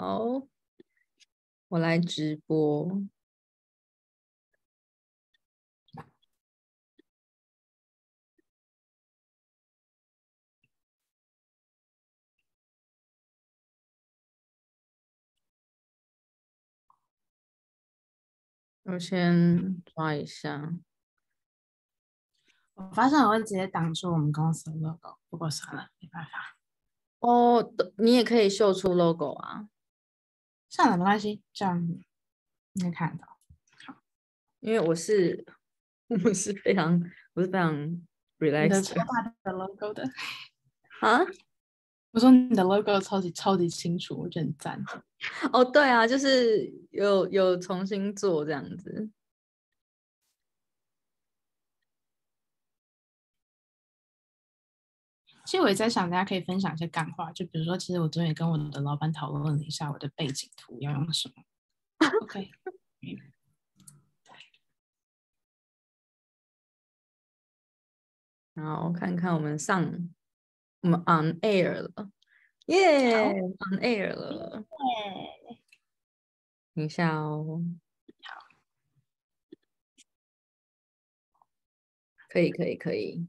好，我来直播。我先抓一下。我发现我会直接挡住我们公司的 logo，不过算了，没办法。哦，你也可以秀出 logo 啊。算了，没关系，这样你能看到。好，因为我是 我是非常我是非常 relaxed。超大的 logo 的啊？我说你的 logo 超级超级清楚，我觉得很赞。哦，对啊，就是有有重新做这样子。其实我也在想，大家可以分享一些干话，就比如说，其实我昨天也跟我的老板讨论了一下我的背景图要用什么。OK，好，看看我们上我们 on air 了，耶，on air 了，等一下哦，好，可以，可以，可以。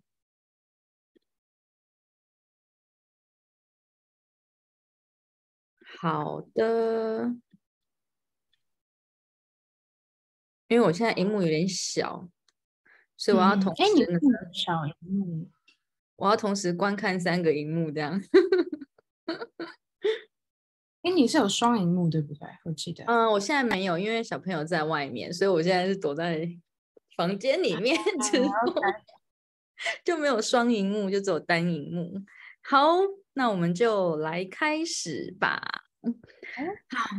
好的，因为我现在荧幕有点小，所以我要同时小荧幕，我要同时观看三个荧幕这样。哎，你是有双荧幕对不对？我记得。嗯，我现在没有，因为小朋友在外面，所以我现在是躲在房间里面直播，就没有双荧幕，就只有单荧幕。好，那我们就来开始吧。好，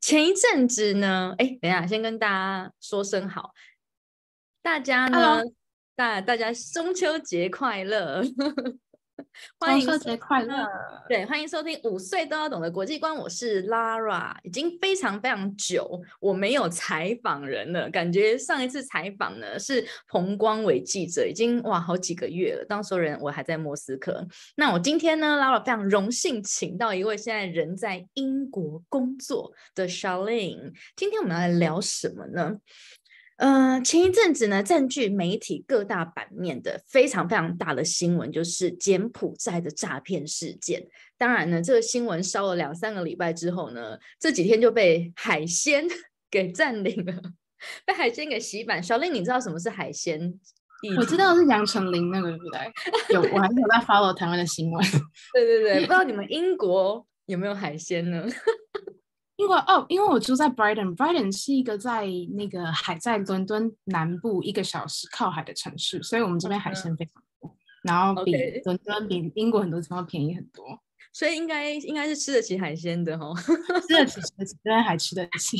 前一阵子呢，哎，等一下，先跟大家说声好，大家呢，大大家中秋节快乐。中秋节快乐！对，欢迎收听五岁都要懂的国际观，我是 Lara，已经非常非常久我没有采访人了，感觉上一次采访呢是彭光伟记者，已经哇好几个月了，当时人我还在莫斯科。那我今天呢，Lara 非常荣幸请到一位现在人在英国工作的 Charlene，今天我们要来聊什么呢？呃，前一阵子呢，占据媒体各大版面的非常非常大的新闻，就是柬埔寨的诈骗事件。当然呢，这个新闻烧了两三个礼拜之后呢，这几天就被海鲜 给占领了，被海鲜给洗版。小令，你知道什么是海鲜？我知道是杨丞琳那个对不对？有，我还是有在 follow 台湾的新闻。对对对，不知道你们 英国有没有海鲜呢？因为哦，因为我住在 Brighton，Brighton 是一个在那个海在伦敦南部一个小时靠海的城市，所以我们这边海鲜非常多，然后比伦敦比英国很多地方便宜很多，所以应该应该是吃得起海鲜的哦，吃得起，吃得起，这边还吃得起，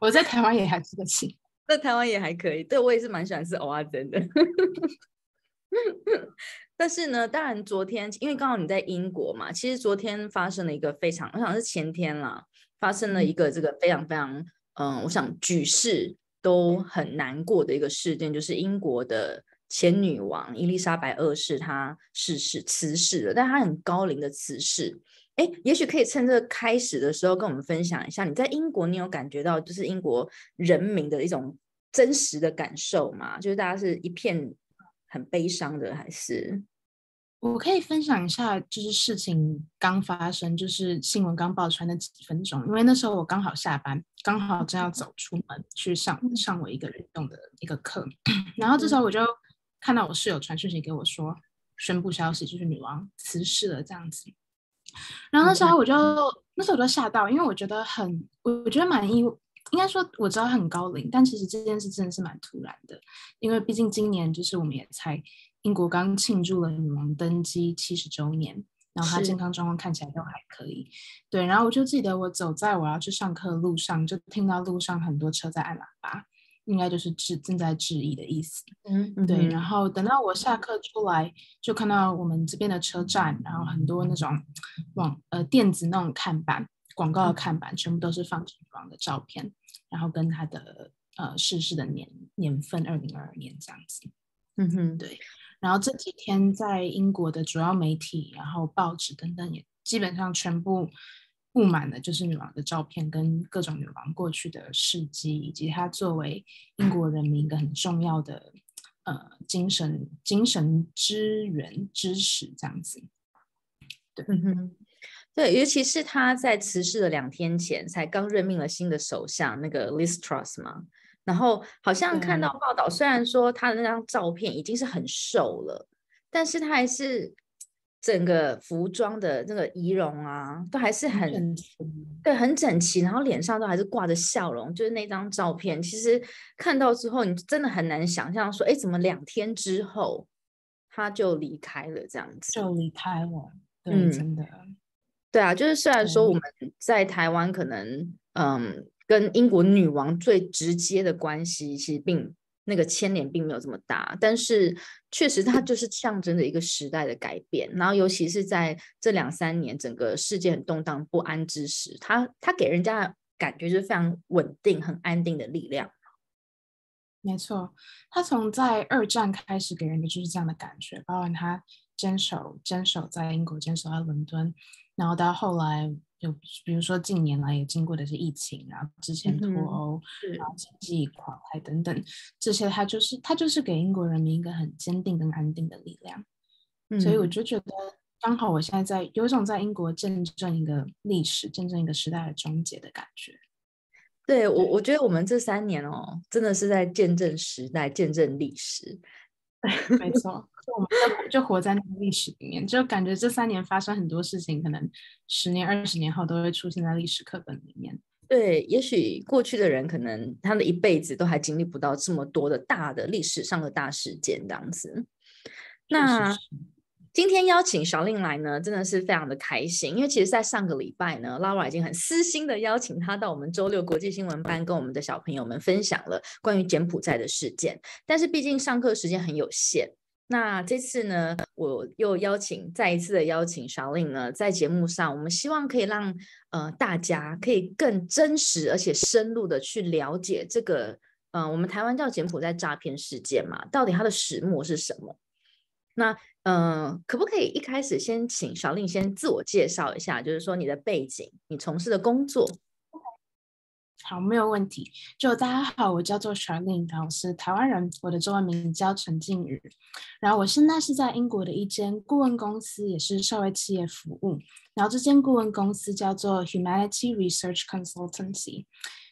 我在台湾也还吃得起，在台湾也还可以，对我也是蛮喜欢吃蚵仔煎的，但是呢，当然昨天因为刚好你在英国嘛，其实昨天发生了一个非常，我想是前天啦。发生了一个这个非常非常嗯，我想举世都很难过的一个事件，就是英国的前女王伊丽莎白二世她逝世辞世了，但她很高龄的辞世。哎，也许可以趁这个开始的时候跟我们分享一下，你在英国你有感觉到就是英国人民的一种真实的感受吗？就是大家是一片很悲伤的，还是？我可以分享一下，就是事情刚发生，就是新闻刚爆出来那几分钟，因为那时候我刚好下班，刚好正要走出门去上上我一个运动的一个课，然后这时候我就看到我室友传讯息给我说，宣布消息就是女王辞世了这样子，然后那时候我就那时候我就吓到，因为我觉得很，我觉得蛮意，应该说我知道很高龄，但其实这件事真的是蛮突然的，因为毕竟今年就是我们也才。英国刚庆祝了女王登基七十周年，然后她健康状况看起来都还可以。对，然后我就记得我走在我要去上课的路上，就听到路上很多车在按喇叭，应该就是致正在致意的意思。嗯，对。然后等到我下课出来，就看到我们这边的车站，然后很多那种网呃电子那种看板、广告的看板，全部都是放女王的照片，然后跟她的呃逝世的年年份，二零二二年这样子。嗯哼，对。然后这几天在英国的主要媒体、然后报纸等等，也基本上全部布满了就是女王的照片跟各种女王过去的事迹，以及她作为英国人民一个很重要的呃精神精神支援支持这样子。对，嗯，对，尤其是他在辞世的两天前才刚任命了新的首相那个 Liz Truss 嘛，然后好像看到报道，虽然说他的那张照片已经是很瘦了，但是他还是。整个服装的那个仪容啊，都还是很对，很整齐，然后脸上都还是挂着笑容。就是那张照片，其实看到之后，你真的很难想象说，哎，怎么两天之后他就离开了这样子？就离开了，嗯，真的，对啊，就是虽然说我们在台湾可能，嗯，跟英国女王最直接的关系其实并。那个牵连并没有这么大，但是确实它就是象征着一个时代的改变。然后，尤其是在这两三年整个世界很动荡不安之时，它它给人家感觉是非常稳定、很安定的力量。没错，他从在二战开始给人的就是这样的感觉，包括他坚守坚守在英国，坚守在伦敦，然后到后来。就比如说近年来也经过的是疫情，然后之前脱欧，然后经济垮台等等，这些它就是它就是给英国人民一个很坚定跟安定的力量。所以我就觉得刚好我现在在有一种在英国见证一个历史、见证一个时代的终结的感觉。对我，我觉得我们这三年哦，真的是在见证时代、见证历史。没错。我们就活在那个历史里面，就感觉这三年发生很多事情，可能十年、二十年后都会出现在历史课本里面。对，也许过去的人可能他的一辈子都还经历不到这么多的大的历史上的大事件这样子。那。今天邀请小令来呢，真的是非常的开心，因为其实，在上个礼拜呢，Lara 已经很私心的邀请他到我们周六国际新闻班，跟我们的小朋友们分享了关于柬埔寨的事件。但是，毕竟上课时间很有限，那这次呢，我又邀请再一次的邀请小令呢，在节目上，我们希望可以让呃大家可以更真实而且深入的去了解这个，嗯，我们台湾叫柬埔寨诈骗事件嘛，到底它的始末是什么？那呃，可不可以一开始先请小令先自我介绍一下，就是说你的背景，你从事的工作。好，没有问题。就大家好，我叫做然后我是台湾人，我的中文名叫陈静宇。然后我现在是在英国的一间顾问公司，也是社会企业服务。然后这间顾问公司叫做 Humanity Research Consultancy。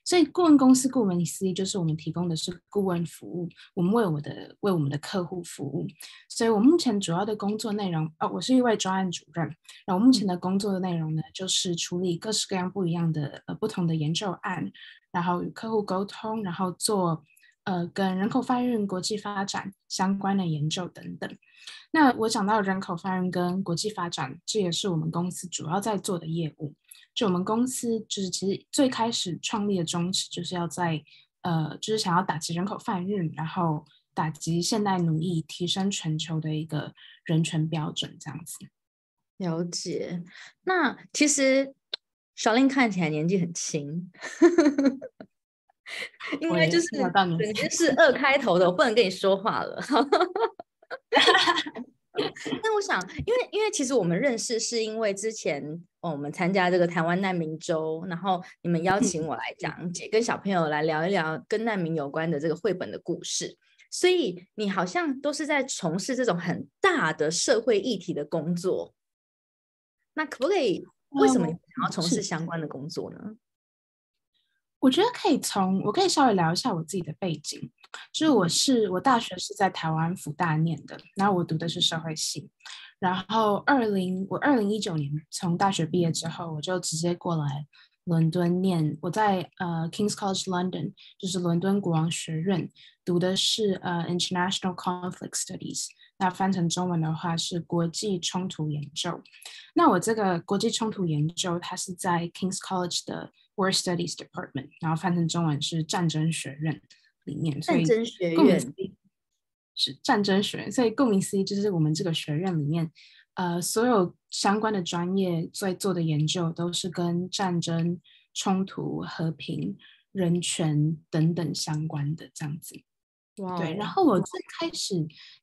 所以顾问公司顾问思义就是我们提供的是顾问服务，我们为我的为我们的客户服务。所以我目前主要的工作内容，哦，我是一位专案主任。然后目前的工作的内容呢，就是处理各式各样不一样的呃不同的研究案，然后与客户沟通，然后做呃跟人口贩运、国际发展相关的研究等等。那我讲到人口贩运跟国际发展，这也是我们公司主要在做的业务。就我们公司就是其实最开始创立的宗旨，就是要在呃，就是想要打击人口贩运，然后打击现代奴役，提升全球的一个人权标准，这样子。了解。那其实小林看起来年纪很轻，应该就是 是二开头的，我不能跟你说话了。那我想，因为因为其实我们认识是因为之前哦，我们参加这个台湾难民周，然后你们邀请我来讲解，跟小朋友来聊一聊跟难民有关的这个绘本的故事，所以你好像都是在从事这种很大的社会议题的工作。那可不可以？为什么你想要从事相关的工作呢？我觉得可以从我可以稍微聊一下我自己的背景，就是我是我大学是在台湾福大念的，然后我读的是社会系，然后二零我二零一九年从大学毕业之后，我就直接过来伦敦念，我在呃 Kings College London，就是伦敦国王学院读的是呃 International Conflict Studies，那翻成中文的话是国际冲突研究。那我这个国际冲突研究，它是在 Kings College 的。War Studies Department，然后翻成中文是战争学院里面，战争学院是战争学院，所以顾名思义，就是我们这个学院里面，呃，所有相关的专业在做的研究都是跟战争、冲突、和平、人权等等相关的这样子。对，然后我最开始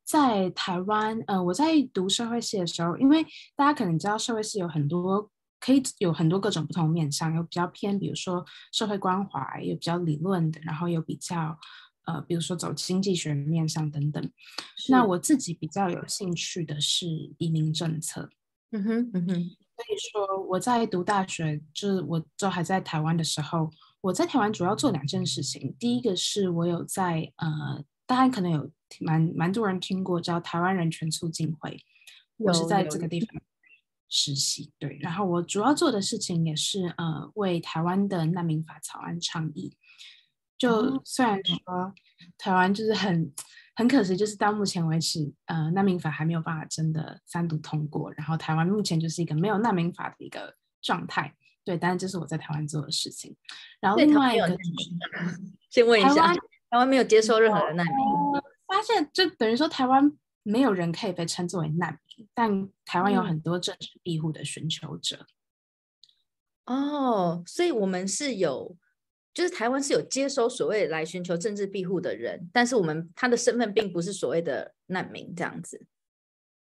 在台湾，呃，我在读社会系的时候，因为大家可能知道社会系有很多。可以有很多各种不同面向，有比较偏，比如说社会关怀，有比较理论的，然后有比较呃，比如说走经济学面向等等。那我自己比较有兴趣的是移民政策。嗯哼，嗯哼。所以说我在读大学，就是我都还在台湾的时候，我在台湾主要做两件事情。第一个是我有在呃，大家可能有蛮蛮多人听过叫台湾人权促进会，我是在这个地方实习。对，然后我主要做的事情也是呃，为台湾的难民法草案倡议。就虽然说台湾就是很。很可惜，就是到目前为止，呃，难民法还没有办法真的三读通过，然后台湾目前就是一个没有难民法的一个状态。对，但是这是我在台湾做的事情。然后另外一个，先问一下，台湾没有接收任何的难民。发现就等于说台湾没有人可以被称作为难民，但台湾有很多政治庇护的寻求者。哦，所以我们是有。就是台湾是有接收所谓来寻求政治庇护的人，但是我们他的身份并不是所谓的难民这样子。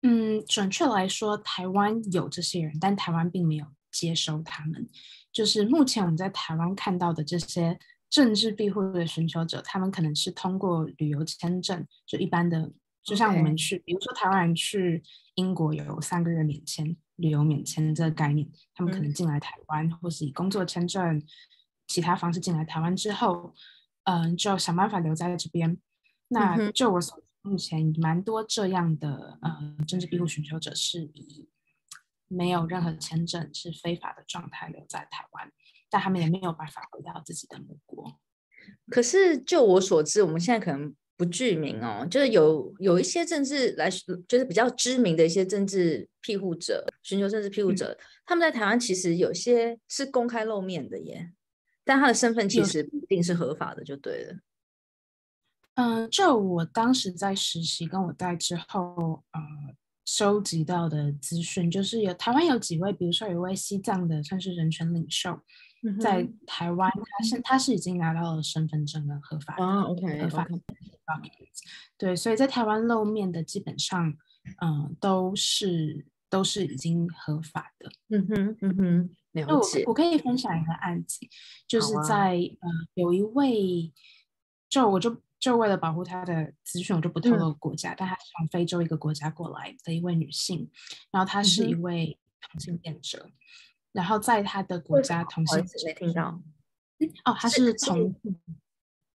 嗯，准确来说，台湾有这些人，但台湾并没有接收他们。就是目前我们在台湾看到的这些政治庇护的寻求者，他们可能是通过旅游签证，就一般的，就像我们去，比如说台湾人去英国有三个月免签旅游免签这个概念，他们可能进来台湾，或是以工作签证。其他方式进来台湾之后，嗯，就想办法留在这边。那就我所知，目前蛮多这样的呃政治庇护寻求者是以没有任何签证、是非法的状态留在台湾，但他们也没有办法回到自己的母国。可是就我所知，我们现在可能不具名哦，就是有有一些政治来，就是比较知名的一些政治庇护者、寻求政治庇护者，他们在台湾其实有些是公开露面的耶。但他的身份其实不一定是合法的，就对了。嗯，就我当时在实习，跟我在之后呃收集到的资讯，就是有台湾有几位，比如说有一位西藏的算是人权领袖，在台湾他是他是已经拿到了身份证跟合法啊，OK，合法。对，所以在台湾露面的基本上嗯都是都是已经合法的。嗯哼，嗯哼。那我我可以分享一个案子，就是在呃有一位，就我就就为了保护他的资讯，我就不透露国家，但他是从非洲一个国家过来的一位女性，然后她是一位同性恋者，然后在他的国家同性没听到，哦，他是从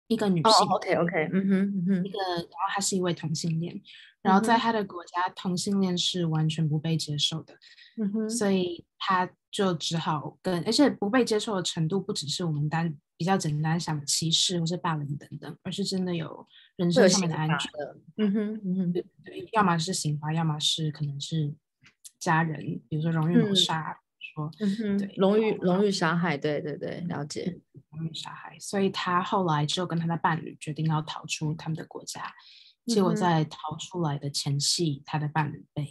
一个女性，OK OK，嗯哼嗯哼，一个，然后她是一位同性恋，然后在他的国家同性恋是完全不被接受的，嗯哼，所以他。就只好跟，而且不被接受的程度不只是我们单比较简单想歧视或是霸凌等等，而是真的有人身上面的安全。嗯哼，嗯哼，对对，要么是刑罚，要么是可能是家人，比如说荣誉谋杀，说，嗯哼，对，荣誉荣誉杀害，对对对，了解，荣誉杀害。所以他后来就跟他的伴侣决定要逃出他们的国家，结果在逃出来的前夕，他的伴侣被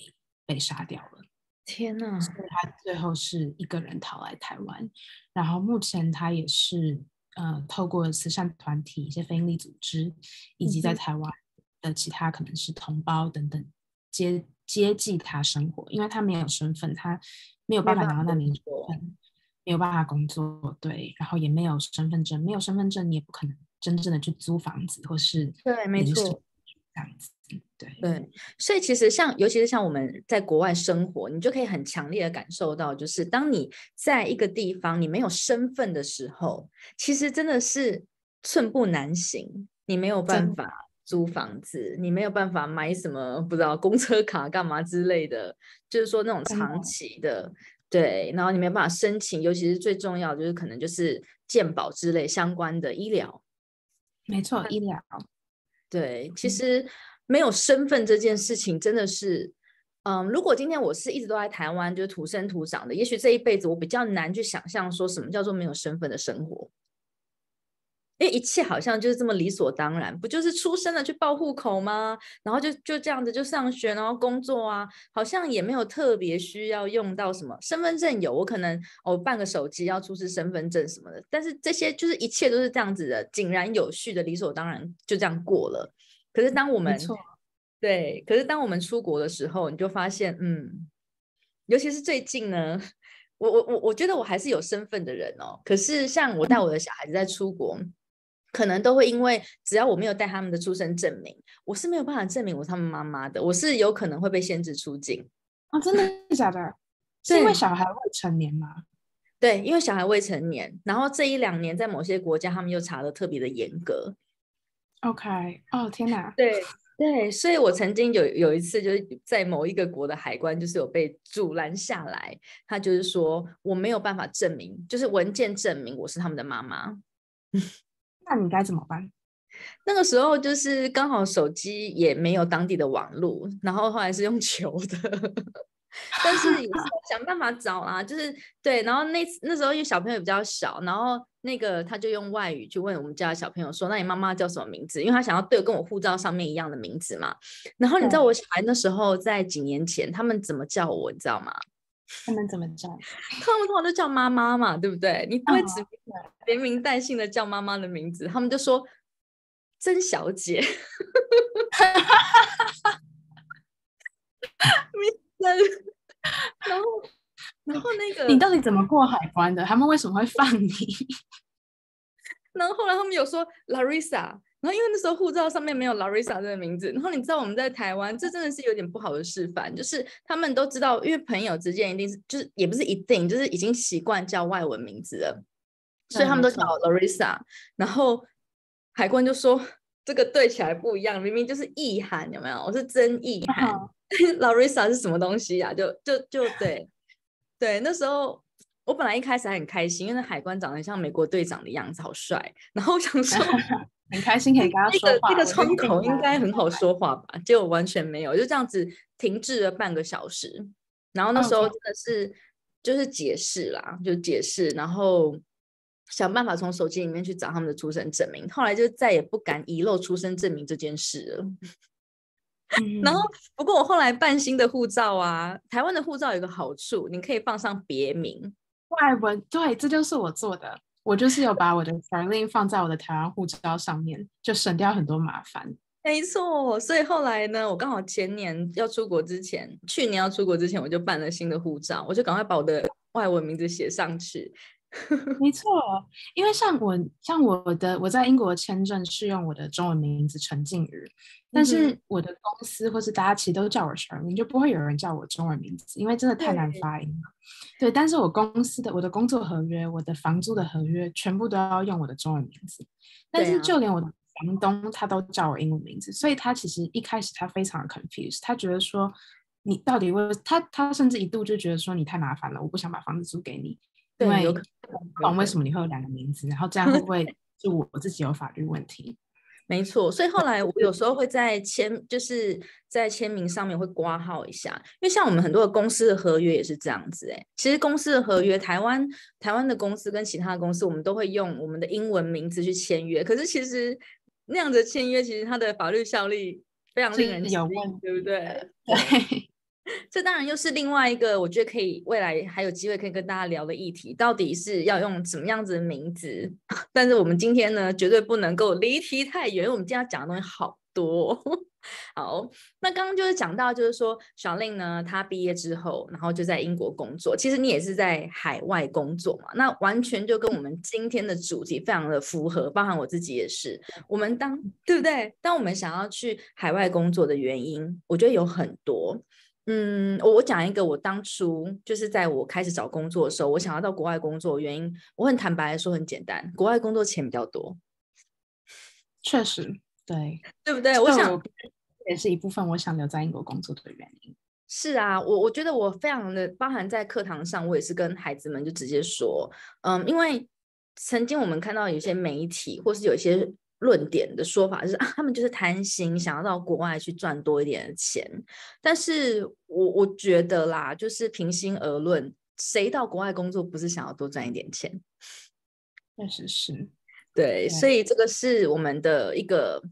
被杀掉了。天呐！所以他最后是一个人逃来台湾，然后目前他也是呃透过慈善团体、一些非营利组织，以及在台湾的其他可能是同胞等等接接济他生活，因为他没有身份，他没有办法拿到难民身份，没有办法工作，对，然后也没有身份证，没有身份证你也不可能真正的去租房子或是对，没错，这样子。对对，所以其实像，尤其是像我们在国外生活，你就可以很强烈的感受到，就是当你在一个地方你没有身份的时候，其实真的是寸步难行。你没有办法租房子，你没有办法买什么不知道公车卡干嘛之类的，就是说那种长期的，对，然后你没有办法申请，尤其是最重要就是可能就是健保之类相关的医疗。没错，医疗。对，其实。没有身份这件事情真的是，嗯，如果今天我是一直都在台湾，就是土生土长的，也许这一辈子我比较难去想象说什么叫做没有身份的生活，因为一切好像就是这么理所当然，不就是出生了去报户口吗？然后就就这样子就上学，然后工作啊，好像也没有特别需要用到什么身份证，有我可能哦办个手机要出示身份证什么的，但是这些就是一切都是这样子的，井然有序的理所当然就这样过了。可是当我们对，可是当我们出国的时候，你就发现，嗯，尤其是最近呢，我我我我觉得我还是有身份的人哦。可是像我带我的小孩子在出国，可能都会因为只要我没有带他们的出生证明，我是没有办法证明我是他们妈妈的，我是有可能会被限制出境。哦，真的假的？是因为小孩未成年吗？对，因为小孩未成年，然后这一两年在某些国家他们又查的特别的严格。OK，哦天哪！对对，所以我曾经有有一次就是在某一个国的海关就是有被阻拦下来，他就是说我没有办法证明，就是文件证明我是他们的妈妈。那你该怎么办？那个时候就是刚好手机也没有当地的网络，然后后来是用求的。但是也是想办法找啦，就是对，然后那那时候因为小朋友比较小，然后那个他就用外语去问我们家的小朋友说：“那你妈妈叫什么名字？”因为他想要对跟我护照上面一样的名字嘛。然后你知道我小孩那时候在几年前他们怎么叫我，你知道吗？他们怎么叫？他们通常都叫妈妈嘛，对不对？你不会指连名带姓的叫妈妈的名字，他们就说曾小姐。然后，然后那个你到底怎么过海关的？他们为什么会放你？然后后来他们有说 Larissa，然后因为那时候护照上面没有 Larissa 这个名字。然后你知道我们在台湾，这真的是有点不好的示范，就是他们都知道，因为朋友之间一定是就是也不是一定，就是已经习惯叫外文名字了，所以他们都叫 Larissa。然后海关就说这个对起来不一样，明明就是意涵，有没有？我是真意涵。Larissa 是什么东西呀？就就就对对，那时候我本来一开始还很开心，因为那海关长得像美国队长的样子，好帅。然后想说很开心可以跟他说话，这个窗口应该很好说话吧？结果完全没有，就这样子停滞了半个小时。然后那时候真的是就是解释啦，就解释，然后想办法从手机里面去找他们的出生证明。后来就再也不敢遗漏出生证明这件事了。然后，不过我后来办新的护照啊，台湾的护照有个好处，你可以放上别名。外文对，这就是我做的，我就是有把我的 i n 放在我的台湾护照上面，就省掉很多麻烦。没错，所以后来呢，我刚好前年要出国之前，去年要出国之前，我就办了新的护照，我就赶快把我的外文名字写上去。没错，因为像我像我的我在英国签证是用我的中文名字陈静瑜，但是我的公司或是大家其实都叫我 Charlene，就不会有人叫我中文名字，因为真的太难发音了。对，但是我公司的我的工作合约、我的房租的合约全部都要用我的中文名字，但是就连我的房东他都叫我英文名字，所以他其实一开始他非常的 confused，他觉得说你到底为他他甚至一度就觉得说你太麻烦了，我不想把房子租给你。因为不懂为什么你会有两个名字，然后这样会不会就我自己有法律问题？没错，所以后来我有时候会在签，就是在签名上面会挂号一下，因为像我们很多的公司的合约也是这样子。哎，其实公司的合约，台湾台湾的公司跟其他的公司，我们都会用我们的英文名字去签约。可是其实那样的签约，其实它的法律效力非常令人有问，对不对？对。这当然又是另外一个，我觉得可以未来还有机会可以跟大家聊的议题，到底是要用什么样子的名字？但是我们今天呢，绝对不能够离题太远，因为我们今天要讲的东西好多。好，那刚刚就是讲到，就是说小令呢，他毕业之后，然后就在英国工作。其实你也是在海外工作嘛，那完全就跟我们今天的主题非常的符合，包含我自己也是。我们当对不对？当我们想要去海外工作的原因，我觉得有很多。嗯，我我讲一个，我当初就是在我开始找工作的时候，我想要到国外工作的，原因我很坦白说很简单，国外工作钱比较多。确实，对对不对？我想也是一部分，我想留在英国工作的原因。是啊，我我觉得我非常的包含在课堂上，我也是跟孩子们就直接说，嗯，因为曾经我们看到有些媒体或是有一些。论点的说法是啊，他们就是贪心，想要到国外去赚多一点的钱。但是我我觉得啦，就是平心而论，谁到国外工作不是想要多赚一点钱？确实是，对，所以这个是我们的一个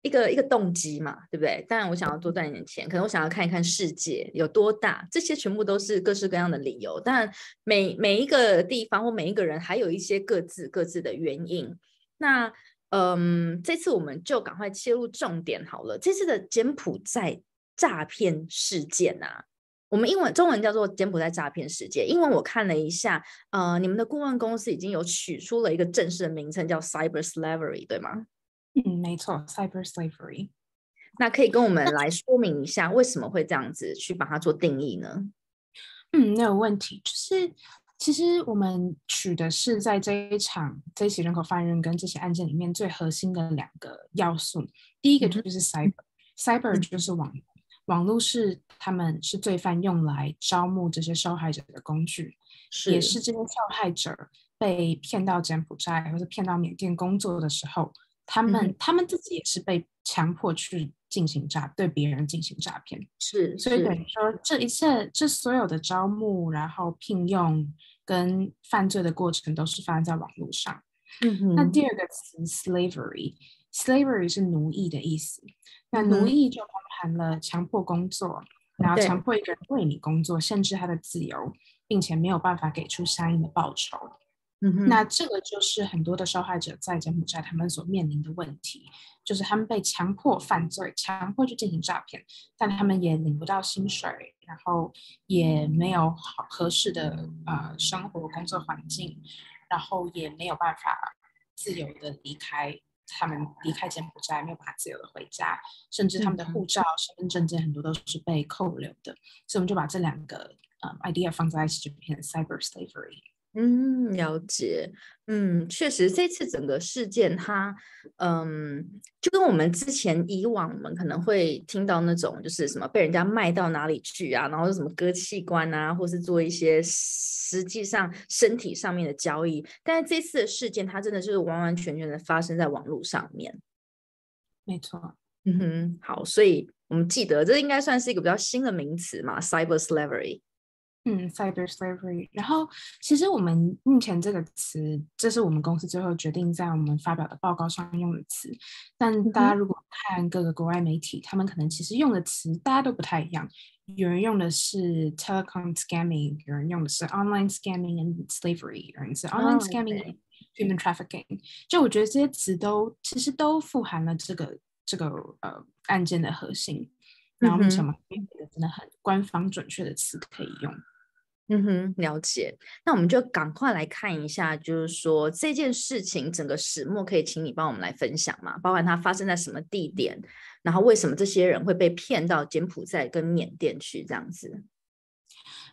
一个一个动机嘛，对不对？当然，我想要多赚一点钱，可能我想要看一看世界有多大，这些全部都是各式各样的理由。但每每一个地方或每一个人，还有一些各自各自的原因。那嗯，这次我们就赶快切入重点好了。这次的柬埔寨诈骗事件啊，我们英文、中文叫做柬埔寨诈骗事件。英文我看了一下，呃，你们的顾问公司已经有取出了一个正式的名称，叫 Cyber Slavery，对吗？嗯，没错，Cyber Slavery。那可以跟我们来说明一下，为什么会这样子去把它做定义呢？嗯，没有问题。就是其实我们取的是在这一场这一起人口贩运跟这些案件里面最核心的两个要素。第一个就是 Cyber，Cyber 就是网网络是他们是罪犯用来招募这些受害者的工具，也是这些受害者被骗到柬埔寨或者骗到缅甸工作的时候，他们他们自己也是被强迫去。进行诈对别人进行诈骗是，所以等于说这一切这所有的招募，然后聘用跟犯罪的过程都是发生在网络上。嗯那第二个词 slavery，slavery 是奴役的意思。那奴役就包含了强迫工作，然后强迫一个人为你工作，限制他的自由，并且没有办法给出相应的报酬。那这个就是很多的受害者在柬埔寨他们所面临的问题，就是他们被强迫犯罪，强迫去进行诈骗，但他们也领不到薪水，然后也没有好合适的呃生活工作环境，然后也没有办法自由的离开他们离开柬埔寨，没有办法自由的回家，甚至他们的护照、身份证件很多都是被扣留的，所以我们就把这两个呃 idea 放在一起，就变成 cyber slavery。嗯，了解。嗯，确实，这次整个事件，它，嗯，就跟我们之前以往我们可能会听到那种，就是什么被人家卖到哪里去啊，然后什么割器官啊，或是做一些实际上身体上面的交易。但是这次的事件，它真的就是完完全全的发生在网络上面。没错。嗯哼，好，所以我们记得，这应该算是一个比较新的名词嘛，cyber slavery。嗯，cyber slavery。然后，其实我们目前这个词，这是我们公司最后决定在我们发表的报告上用的词。但大家如果看各个国外媒体，他们可能其实用的词大家都不太一样。有人用的是 telecom scamming，有人用的是 online scamming and slavery，有人是 online scamming and human trafficking。就我觉得这些词都其实都富含了这个这个呃案件的核心。然后目前我们没有真的很官方准确的词可以用。嗯哼，了解。那我们就赶快来看一下，就是说这件事情整个始末，可以请你帮我们来分享吗？包含它发生在什么地点，然后为什么这些人会被骗到柬埔寨跟缅甸去这样子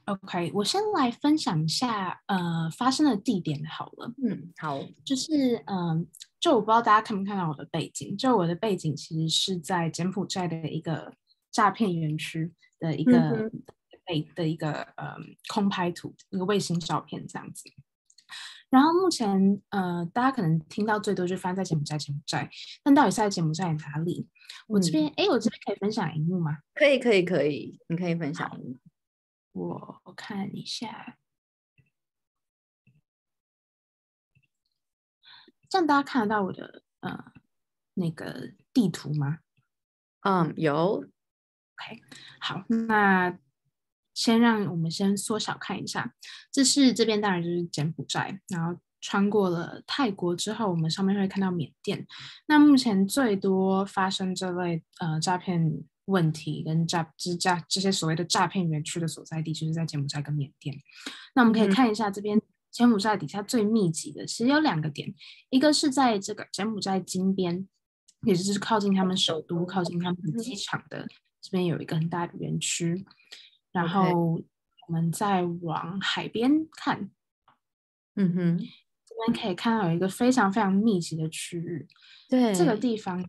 ？OK，我先来分享一下呃发生的地点好了。嗯，好，就是嗯，就我不知道大家看没看到我的背景，就我的背景其实是在柬埔寨的一个诈骗园区的一个。的一个呃空拍图，一个卫星照片这样子。然后目前呃，大家可能听到最多就发生在柬埔寨，柬埔寨。但到底是在柬埔寨哪里？我这边哎，我这边可以分享荧幕吗？可以，可以，可以，你可以分享。我我看一下，这样大家看得到我的呃那个地图吗？嗯，有。OK，好，那。先让我们先缩小看一下，这是这边当然就是柬埔寨，然后穿过了泰国之后，我们上面会看到缅甸。那目前最多发生这类呃诈骗问题跟诈之诈这些所谓的诈骗园区的所在地，就是在柬埔寨跟缅甸。那我们可以看一下这边柬埔寨底下最密集的，其实有两个点，一个是在这个柬埔寨金边，也就是靠近他们首都、靠近他们机场的这边有一个很大的园区。然后我们再往海边看，嗯哼，这边可以看到有一个非常非常密集的区域。对，这个地方，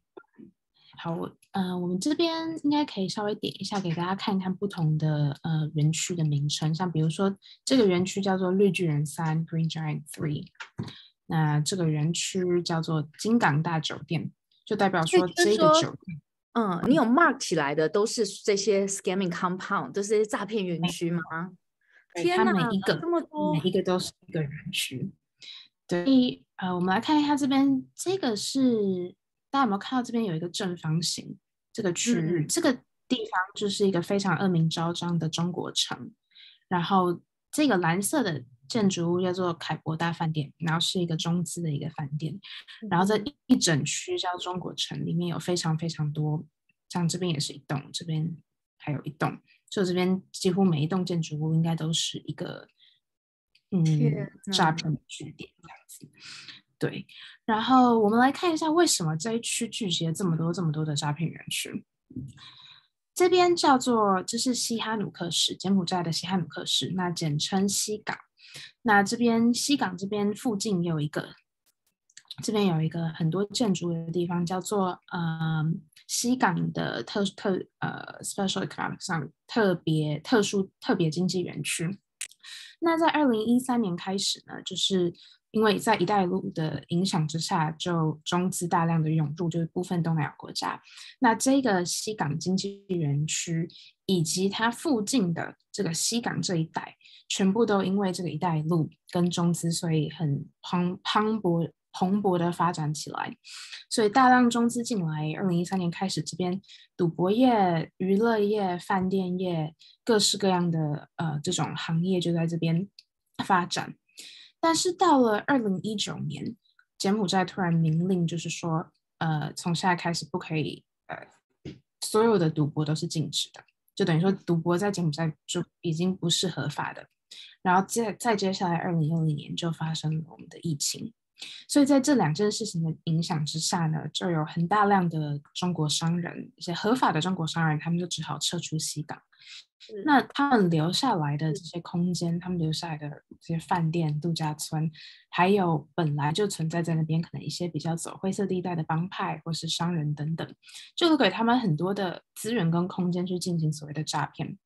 好，呃，我们这边应该可以稍微点一下，给大家看一看不同的呃园区的名称。像比如说，这个园区叫做绿巨人三 （Green Giant Three），那这个园区叫做金港大酒店，就代表说这个酒店。嗯，你有 mark 起来的都是这些 scamming compound，都是些诈骗园区吗？天哪，每一个这么多，每一个都是一个园区。对，呃，我们来看一下这边，这个是大家有没有看到这边有一个正方形这个区域？这个地方就是一个非常恶名昭彰的中国城，然后这个蓝色的。建筑物叫做凯博大饭店，然后是一个中资的一个饭店，然后这一整区叫中国城，里面有非常非常多，像这边也是一栋，这边还有一栋，就这边几乎每一栋建筑物应该都是一个嗯诈骗的据点这样子。对，然后我们来看一下为什么这一区聚集了这么多这么多的诈骗园区。这边叫做这是西哈努克市，柬埔寨的西哈努克市，那简称西港。那这边西港这边附近有一个，这边有一个很多建筑的地方，叫做呃西港的特特呃 special economic 上特别特殊特别经济园区。那在二零一三年开始呢，就是因为在“一带一路”的影响之下，就中资大量的涌入，就是部分东南亚国家。那这个西港经济园区以及它附近的这个西港这一带。全部都因为这个“一带一路”跟中资，所以很蓬蓬勃蓬勃的发展起来。所以大量中资进来，二零一三年开始，这边赌博业、娱乐业、饭店业，各式各样的呃这种行业就在这边发展。但是到了二零一九年，柬埔寨突然明令，就是说，呃，从现在开始不可以，呃，所有的赌博都是禁止的，就等于说赌博在柬埔寨就已经不是合法的。然后接再接下来，二零二零年就发生了我们的疫情，所以在这两件事情的影响之下呢，就有很大量的中国商人，一些合法的中国商人，他们就只好撤出西港。那他们留下来的这些空间，他们留下来的这些饭店、度假村，还有本来就存在在那边可能一些比较走灰色地带的帮派或是商人等等，就给他们很多的资源跟空间去进行所谓的诈骗，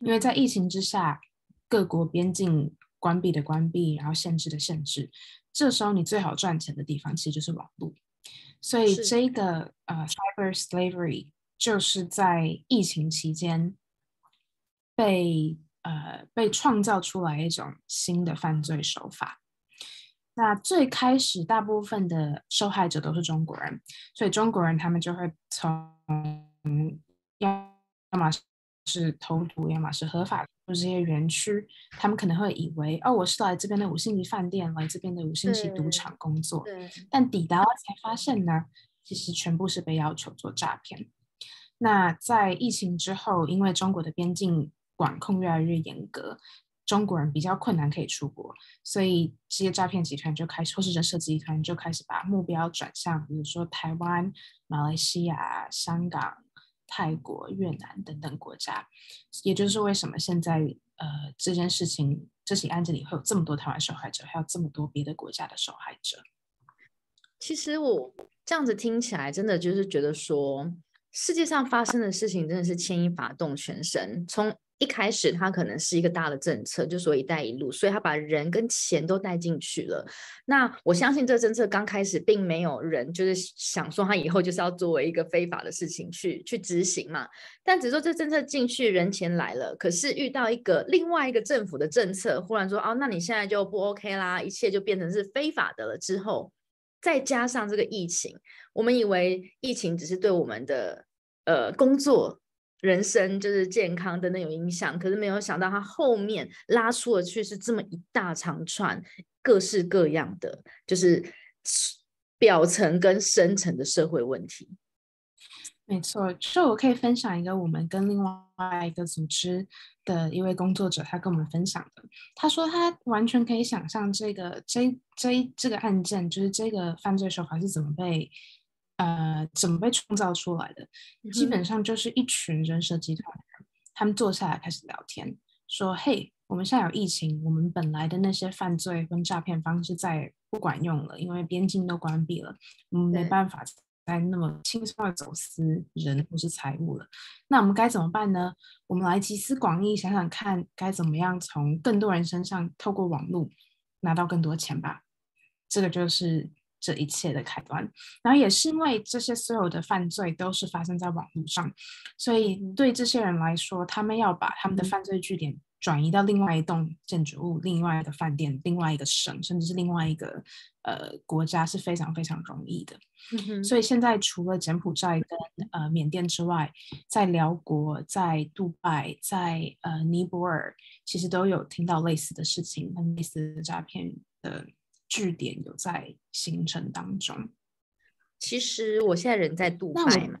因为在疫情之下。各国边境关闭的关闭，然后限制的限制，这时候你最好赚钱的地方其实就是网络，所以这个呃，cyber slavery 就是在疫情期间被呃被创造出来一种新的犯罪手法。那最开始大部分的受害者都是中国人，所以中国人他们就会从要要么是投毒，要么是合法。就这些园区，他们可能会以为哦，我是来这边的五星级饭店，来这边的五星级赌场工作。但抵达了才发现呢，其实全部是被要求做诈骗。那在疫情之后，因为中国的边境管控越来越严格，中国人比较困难可以出国，所以这些诈骗集团就开始，或是人设集团就开始把目标转向，比如说台湾、马来西亚、香港。泰国、越南等等国家，也就是为什么现在呃这件事情这起案件里会有这么多台湾受害者，还有这么多别的国家的受害者。其实我这样子听起来，真的就是觉得说，世界上发生的事情真的是牵一发动全身。从一开始，它可能是一个大的政策，就说“一带一路”，所以他把人跟钱都带进去了。那我相信，这政策刚开始并没有人就是想说，他以后就是要作为一个非法的事情去去执行嘛。但只说这政策进去，人钱来了，可是遇到一个另外一个政府的政策，忽然说：“哦，那你现在就不 OK 啦，一切就变成是非法的了。”之后，再加上这个疫情，我们以为疫情只是对我们的呃工作。人生就是健康等等有影响，可是没有想到它后面拉出的却是这么一大长串各式各样的，就是表层跟深层的社会问题。没错，就我可以分享一个我们跟另外一个组织的一位工作者，他跟我们分享的，他说他完全可以想象这个这这这个案件，就是这个犯罪手法是怎么被。呃，怎么被创造出来的？基本上就是一群人设集团，他们坐下来开始聊天，说：“嘿，我们现在有疫情，我们本来的那些犯罪跟诈骗方式再不管用了，因为边境都关闭了，我们没办法再那么轻松的走私人或是财物了。那我们该怎么办呢？我们来集思广益，想想看该怎么样从更多人身上透过网络拿到更多钱吧。这个就是。”这一切的开端，然后也是因为这些所有的犯罪都是发生在网络上，所以对这些人来说，他们要把他们的犯罪据点转移到另外一栋建筑物、另外一个饭店、另外一个省，甚至是另外一个呃国家是非常非常容易的。所以现在除了柬埔寨跟呃缅甸之外，在辽国、在杜拜、在呃尼泊尔，其实都有听到类似的事情，类似的诈骗的。据点有在形成当中。其实我现在人在杜拜嘛，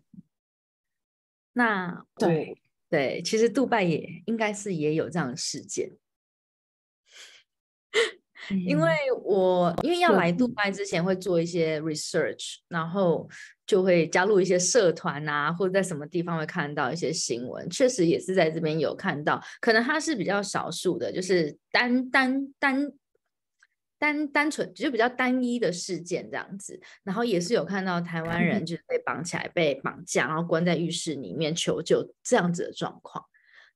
那对对，其实杜拜也应该是也有这样的事件。因为我因为要来杜拜之前会做一些 research，然后就会加入一些社团啊，或者在什么地方会看到一些新闻，确实也是在这边有看到，可能它是比较少数的，就是单单单单单纯就比较单一的事件这样子，然后也是有看到台湾人就是被绑起来被绑架，然后关在浴室里面求救这样子的状况。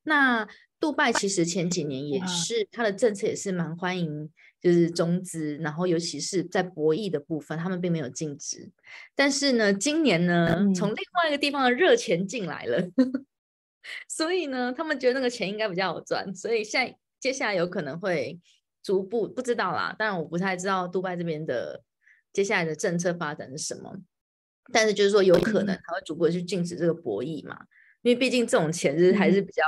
那杜拜其实前几年也是它的政策也是蛮欢迎。就是中资，然后尤其是在博弈的部分，他们并没有禁止。但是呢，今年呢，从另外一个地方的热钱进来了，所以呢，他们觉得那个钱应该比较好赚，所以现在接下来有可能会逐步不知道啦。当然，我不太知道杜拜这边的接下来的政策发展是什么，但是就是说有可能他会逐步去禁止这个博弈嘛，因为毕竟这种钱是还是比较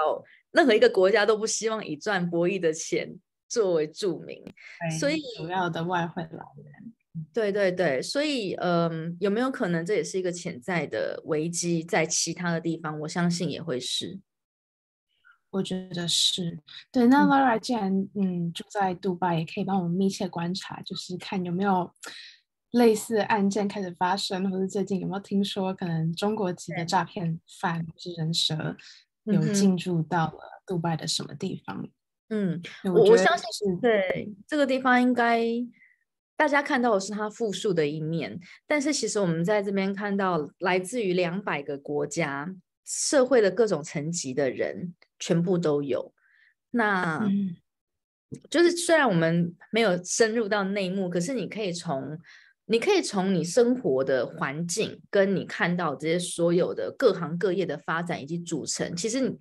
任何一个国家都不希望以赚博弈的钱。作为著名，所以主要的外汇来源，对对对，所以嗯，有没有可能这也是一个潜在的危机，在其他的地方，我相信也会是。我觉得是对。那 Laura 既然嗯住在杜拜，也可以帮我们密切观察，就是看有没有类似案件开始发生，或者最近有没有听说可能中国籍的诈骗犯或是人蛇有进驻到了杜拜的什么地方。嗯，我我相信是对这个地方应该大家看到的是它富庶的一面，但是其实我们在这边看到来自于两百个国家、社会的各种层级的人全部都有。那就是虽然我们没有深入到内幕，可是你可以从你可以从你生活的环境跟你看到这些所有的各行各业的发展以及组成，其实你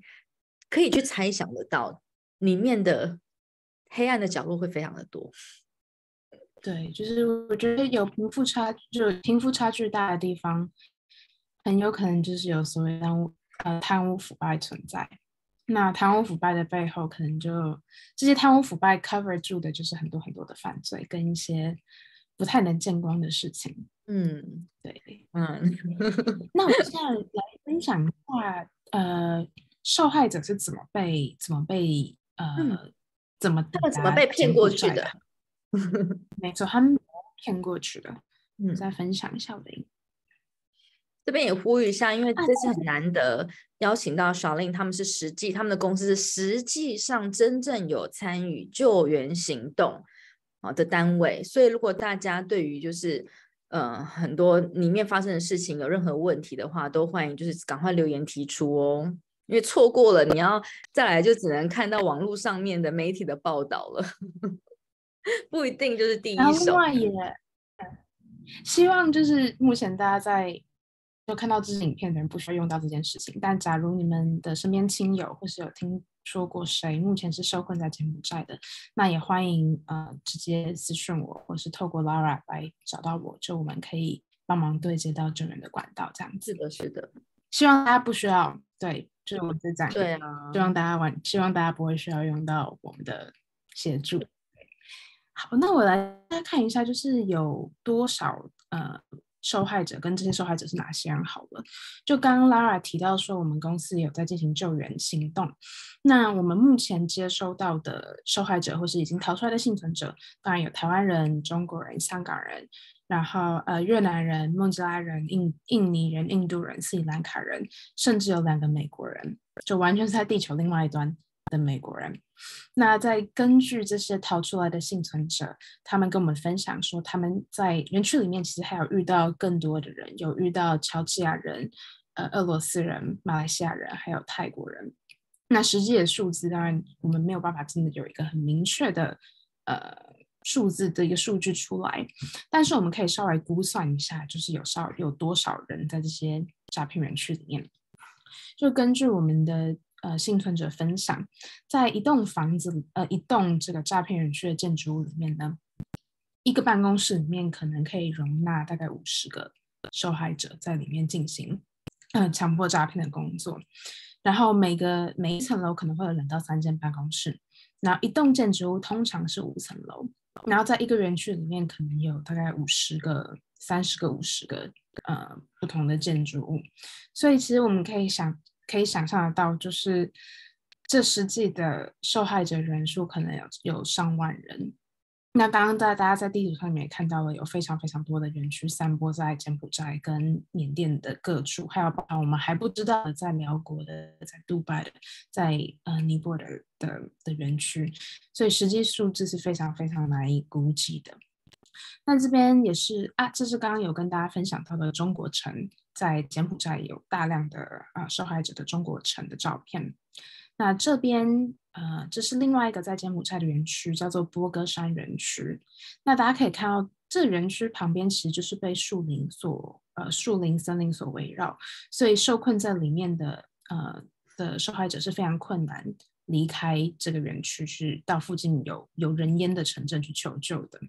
可以去猜想得到。里面的黑暗的角落会非常的多，对，就是我觉得有贫富差，就贫富差距大的地方，很有可能就是有所谓贪污呃贪污腐败存在。那贪污腐败的背后，可能就这些贪污腐败 cover 住的就是很多很多的犯罪跟一些不太能见光的事情。嗯，对，嗯。那我现在来分享一下，呃，受害者是怎么被怎么被。呃，怎么他们怎么被骗过去的？没错，他们骗过去的。嗯，再分享一下我的。这边也呼吁一下，因为这次很难得邀请到小令，他们是实际，他们的公司是实际上真正有参与救援行动啊的单位，所以如果大家对于就是呃很多里面发生的事情有任何问题的话，都欢迎就是赶快留言提出哦。因为错过了，你要再来就只能看到网络上面的媒体的报道了，不一定就是第一手。另外也希望就是目前大家在就看到这支影片的人不需要用到这件事情，但假如你们的身边亲友或是有听说过谁目前是受困在柬埔寨的，那也欢迎呃直接私讯我，或是透过 Lara 来找到我，就我们可以帮忙对接到救援的管道这样子。是的，是的。希望大家不需要对。就是我在讲，对啊，希望大家玩，希望大家不会需要用到我们的协助。好，那我来看一下，就是有多少呃受害者，跟这些受害者是哪些人？好了，就刚刚 Lara 提到说，我们公司也有在进行救援行动。那我们目前接收到的受害者，或是已经逃出来的幸存者，当然有台湾人、中国人、香港人。然后，呃，越南人、孟加拉人、印印尼人、印度人、斯里兰卡人，甚至有两个美国人，就完全是在地球另外一端的美国人。那在根据这些逃出来的幸存者，他们跟我们分享说，他们在园区里面其实还有遇到更多的人，有遇到乔治亚人、呃，俄罗斯人、马来西亚人，还有泰国人。那实际的数字，当然我们没有办法真的有一个很明确的，呃。数字的一个数据出来，但是我们可以稍微估算一下，就是有少有多少人在这些诈骗园区里面。就根据我们的呃幸存者分享，在一栋房子呃一栋这个诈骗园区的建筑物里面呢，一个办公室里面可能可以容纳大概五十个受害者在里面进行呃强迫诈骗的工作。然后每个每一层楼可能会有两到三间办公室，然后一栋建筑物通常是五层楼。然后在一个园区里面，可能有大概五十个、三十个、五十个呃不同的建筑物，所以其实我们可以想，可以想象得到，就是这实际的受害者人数可能有有上万人。那刚刚在大家在地图上面也看到了，有非常非常多的园区散播在柬埔寨跟缅甸的各处，还有包括我们还不知道的在苗国的、在杜拜的、在呃尼泊尔的的园区，所以实际数字是非常非常难以估计的。那这边也是啊，这是刚刚有跟大家分享到的中国城，在柬埔寨有大量的啊受害者的中国城的照片。那这边呃，这是另外一个在柬埔寨的园区，叫做波哥山园区。那大家可以看到，这园区旁边其实就是被树林所呃树林森林所围绕，所以受困在里面的呃的受害者是非常困难离开这个园区，去到附近有有人烟的城镇去求救的。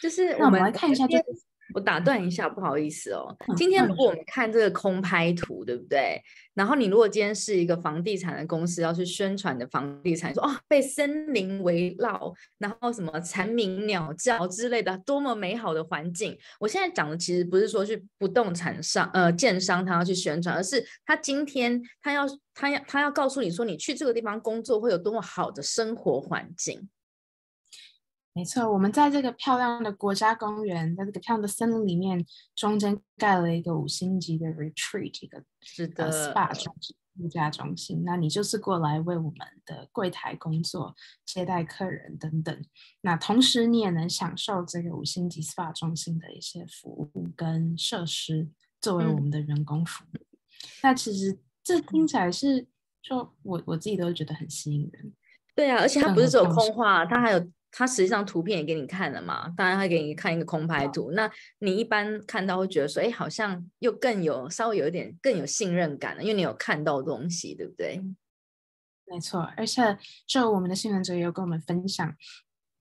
就是我们来看一下这个。我打断一下，不好意思哦。今天如果我们看这个空拍图，对不对？然后你如果今天是一个房地产的公司要去宣传的房地产，说哦被森林围绕，然后什么蝉鸣鸟叫之类的，多么美好的环境。我现在讲的其实不是说去不动产商呃建商他要去宣传，而是他今天他要他要他要告诉你说，你去这个地方工作会有多么好的生活环境。没错，我们在这个漂亮的国家公园，在这个漂亮的森林里面，中间盖了一个五星级的 retreat，一个是的 SPA 中心度假中心。那你就是过来为我们的柜台工作、接待客人等等。那同时你也能享受这个五星级 SPA 中心的一些服务跟设施，作为我们的员工服务。那其实这听起来是，就我我自己都觉得很吸引人。对啊，而且它不是只有空话，它还有。他实际上图片也给你看了嘛，当然他给你看一个空拍图，那你一般看到会觉得说，哎，好像又更有稍微有一点更有信任感了，因为你有看到东西，对不对？没错，而且就我们的新闻者也有跟我们分享，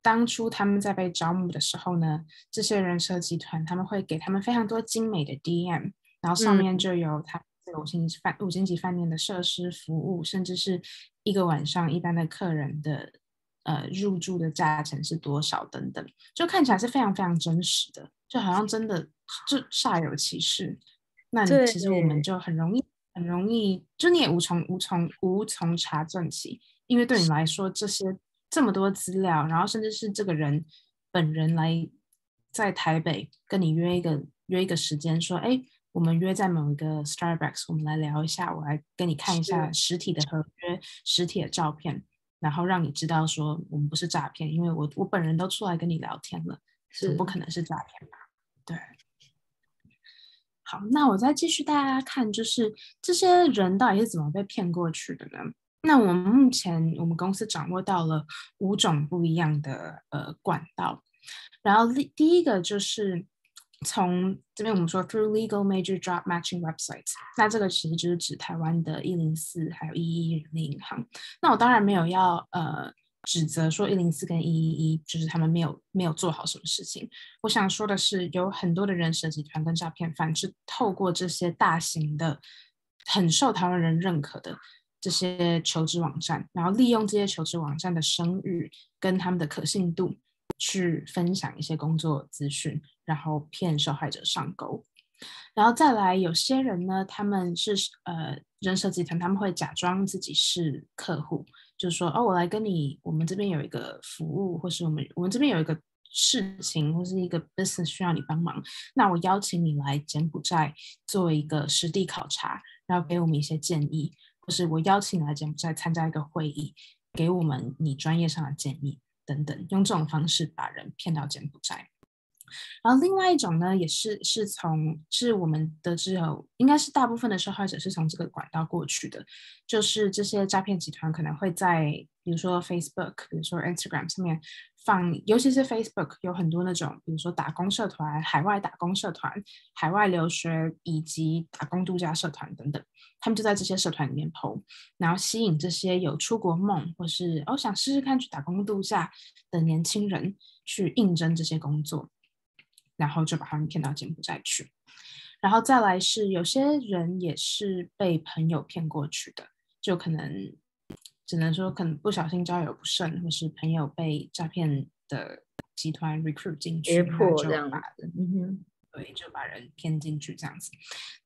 当初他们在被招募的时候呢，这些人设集团他们会给他们非常多精美的 DM，然后上面就有他五星级饭五星级饭店的设施服务，甚至是一个晚上一般的客人的。呃，入住的价钱是多少等等，就看起来是非常非常真实的，就好像真的就煞有其事。那你其实我们就很容易很容易，就你也无从无从无从查证起，因为对你来说这些这么多资料，然后甚至是这个人本人来在台北跟你约一个约一个时间，说哎，我们约在某一个 Starbucks，我们来聊一下，我来跟你看一下实体的合约、实体的照片。然后让你知道说我们不是诈骗，因为我我本人都出来跟你聊天了，是不可能是诈骗吧？对。好，那我再继续大家看，就是这些人到底是怎么被骗过去的呢？那我们目前我们公司掌握到了五种不一样的呃管道，然后第第一个就是。从这边我们说 through legal major job matching websites，那这个其实就是指台湾的一零四还有一一一人力银行。那我当然没有要呃指责说一零四跟一一一就是他们没有没有做好什么事情。我想说的是，有很多的人设集团跟诈骗犯是透过这些大型的、很受台湾人认可的这些求职网站，然后利用这些求职网站的声誉跟他们的可信度。去分享一些工作资讯，然后骗受害者上钩，然后再来有些人呢，他们是呃人设集团，他们会假装自己是客户，就说哦，我来跟你，我们这边有一个服务，或是我们我们这边有一个事情，或是一个 business 需要你帮忙，那我邀请你来柬埔寨做一个实地考察，然后给我们一些建议，或是我邀请你来柬埔寨参加一个会议，给我们你专业上的建议。等等，用这种方式把人骗到柬埔寨。然后另外一种呢，也是是从是我们得知有，应该是大部分的受害者是从这个管道过去的，就是这些诈骗集团可能会在比如说 Facebook，比如说 Instagram 上面。放，尤其是 Facebook 有很多那种，比如说打工社团、海外打工社团、海外留学以及打工度假社团等等，他们就在这些社团里面 PO，然后吸引这些有出国梦或是哦想试试看去打工度假的年轻人去应征这些工作，然后就把他们骗到柬埔寨去。然后再来是有些人也是被朋友骗过去的，就可能。只能说可能不小心交友不慎，或是朋友被诈骗的集团 recruit 进去，胁迫这样子。嗯哼，对，就把人骗进去这样子。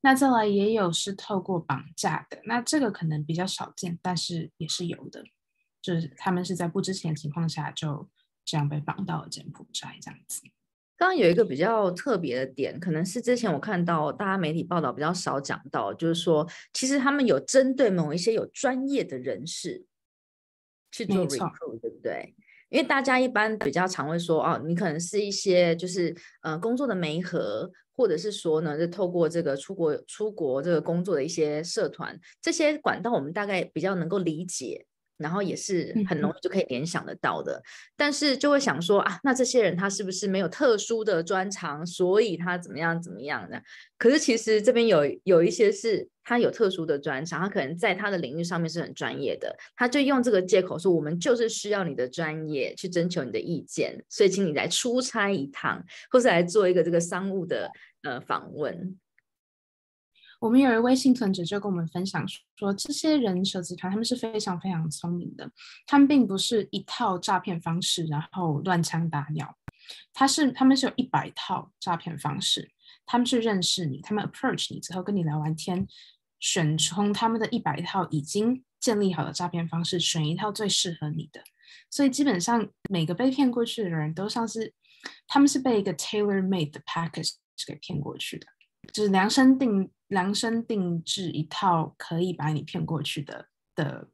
那再来也有是透过绑架的，那这个可能比较少见，但是也是有的，就是他们是在不知情的情况下就这样被绑到了柬埔寨这样子。刚刚有一个比较特别的点，可能是之前我看到大家媒体报道比较少讲到，就是说其实他们有针对某一些有专业的人士去做 recruit，对不对？因为大家一般比较常会说，哦，你可能是一些就是呃工作的媒合，或者是说呢，就透过这个出国出国这个工作的一些社团，这些管道我们大概比较能够理解。然后也是很容易就可以联想得到的，但是就会想说啊，那这些人他是不是没有特殊的专长，所以他怎么样怎么样的？可是其实这边有有一些是他有特殊的专长，他可能在他的领域上面是很专业的，他就用这个借口说，我们就是需要你的专业去征求你的意见，所以请你来出差一趟，或是来做一个这个商务的呃访问。我们有一位幸存者就跟我们分享说，这些人蛇集团他们是非常非常聪明的，他们并不是一套诈骗方式，然后乱枪打鸟，他是他们是有一百套诈骗方式，他们是认识你，他们 approach 你之后跟你聊完天，选从他们的一百套已经建立好的诈骗方式，选一套最适合你的，所以基本上每个被骗过去的人都像是他们是被一个 tailor made 的 package 给骗过去的。就是量身定量身定制一套可以把你骗过去的的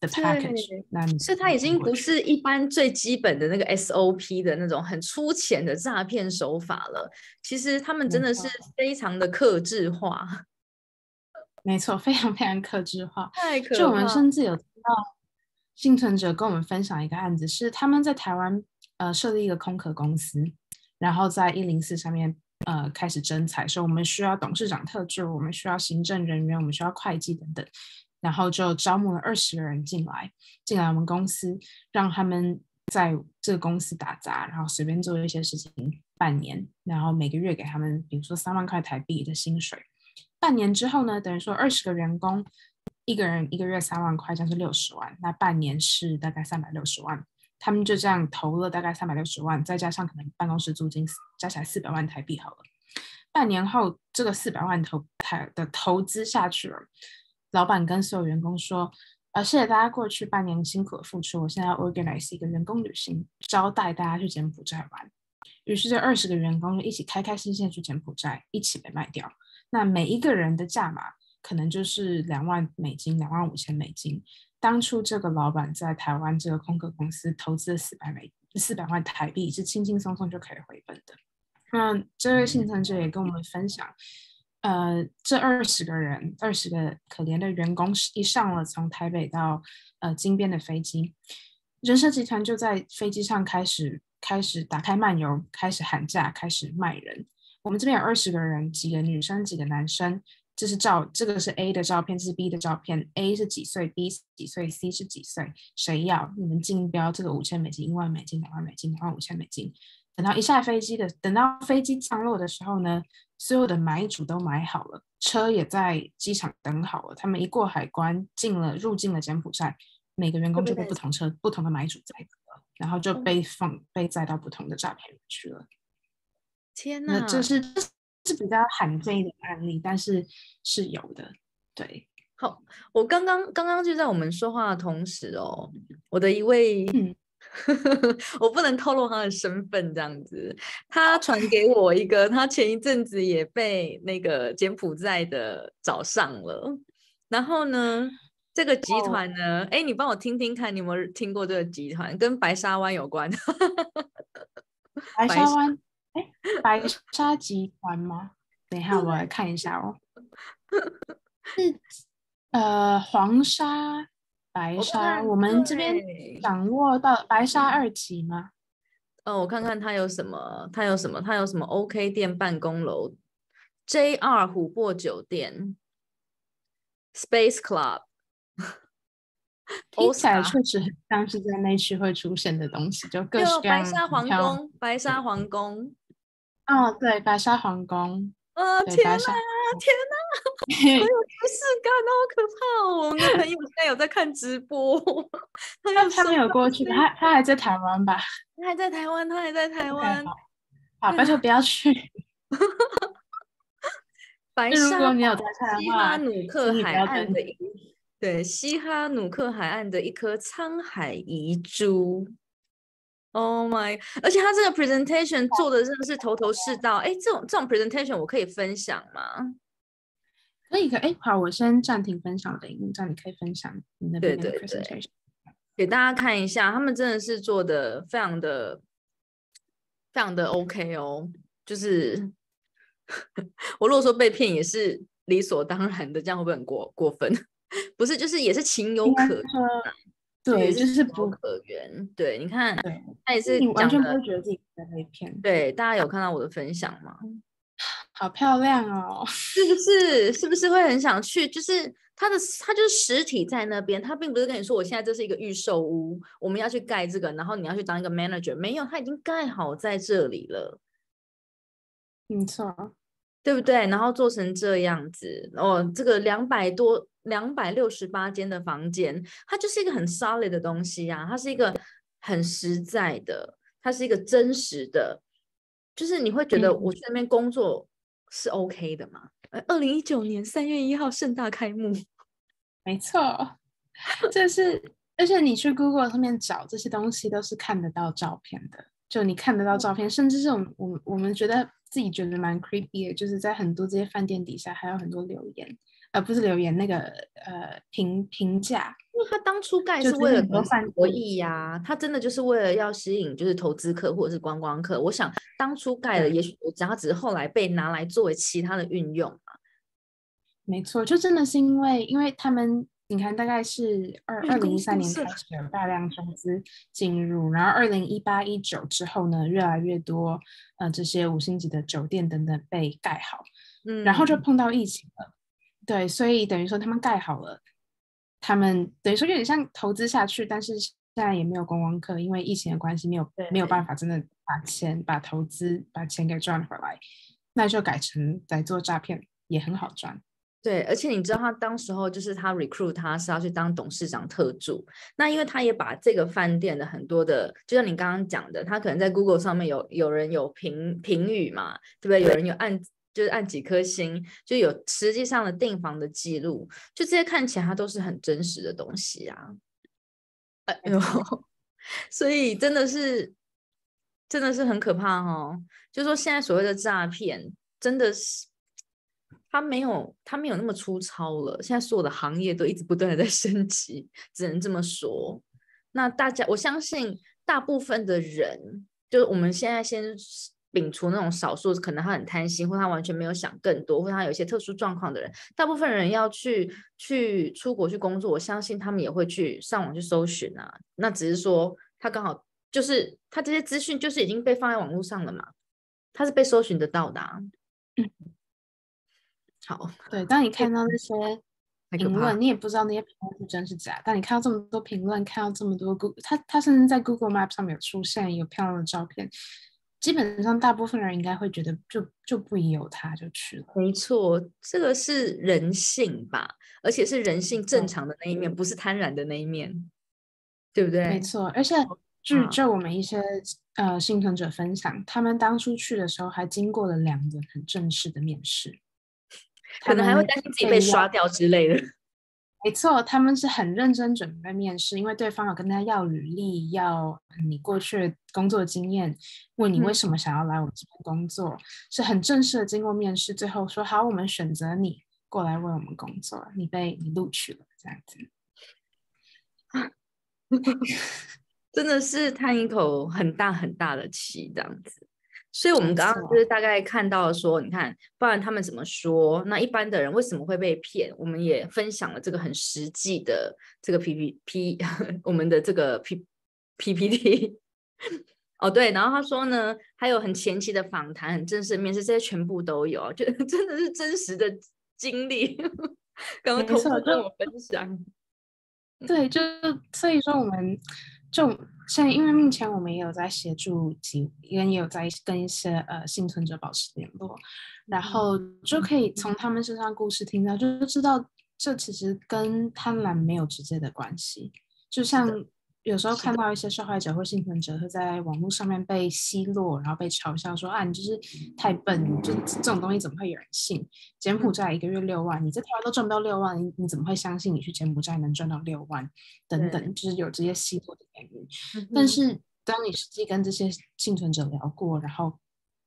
的 package，那你是它已经不是一般最基本的那个 SOP 的那种很粗浅的诈骗手法了。其实他们真的是非常的克制化，没错，非常非常克制化。太可就我们甚至有听到幸存者跟我们分享一个案子，是他们在台湾呃设立一个空壳公司，然后在一零四上面。呃，开始征才，说我们需要董事长特助，我们需要行政人员，我们需要会计等等，然后就招募了二十个人进来，进来我们公司，让他们在这个公司打杂，然后随便做一些事情，半年，然后每个月给他们，比如说三万块台币的薪水，半年之后呢，等于说二十个员工，一个人一个月三万块，这样是六十万，那半年是大概三百六十万。他们就这样投了大概三百六十万，再加上可能办公室租金，加起来四百万台币好了。半年后，这个四百万投台的投资下去了。老板跟所有员工说：“呃，谢谢大家过去半年辛苦的付出，我现在要 organize 一个员工旅行，招待大家去柬埔寨玩。”于是这二十个员工就一起开开心心去柬埔寨，一起被卖掉。那每一个人的价码可能就是两万美金，两万五千美金。当初这个老板在台湾这个空壳公司投资四百美四百万台币，是轻轻松松就可以回本的。那这位幸存者也跟我们分享，呃，这二十个人，二十个可怜的员工，一上了从台北到呃金边的飞机，人社集团就在飞机上开始开始打开漫游，开始喊价，开始卖人。我们这边有二十个人，几个女生，几个男生。这是照，这个是 A 的照片，这是 B 的照片。A 是几岁，B 几岁，C 是几岁？谁要？你们竞标这个五千美金、一万美金、两万美金、两万五千美金。等到一下飞机的，等到飞机降落的时候呢，所有的买主都买好了，车也在机场等好了。他们一过海关，进了入境了柬埔寨，每个员工就被不同车、不同的买主载了，然后就被放被载到不同的诈骗去了。天哪，这是。是比较罕见的案例，但是是有的。对，好，我刚刚刚刚就在我们说话的同时哦，我的一位，我不能透露他的身份，这样子，他传给我一个，他前一阵子也被那个柬埔寨的找上了，然后呢，这个集团呢，哎，你帮我听听看，你有没有听过这个集团？跟白沙湾有关？白沙湾。白沙集团吗？等一下，我来看一下哦。是呃，黄沙、白沙，我们这边掌握到白沙二期吗？哦，我看看它有什么，它有什么，它有什么？OK 店办公楼、JR 琥珀酒店、Space Club，听起来确实很像是在那区会出现的东西，就各式各样。白沙皇宫，白沙皇宫。哦，对，白沙皇宫。啊，天哪，天哪，好有仪式感哦，好可怕哦！我们的朋友现在有在看直播，他他没有过去，他他还在台湾吧？他还在台湾，他还在台湾。好，拜托不要去。白沙就如果你有在看的西哈话，努克海岸的一对西哈努克海岸的一颗沧海遗珠。Oh my！而且他这个 presentation 做的真的是头头是道。哎，这种这种 presentation 我可以分享吗？可以可以，哎，好，我先暂停分享我的荧幕，这样你可以分享你的对对 presentation。给大家看一下，他们真的是做的非常的非常的 OK 哦。就是 我如果说被骗也是理所当然的，这样会不会很过过分？不是，就是也是情有可对，就是不，可原。对，你看，对，他也是你完全不会觉得自己在被骗。对，大家有看到我的分享吗？好漂亮哦！是不是？是不是会很想去？就是它的，它就是实体在那边，它并不是跟你说我现在这是一个预售屋，我们要去盖这个，然后你要去当一个 manager，没有，它已经盖好在这里了，没错，对不对？然后做成这样子，哦，这个两百多、两百六十八间的房间，它就是一个很 solid 的东西啊，它是一个很实在的，它是一个真实的，就是你会觉得嗯我去那边工作是 OK 的嘛？呃，二零一九年三月一号盛大开幕。没错，这是，而且你去 Google 上面找这些东西都是看得到照片的，就你看得到照片，甚至是我们我们我们觉得自己觉得蛮 creepy 的，就是在很多这些饭店底下还有很多留言，呃，不是留言，那个呃评评价，因为他当初盖是是为了很多饭博店弈呀，他真的就是为了要吸引就是投资客或者是观光客。我想当初盖的也许不这样，它只是后来被拿来作为其他的运用嘛。没错，就真的是因为，因为他们，你看，大概是二二零一三年开始有大量中资进入，然后二零一八一九之后呢，越来越多呃这些五星级的酒店等等被盖好，嗯，然后就碰到疫情了，对，所以等于说他们盖好了，他们等于说有点像投资下去，但是现在也没有观光客，因为疫情的关系，没有没有。办法真的把钱把投资把钱给赚回来，那就改成来做诈骗，也很好赚。对，而且你知道他当时候就是他 recruit 他是要去当董事长特助，那因为他也把这个饭店的很多的，就像你刚刚讲的，他可能在 Google 上面有有人有评评语嘛，对不对？有人有按就是按几颗星，就有实际上的订房的记录，就这些看起来它都是很真实的东西啊。哎呦，所以真的是真的是很可怕哦。就说现在所谓的诈骗，真的是。它没有，它没有那么粗糙了。现在所有的行业都一直不断的在 升级，只能这么说。那大家，我相信大部分的人，就是我们现在先摒除那种少数，可能他很贪心，或他完全没有想更多，或他有一些特殊状况的人，大部分人要去去出国去工作，我相信他们也会去上网去搜寻啊。那只是说他刚好就是他这些资讯就是已经被放在网络上了嘛，他是被搜寻得到的、啊。好，对，当你看到那些评论，你也不知道那些评论是真是假。但你看到这么多评论，看到这么多 Google，它它甚至在 Google Map 上面有出现有漂亮的照片，基本上大部分人应该会觉得就就不宜有他，就去了。没错，这个是人性吧，而且是人性正常的那一面，不是贪婪的那一面，对不对？没错，而且据嗯就我们一些呃幸存者分享，他们当初去的时候还经过了两轮很正式的面试，可能还会担心自己被刷掉之类的。没错，他们是很认真准备面试，因为对方有跟他要履历，要你过去的工作经验，问你为嗯什么想要来我们这边工作，是很正式的经过面试，最后说好，我们选择你过来为我们工作，你被你录取了，这样子。真的是叹一口很大很大的气，这样子。所以，我们没刚刚就是大概看到说，你看，不然他们怎么说？那一般的人为什么会被骗？我们也分享了这个很实际的这个 P P P，我们的这个 P P P T。哦，对，然后他说呢，还有很前期的访谈、很正式的面试，这些全部都有，就真的是真实的经历。刚刚偷偷跟我分享。对，就所以说我们就现在，因为目前我们也有在协助几，也也有在跟一些呃幸存者保持联络，然后就可以从他们身上故事听到，就知道这其实跟贪婪没有直接的关系。就像有时候看到一些受害者或幸存者会在网络上面被奚落，然后被嘲笑说啊，你就是太笨，就这种东西怎么会有人信？柬埔寨一个月六万，你在台湾都赚不到六万，你你怎么会相信你去柬埔寨能赚到六万？等等，就是有这些奚落的言语。但是当你实际跟这些幸存者聊过，然后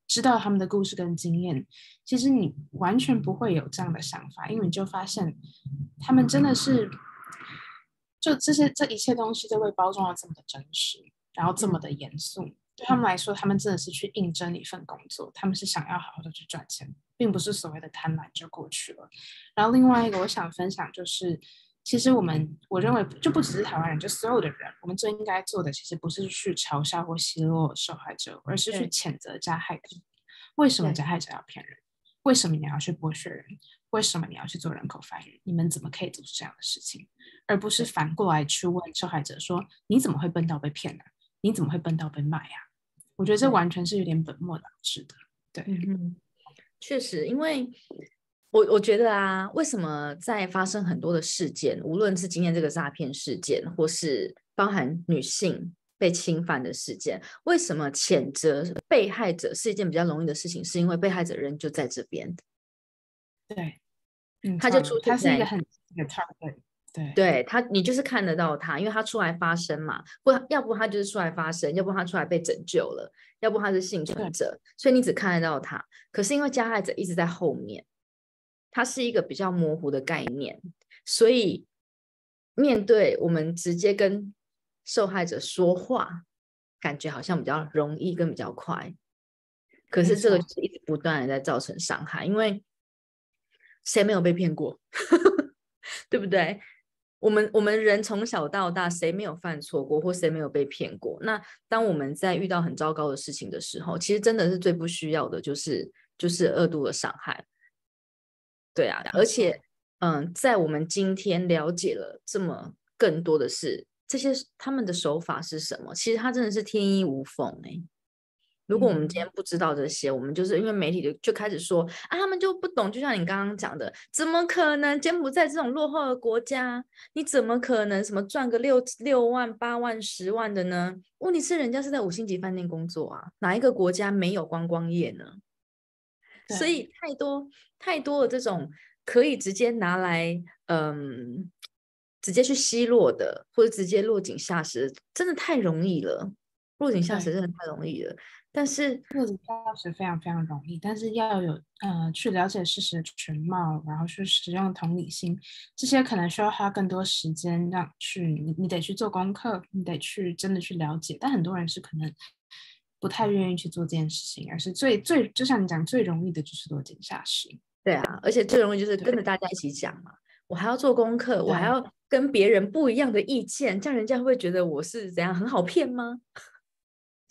知道他们的故事跟经验，其实你完全不会有这样的想法，因为你就发现他们真的是。就这些这一切东西都被包装的这么的真实，然后这么的严肃，对他们来说，他们真的是去应征一份工作，他们是想要好好的去赚钱，并不是所谓的贪婪就过去了。然后另外一个我想分享就是，其实我们我认为就不只是台湾人，就所有的人，我们最应该做的其实不是去嘲笑或奚落受害者，而是去谴责加害者。为什么加害者要骗人？为什么你要去剥削人？为什么你要去做人口贩运？你们怎么可以做出这样的事情？而不是反过来去问受害者说：“你怎么会笨到被骗呢？你怎么会笨到被卖呀？”我觉得这完全是有点本末倒置的。对，嗯确实，因为我我觉得啊，为什么在发生很多的事件，无论是今天这个诈骗事件，或是包含女性被侵犯的事件，为什么谴责被害者是一件比较容易的事情？是因为被害者人就在这边。对，嗯，他就出他是一个很一个 target。对，对他，你就是看得到他，因为他出来发声嘛，不要不他就是出来发声，要不他出来被拯救了，要不他是幸存者，所以你只看得到他。可是因为加害者一直在后面，他是一个比较模糊的概念，所以面对我们直接跟受害者说话，感觉好像比较容易跟比较快。可是这个就是一直不断的在造成伤害，因为谁没有被骗过，对不对？我们我们人从小到大，谁没有犯错过，或谁没有被骗过？那当我们在遇到很糟糕的事情的时候，其实真的是最不需要的，就是就是恶度的伤害。对啊，而且，嗯，在我们今天了解了这么更多的是这些他们的手法是什么？其实他真的是天衣无缝哎。如果我们今天不知道这些，我们就是因为媒体就就开始说啊，他们就不懂。就像你刚刚讲的，怎么可能柬埔寨这种落后的国家，你怎么可能什么赚个六六万、八万、十万的呢？问题是人家是在五星级饭店工作啊，哪一个国家没有观光业呢？所以太多太多的这种可以直接拿来嗯，直接去奚落的，或者直接落井下石，真的太容易了。落井下石真的太容易了。但是落井下石非常非常容易，但是要有呃去了解事实的全貌，然后去使用同理心，这些可能需要花更多时间让去你你得去做功课，你得去真的去了解。但很多人是可能不太愿意去做这件事情，而是最最就像你讲最容易的就是落井下石。对啊，而且最容易就是跟着大家一起讲嘛，我还要做功课，我还要跟别人不一样的意见，这样人家会觉得我是怎样很好骗吗？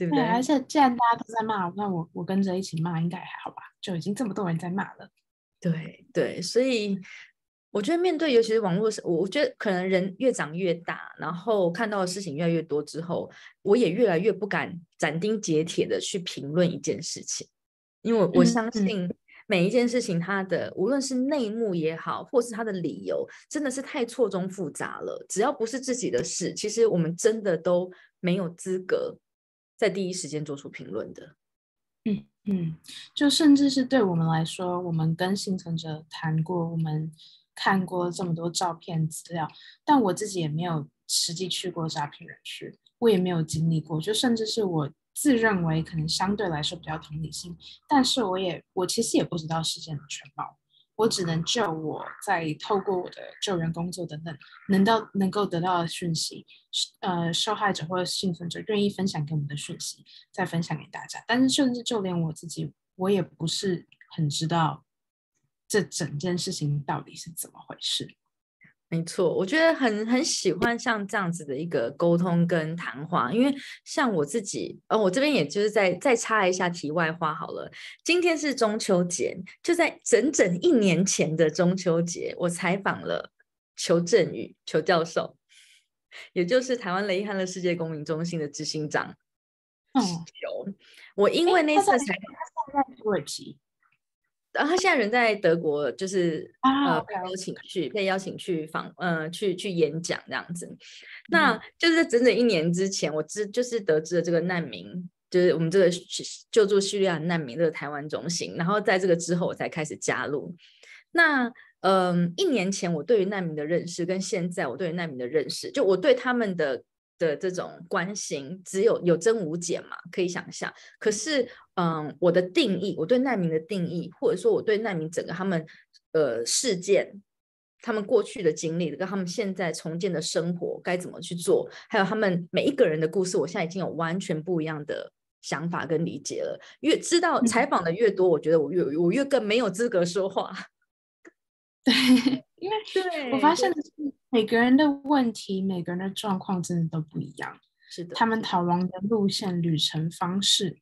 对不对？而且既然大家都在骂，那我我跟着一起骂应该还好吧？就已经这么多人在骂了。对对，所以我觉得面对尤其是网络，我我觉得可能人越长越大，然后看到的事情越来越多之后，我也越来越不敢斩钉截铁的去评论一件事情，因为我相信每一件事情它的无论是内幕也好，或是它的理由，真的是太错综复杂了。只要不是自己的事，其实我们真的都没有资格。在第一时间做出评论的，嗯嗯，就甚至是对我们来说，我们跟幸存者谈过，我们看过这么多照片资料，但我自己也没有实际去过诈骗人区，我也没有经历过，就甚至是我自认为可能相对来说比较同理心，但是我也我其实也不知道事件的全貌。我只能就我在透过我的救援工作等等，能到能够得到的讯息，呃，受害者或者幸存者愿意分享给我们的讯息，再分享给大家。但是甚至就连我自己，我也不是很知道这整件事情到底是怎么回事。没错，我觉得很很喜欢像这样子的一个沟通跟谈话，因为像我自己，呃，我这边也就是再再插一下题外话好了。今天是中秋节，就在整整一年前的中秋节，我采访了裘振宇裘教授，也就是台湾雷汉乐世界公民中心的执行长。嗯，裘，我因为那次采访，他在土耳其。然后他现在人在德国，就是啊呃被邀请去被邀请去访呃去去演讲这样子。那就是在整整一年之前，我知就是得知了这个难民，就是我们这个叙救助叙利亚难民这个台湾中心。然后在这个之后，我才开始加入。那嗯，一年前我对于难民的认识，跟现在我对于难民的认识，就我对他们的的这种关心，只有有增无减嘛，可以想象。可是，嗯，我的定义，我对难民的定义，或者说我对难民整个他们呃事件，他们过去的经历，跟他们现在重建的生活该怎么去做，还有他们每一个人的故事，我现在已经有完全不一样的想法跟理解了。越知道采访的越多，我觉得我越我越更没有资格说话。对，因为对我发现每个人的问题，每个人的状况真的都不一样，是的，他们逃亡的路线、旅程方式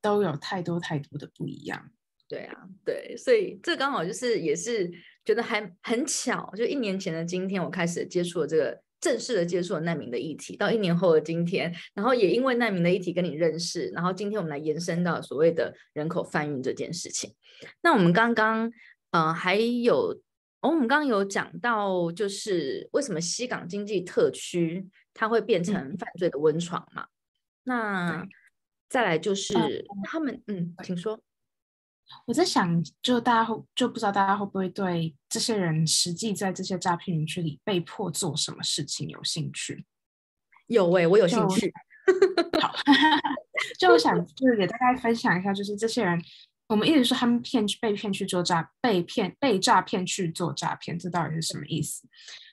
都有太多太多的不一样。对啊，对，所以这刚好就是也是觉得还很巧，就一年前的今天，我开始接触了这个正式的接触了难民的议题，到一年后的今天，然后也因为难民的议题跟你认识，然后今天我们来延伸到所谓的人口贩运这件事情。那我们刚刚呃还有，哦，我们刚刚有讲到，就是为什么西港经济特区它会变成犯罪的温床嘛？那再来就是他们，嗯，请说。我在想，就大家会就不知道大家会不会对这些人实际在这些诈骗园区里被迫做什么事情有兴趣？有诶、我有兴趣。好，就我想就是给大家分享一下，就是这些人，我们一直说他们骗被骗去做诈，被骗被诈骗去做诈骗，这到底是什么意思？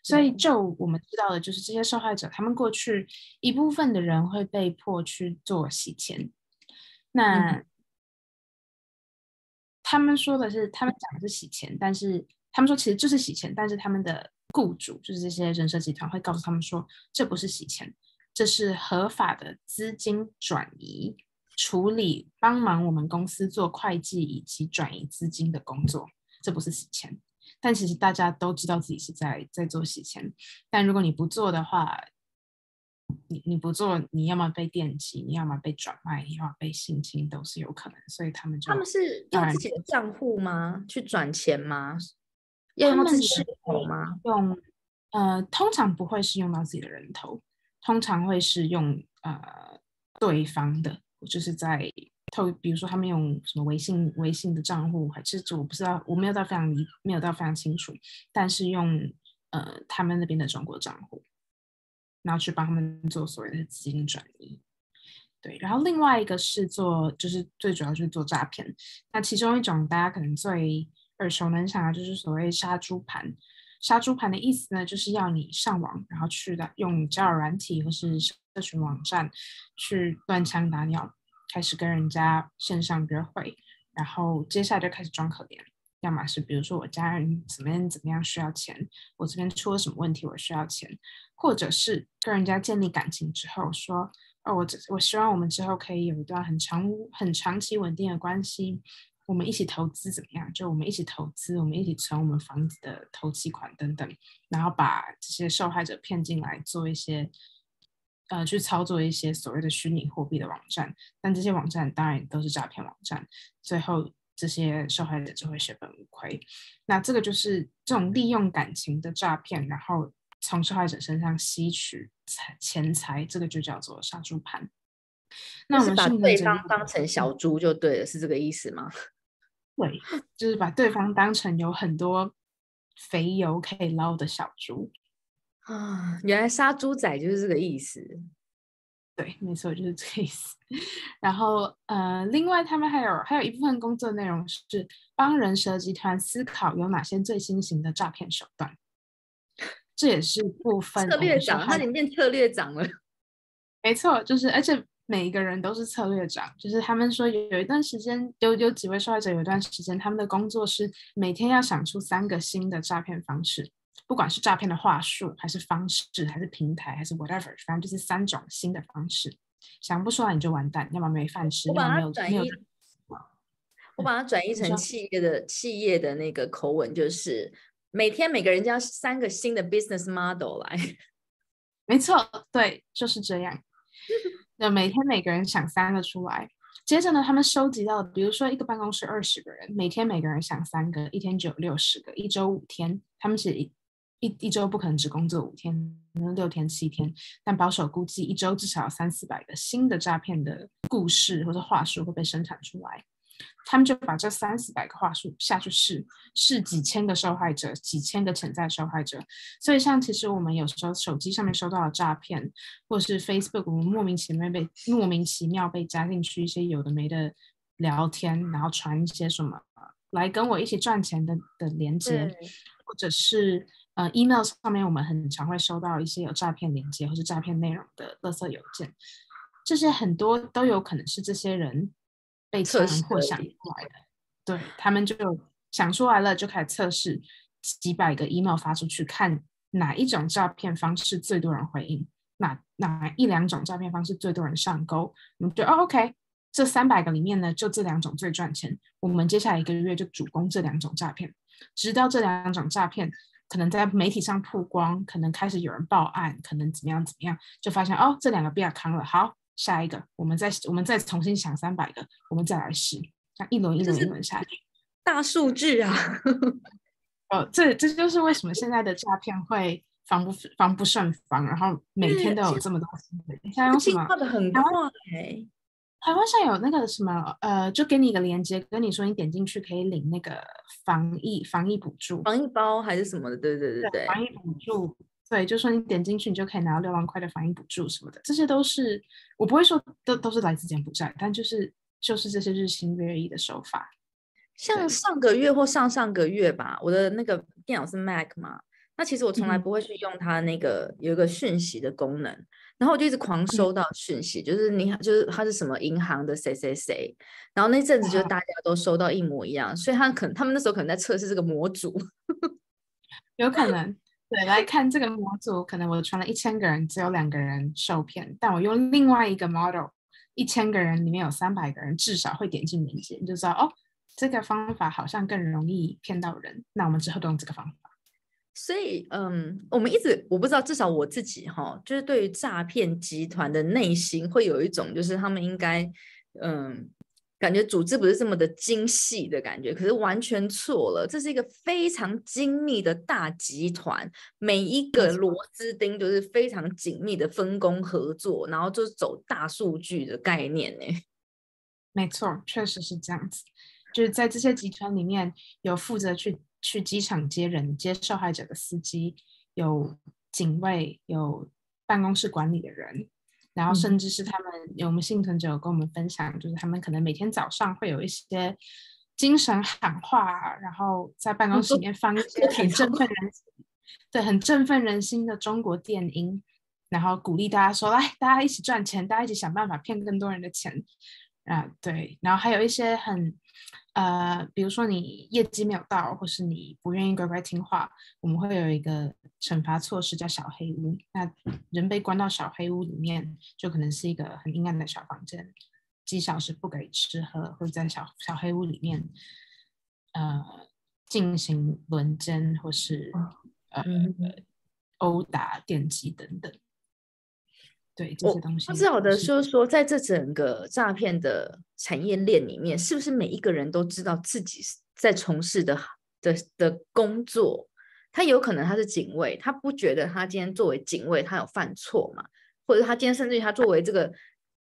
所以就我们知道的，就是这些受害者，他们过去一部分的人会被迫去做洗钱，那。他们说的是，他们讲的是洗钱，但是他们说其实就是洗钱，但是他们的雇主就是这些人设集团会告诉他们说，这不是洗钱，这是合法的资金转移处理，帮忙我们公司做会计以及转移资金的工作，这不是洗钱。但其实大家都知道自己是在在做洗钱，但如果你不做的话，你你不做，你要么被电击，你要么被转卖，你要么被性侵，都是有可能。所以他们就他们是用自己的账户吗？去转钱吗？要他们用自己的头吗？用呃，通常不会是用到自己的人头，通常会是用呃对方的，就是在透，比如说他们用什么微信微信的账户，还是我不知道，我没有到非常理，没有到非常清楚，但是用呃他们那边的中国账户，然后去帮他们做所谓的资金转移。对，然后另外一个是做，就是最主要就是做诈骗。那其中一种大家可能最耳熟能详的，就是所谓杀猪盘。杀猪盘的意思呢，就是要你上网，然后去的用交友软体或是社群网站去乱枪打鸟，开始跟人家线上约会，然后接下来就开始装可怜。要么是比如说我家人怎么样怎么样需要钱，我这边出了什么问题我需要钱，或者是跟人家建立感情之后说。哦，我只我希望我们之后可以有一段很长、很长期稳定的关系。我们一起投资怎么样？就我们一起投资，我们一起存我们房子的投期款等等，然后把这些受害者骗进来做一些，呃，去操作一些所谓的虚拟货币的网站。但这些网站当然都是诈骗网站，最后这些受害者就会血本无归。那这个就是这种利用感情的诈骗，然后。从受害者身上吸取财钱财，这个就叫做杀猪盘。那我们把对方当成小猪就对了，是这个意思吗？对，就是把对方当成有很多肥油可以捞的小猪。啊，原来杀猪仔就是这个意思。对，没错，就是这个意思。然后，呃，另外他们还有还有一部分工作内容是帮人蛇集团思考有哪些最新型的诈骗手段。这也是部分策略长，他他已经变策略长了。没错，就是而且每一个人都是策略长，就是他们说有有一段时间，有有几位受害者有一段时间，他们的工作是每天要想出三个新的诈骗方式，不管是诈骗的话术，还是方式，还是平台，还是 whatever，反正就是三种新的方式，想不出来你就完蛋，要么没饭吃，要么没有没有它转译，我把它转译成企业的企业的那个口吻，就是每天每个人要三个新的 business model 来。没错，对，就是这样。那每天每个人想三个出来，接着呢，他们收集到，比如说一个办公室二十个人，每天每个人想三个，一天就有六十个，一周五天，他们是一一一周不可能只工作五天，可能六天七天，但保守估计一周至少有三四百个新的诈骗的故事或者话术会被生产出来。他们就把这三四百个话术下去试，试几千个受害者，几千个潜在受害者。所以，像其实我们有时候手机上面收到的诈骗，或是 Facebook 我们莫名其妙被莫名其妙被加进去一些有的没的聊天，然后传一些什么来跟我一起赚钱的的连接，或者是呃 email 上面我们很常会收到一些有诈骗链接或是诈骗内容的垃圾邮件，这些很多都有可能是这些人。被测试或想出来的，对他们就想出来了，就开始测试几百个 email 发出去，看哪一种诈骗方式最多人回应，哪哪一两种诈骗方式最多人上钩。我们觉得哦，OK，这三百个里面呢，就这两种最赚钱。我们接下来一个月就主攻这两种诈骗，直到这两种诈骗可能在媒体上曝光，可能开始有人报案，可能怎么样怎么样，就发现哦，这两个不要康了，好。下一个，我们再我们再重新想三百个，我们再来试，像一轮一轮一轮下去，大数据啊！呃，这这就是为什么现在的诈骗会防不防不胜防，然后每天都有这么多新闻。像用什么？的很快。台湾上有那个什么，呃，就给你一个链接，跟你说你点进去可以领那个防疫防疫补助，防疫包还是什么的？对对对对，防疫补助。对，就说你点进去，你就可以拿到六万块的防疫补助什么的，这些都是我不会说都都是来自柬埔寨，但就是就是这些日新月异的手法。像上个月或上上个月吧，我的那个电脑是 Mac 嘛，那其实我从来不会去用它那个有一个讯息的功能，然后我就一直狂收到讯息，就是你就是它是什么银行的谁谁谁，然后那阵子就大家都收到一模一样，所以他可能他们那时候可能在测试这个模组，有可能。对，来看这个模组，可能我传了一千个人，只有两个人受骗，但我用另外一个 model，一千个人里面有三百个人至少会点进链接，你就知道哦，这个方法好像更容易骗到人，那我们之后都用这个方法。所以，嗯，我们一直我不知道，至少我自己哈，就是对于诈骗集团的内心会有一种，就是他们应该，嗯。感觉组织不是这么的精细的感觉，可是完全错了。这是一个非常精密的大集团，每一个螺丝钉都是非常紧密的分工合作，然后就是走大数据的概念呢。没错，确实是这样子。就是在这些集团里面有负责去去机场接人、接受害者的司机，有警卫，有办公室管理的人。然后甚至是他们，有我们幸存者有跟我们分享，就是他们可能每天早上会有一些精神喊话，然后在办公室里面放一些很振奋人心，对，很振奋人心的中国电音，然后鼓励大家说：“来，大家一起赚钱，大家一起想办法骗更多人的钱。”啊，对，然后还有一些很。呃，比如说你业绩没有到，或是你不愿意乖乖听话，我们会有一个惩罚措施叫小黑屋。那人被关到小黑屋里面，就可能是一个很阴暗的小房间，几小时不给吃喝，或者在小小黑屋里面，呃，进行轮奸或是呃殴打、电击等等。对这些东西，不知道的就是说，在这整个诈骗的产业链里面，是不是每一个人都知道自己在从事的的的工作？他有可能他是警卫，他不觉得他今天作为警卫他有犯错嘛？或者他今天甚至于他作为这个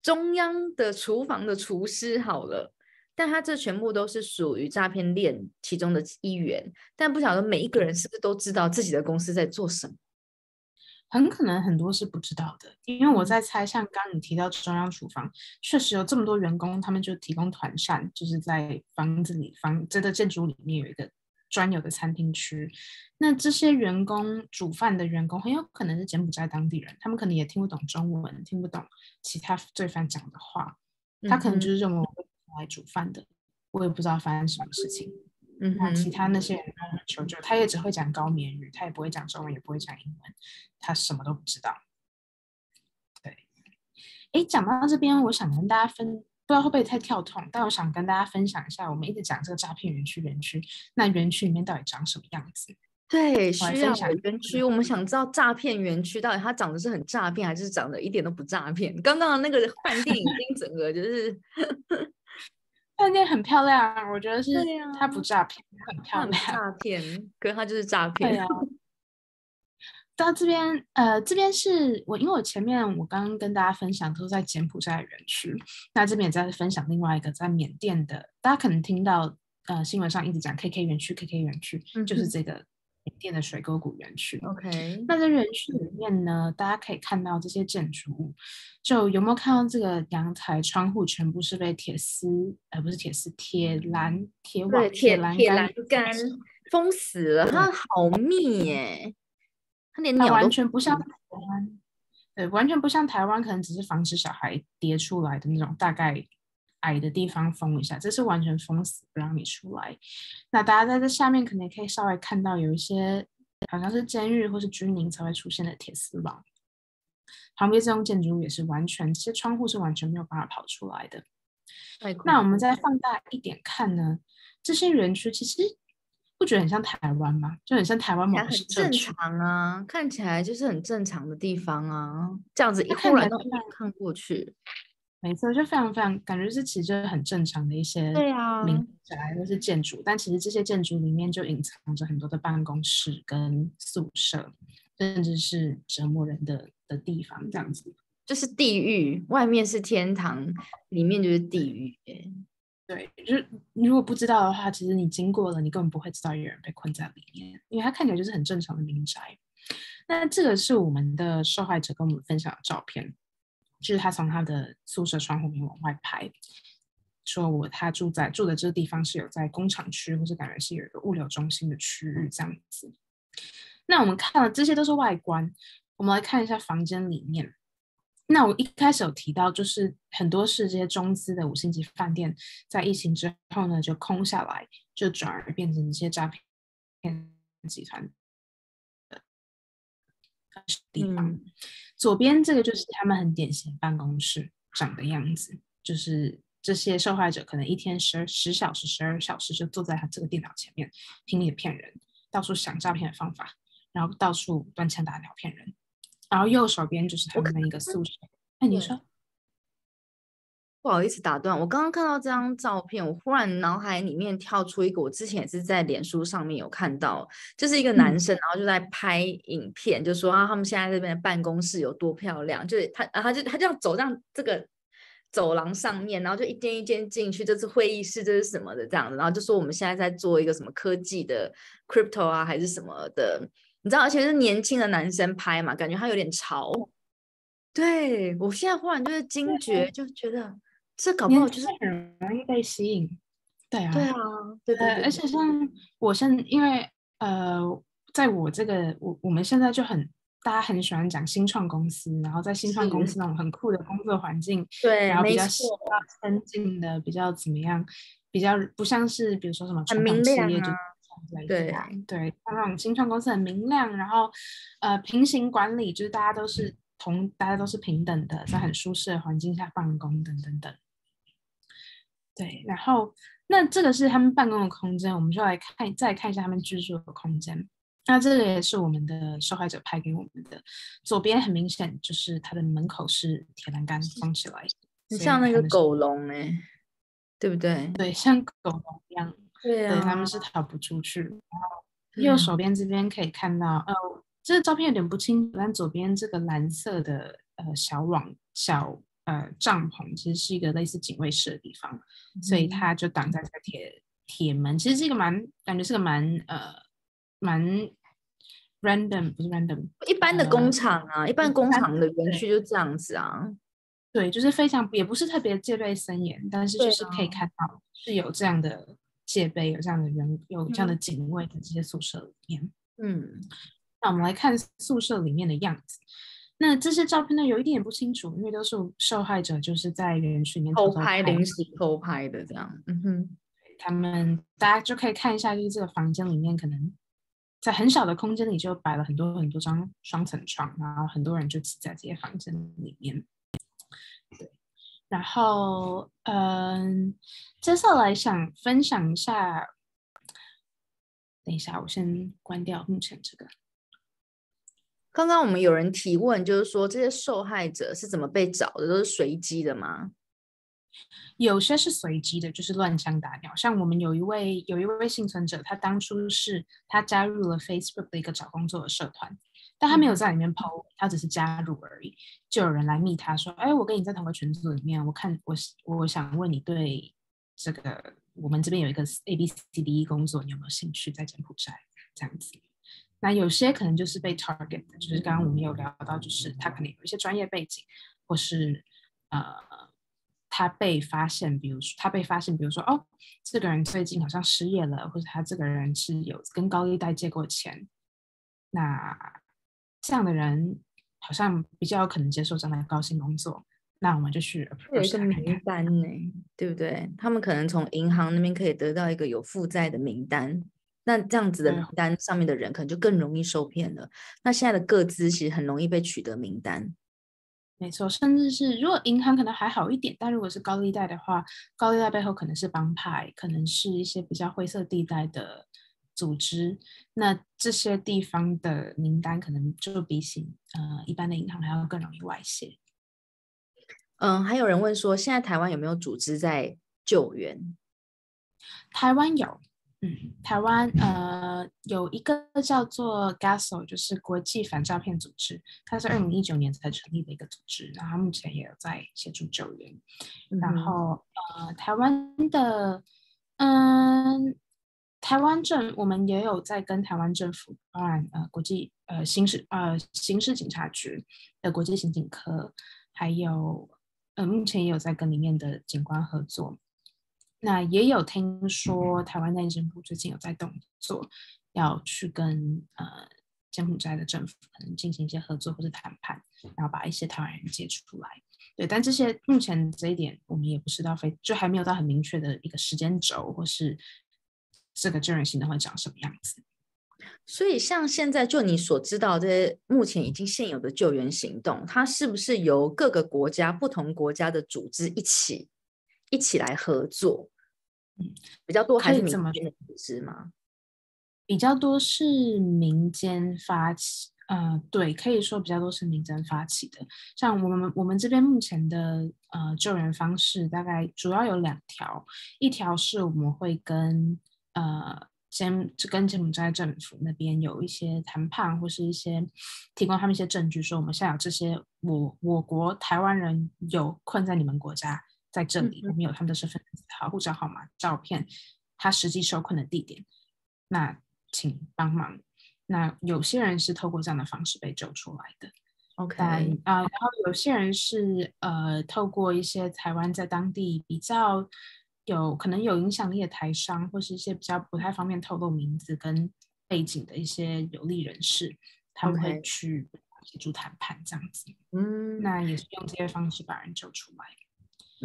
中央的厨房的厨师好了，但他这全部都是属于诈骗链其中的一员。但不晓得每一个人是不是都知道自己的公司在做什么？很可能很多是不知道的，因为我在猜，像刚你提到中央厨房，确实有这么多员工，他们就提供团膳，就是在房子里房这个建筑里面有一个专有的餐厅区。那这些员工煮饭的员工很有可能是柬埔寨当地人，他们可能也听不懂中文，听不懂其他罪犯讲的话，他可能就是认为我来煮饭的，我也不知道发生什么事情。嗯，那其他那些人求救，他也只会讲高棉语，他也不会讲中文，也不会讲英文，他什么都不知道。对，哎，讲到这边，我想跟大家分，不知道会不会太跳痛，但我想跟大家分享一下，我们一直讲这个诈骗园区，园区那园区里面到底长什么样子？对，需要园区。我们想知道诈骗园区到底它长得是很诈骗，还是长得一点都不诈骗？刚刚的那个饭店已经整个就是饭店很漂亮，我觉得是它不诈骗，很漂亮。诈 骗，可是它就是诈骗。对啊。到这边，呃，这边是我，因为我前面我刚刚跟大家分享都是在柬埔寨的园区，那这边也在分享另外一个在缅甸的，大家可能听到呃新闻上一直讲 KK 园区，KK 园区就是这个缅甸的水沟谷园区。OK，那在园区里面呢，大家可以看到这些建筑物，就有没有看到这个阳台窗户全部是被铁丝，呃，不是铁丝，铁栏、铁网、铁栏铁杆杆封死了，它好密耶，它连它完全不像台湾，对，完全不像台湾，可能只是防止小孩跌出来的那种大概矮的地方封一下，这是完全封死不让你出来。那大家在这下面可能也可以稍微看到有一些好像是监狱或是军营才会出现的铁丝网，旁边这栋建筑物也是完全，其实窗户是完全没有办法跑出来的。那我们怖再放大一点看呢，这些园区其实不觉得很像台湾吗？就很像台湾某看起来很正。常啊，看起来就是很正常的地方啊，这样子一它看忽然都看过去，没错，就非常非常感觉是其实就是很正常的一些对啊民宅或是建筑，但其实这些建筑里面就隐藏着很多的办公室跟宿舍，甚至是折磨人的的地方，这样子。就是地狱，外面是天堂，里面就是地狱。对，就是如果不知道的话，其实你经过了，你根本不会知道有人被困在里面，因为它看起来就是很正常的民宅。那这个是我们的受害者跟我们分享的照片，就是他从他的宿舍窗户里面往外拍，说我他住在住的这个地方是有在工厂区，或是感觉是有一个物流中心的区域这样子。那我们看了这些都是外观，我们来看一下房间里面。那我一开始有提到，就是很多是这些中资的五星级饭店，在疫情之后呢，就空下来，就转而变成一些诈骗集团地方。嗯左边这个就是他们很典型办公室长的样子，就是这些受害者可能一天十十小时、十二小时就坐在他这个电脑前面，拼命的骗人，到处想诈骗的方法，然后到处端枪打鸟骗人。然后右手边就是他们的一个宿舍。哎，你说？不好意思打断，我刚刚看到这张照片，我忽然脑海里面跳出一个，我之前也是在脸书上面有看到，就是一个男嗯。生，然后就在拍影片，就说啊，他们现在这边的办公室有多漂亮，就是他，啊、他就他就要走上这个走廊上面，然后就一间一间进去，这是会议室，这是什么的这样子，然后就说我们现在在做一个什么科技的 crypto 啊，还是什么的，你知道，而且是年轻的男生拍嘛，感觉他有点潮。对我现在忽然就是惊觉，就觉得这搞不好就是很容易被吸引。对啊，对啊，对对而且像我现因为呃，在我这个我我们现在就很大家很喜欢讲新创公司，然后在新创公司那种很酷的工作环境，对然后比没较比错较先进的，比较怎么样，比较不像是比如说什么很传统企业就对啊对，像那种新创公司很明亮，然后呃平行管理，就是大家都是同大家都是平等的，在很舒适的环境下办公等等等。对，然后那这个是他们办公的空间，我们就来看再看一下他们居住的空间。那这个也是我们的受害者拍给我们的，左边很明显就是它的门口是铁栏杆封起来，很像那个狗笼哎、对不对？对，像狗笼一样，对对，他啊们是逃不出去。然后右手边这边可以看到，呃，这个照片有点不清楚，但左边这个蓝色的呃小网小呃帐篷，其实是一个类似警卫室的地方，所以嗯它就挡在这个铁铁门，其实是一个蛮感觉是个蛮呃蛮 random 不是 random，一般的工呃厂啊，一般一般工厂的园区就这样子啊。对，就是非常也不是特别戒备森严，但是就是可以啊看到是有这样的戒备，有这样的人，有这样的嗯警卫在这些宿舍里面。嗯，那我们来看宿舍里面的样子。那这些照片呢，有一点也不清楚，因为都是受害者就是在园区里面偷偷拍临时偷拍的这样。嗯哼，他们大家就可以看一下，就是这个房间里面可能在很小的空间里就摆了很多很多张双层床，然后很多人就挤在这些房间里面。对，然后嗯，接下来想分享一下，等一下，我先关掉目前这个。刚刚我们有人提问，就是说这些受害者是怎么被找的？都是随机的吗？有些是随机的，就是乱枪打鸟。像我们有一位有一位幸存者，他当初是他加入了 Facebook 的一个找工作的社团，但他没有在里面 PO，他只是加入而已。就有人来密他说：“哎，我跟你在同个群组里面，我看我我想问你对这个我们这边有一个 A B C D E 工作，你有没有兴趣在柬埔寨这样子？”那有些可能就是被 target 的，就是刚刚我们有聊到，就是他可能有一些专业背景，或是呃，他被发现，比如说他被发现，比如说哦，这个人最近好像失业了，或者他这个人是有跟高利贷借过钱，那这样的人好像比较有可能接受这样的高薪工作，那我们就去有一个名单呢，对不对？他们可能从银行那边可以得到一个有负债的名单。那这样子的名单上面的人可能就更容易受骗了。那现在的个资其实很容易被取得名单，没错，甚至是如果银行可能还好一点，但如果是高利贷的话，高利贷背后可能是帮派，可能是一些比较灰色地带的组织。那这些地方的名单可能就比起呃一般的银行还要更容易外泄。嗯，还有人问说，现在台湾有没有组织在救援？台湾有。嗯，台湾呃有一个叫做 GASO，就是国际反诈骗组织，它是二零一九年才成立的一个组织，然后目前也有在协助救援。然后呃，台湾的嗯，台湾政我们也有在跟台湾政府，当然呃国际呃刑事呃刑事警察局的国际刑警科，还有呃目前也有在跟里面的警官合作。那也有听说，台湾内政部最近有在动作，要去跟呃柬埔寨的政府可能进行一些合作或者谈判，然后把一些台湾人接出来。对，但这些目前这一点我们也不知道，非就还没有到很明确的一个时间轴，或是这个救援行动会长什么样子。所以，像现在就你所知道这些目前已经现有的救援行动，它是不是由各个国家、不同国家的组织一起一起来合作？嗯，比较多还是民间的组织吗？比较多是民间发起，呃，对，可以说比较多是民间发起的。像我们我们这边目前的呃救援方式，大概主要有两条，一条是我们会跟呃柬跟柬埔寨政府那边有一些谈判，或是一些提供他们一些证据，说我们现在有这些我我国台湾人有困在你们国家。在这里，我们有他们的身份证号、护照号码、照片，他实际受困的地点。那请帮忙。那有些人是透过这样的方式被救出来的。OK，啊，然后有些人是呃，透过一些台湾在当地比较有可能有影响力的台商，或是一些比较不太方便透露名字跟背景的一些有利人士，他们会去协助谈判这样子。嗯，那也是用这些方式把人救出来。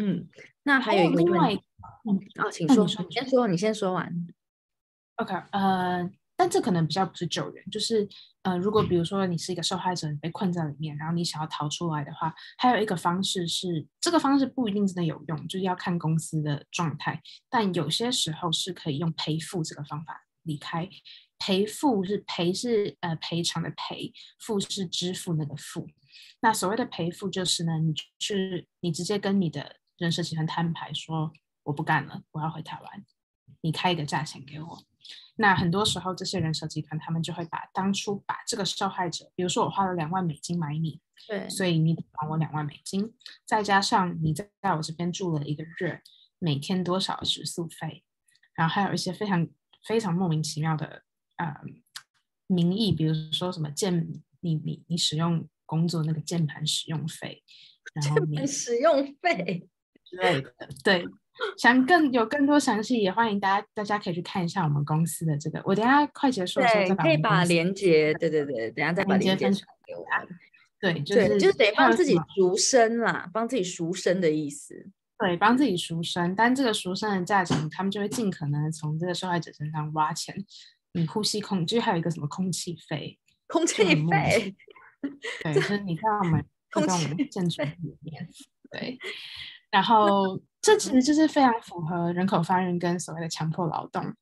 嗯，那还有一个另外，嗯，啊，请说，你先说，你先说完。OK，呃，但这可能比较不是救援，就是呃，如果比如说你是一个受害者，你被困在里面，然后你想要逃出来的话，还有一个方式是，这个方式不一定真的有用，就是要看公司的状态，但有些时候是可以用赔付这个方法离开。赔付是赔是呃赔偿的赔，付是支付那个付。那所谓的赔付就是呢，你去你直接跟你的。人设集团摊牌说我不干了，我要回台湾，你开一个价钱给我。那很多时候这些人设集团他们就会把当初把这个受害者，比如说我花了两万美金买你，对，所以你还我两万美金，再加上你在在我这边住了一个月，每天多少食宿费，然后还有一些非常非常莫名其妙的呃名义，比如说什么键你你你使用工作那个键盘使用费，键盘使用费。之类的，对，想更有更多详细，也欢迎大家，大家可以去看一下我们公司的这个。我等下快结束的时候再把可以把链接，对对对，等下再把链接分享给我。对，就是就是得帮自己赎身啦，帮自己赎身的意思。对，帮自己赎身，但这个赎身的价钱，他们就会尽可能从这个受害者身上挖钱。你呼吸空，就是还有一个什么空气费，空气费。对，就是你看我们这种建筑里面，对。然后，这其实就是非常符合人口贩运跟所谓的强迫劳动。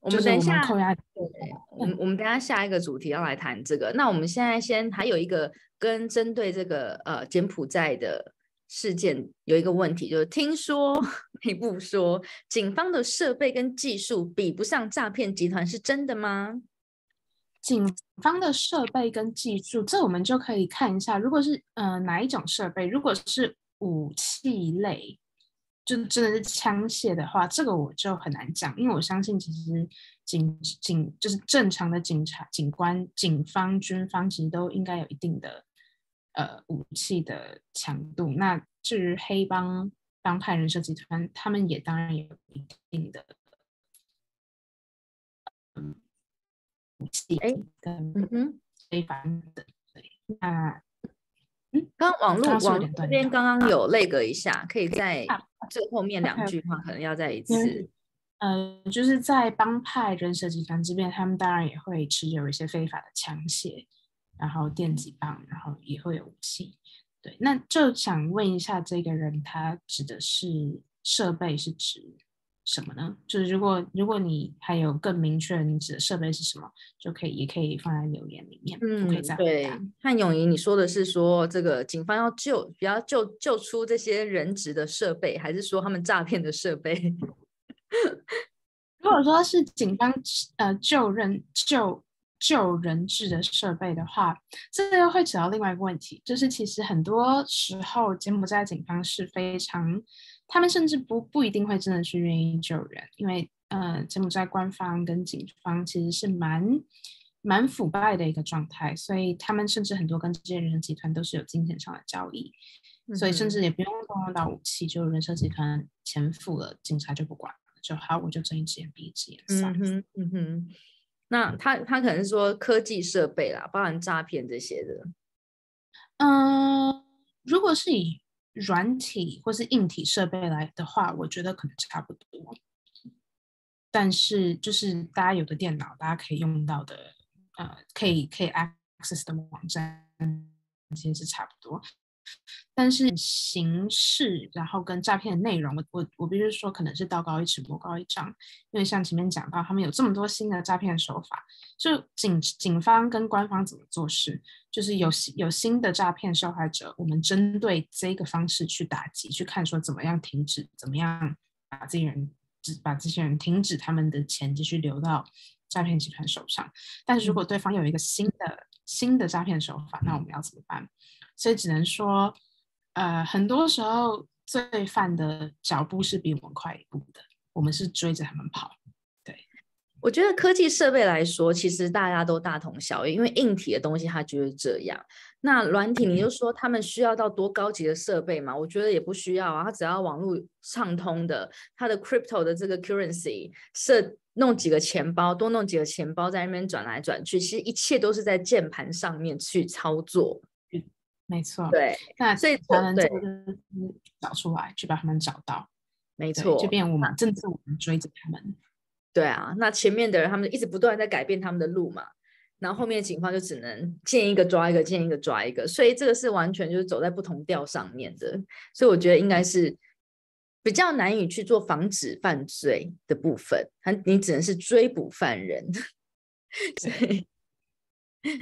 我们等一下，我们我们等下下一个主题要来谈这个。那我们现在先还有一个跟针对这个呃柬埔寨的事件有一个问题，就是听说你不说警方的设备跟技术比不上诈骗集团，是真的吗？警方的设备跟技术，这我们就可以看一下。如果是呃哪一种设备，如果是武器类。就真的是枪械的话，这个我就很难讲，因为我相信其实警警就是正常的警察、警官、警方、军方其实都应该有一定的呃武器的强度。那至于黑帮帮派人设集团，他们也当然有一定的武器跟非凡的对。那嗯，刚网络网这边刚刚有那个一下，可以在。最后面两句话可能要再一次，呃，就是在帮派人设集团这边，他们当然也会持有一些非法的枪械，然后电击棒，然后也会有武器。对，那就想问一下，这个人他指的是设备是指？什么呢？就是如果如果你还有更明确你指的设备是什么，就可以也可以放在留言里面，嗯，可以再对。汉永怡，你说的是说这个警方要救，比较救救出这些人质的设备，还是说他们诈骗的设备？如果说是警方呃救人救救人质的设备的话，这个会扯到另外一个问题，就是其实很多时候柬埔寨警方是非常。他们甚至不不一定会真的去愿意救人，因为呃，柬埔寨官方跟警方其实是蛮蛮腐败的一个状态，所以他们甚至很多跟这些人集团都是有金钱上的交易，所以甚至也不用动用到武器，就人设集团钱付了，警察就不管了，就好，我就睁一只眼闭一只眼。嗯哼，嗯哼，那他他可能是说科技设备啦，包含诈骗这些的。嗯，如果是以软体或是硬体设备来的话，我觉得可能差不多。但是就是大家有的电脑，大家可以用到的，呃，可以可以 access 的网站，其实是差不多。但是形式，然后跟诈骗的内容，我我我必须说，可能是道高一尺，魔高一丈。因为像前面讲到，他们有这么多新的诈骗手法，就警警方跟官方怎么做事，就是有有新的诈骗受害者，我们针对这个方式去打击，去看说怎么样停止，怎么样把这些人把这些人停止他们的钱继续流到诈骗集团手上。但是如果对方有一个新的新的诈骗手法，那我们要怎么办？所以只能说，呃，很多时候罪犯的脚步是比我们快一步的，我们是追着他们跑。对，我觉得科技设备来说，其实大家都大同小异，因为硬体的东西它就是这样。那软体，你就说他们需要到多高级的设备嘛？我觉得也不需要啊，它只要网络畅通的，它的 crypto 的这个 currency 设弄几个钱包，多弄几个钱包在那边转来转去，其实一切都是在键盘上面去操作。没错，对，那所以才能对找出来，去把他们找到。没错，就变我们正是我们追着他们。对啊，那前面的人他们一直不断在改变他们的路嘛，然后后面的警方就只能见一个抓一个，见一个抓一个，所以这个是完全就是走在不同调上面的。所以我觉得应该是比较难以去做防止犯罪的部分，他你只能是追捕犯人。对。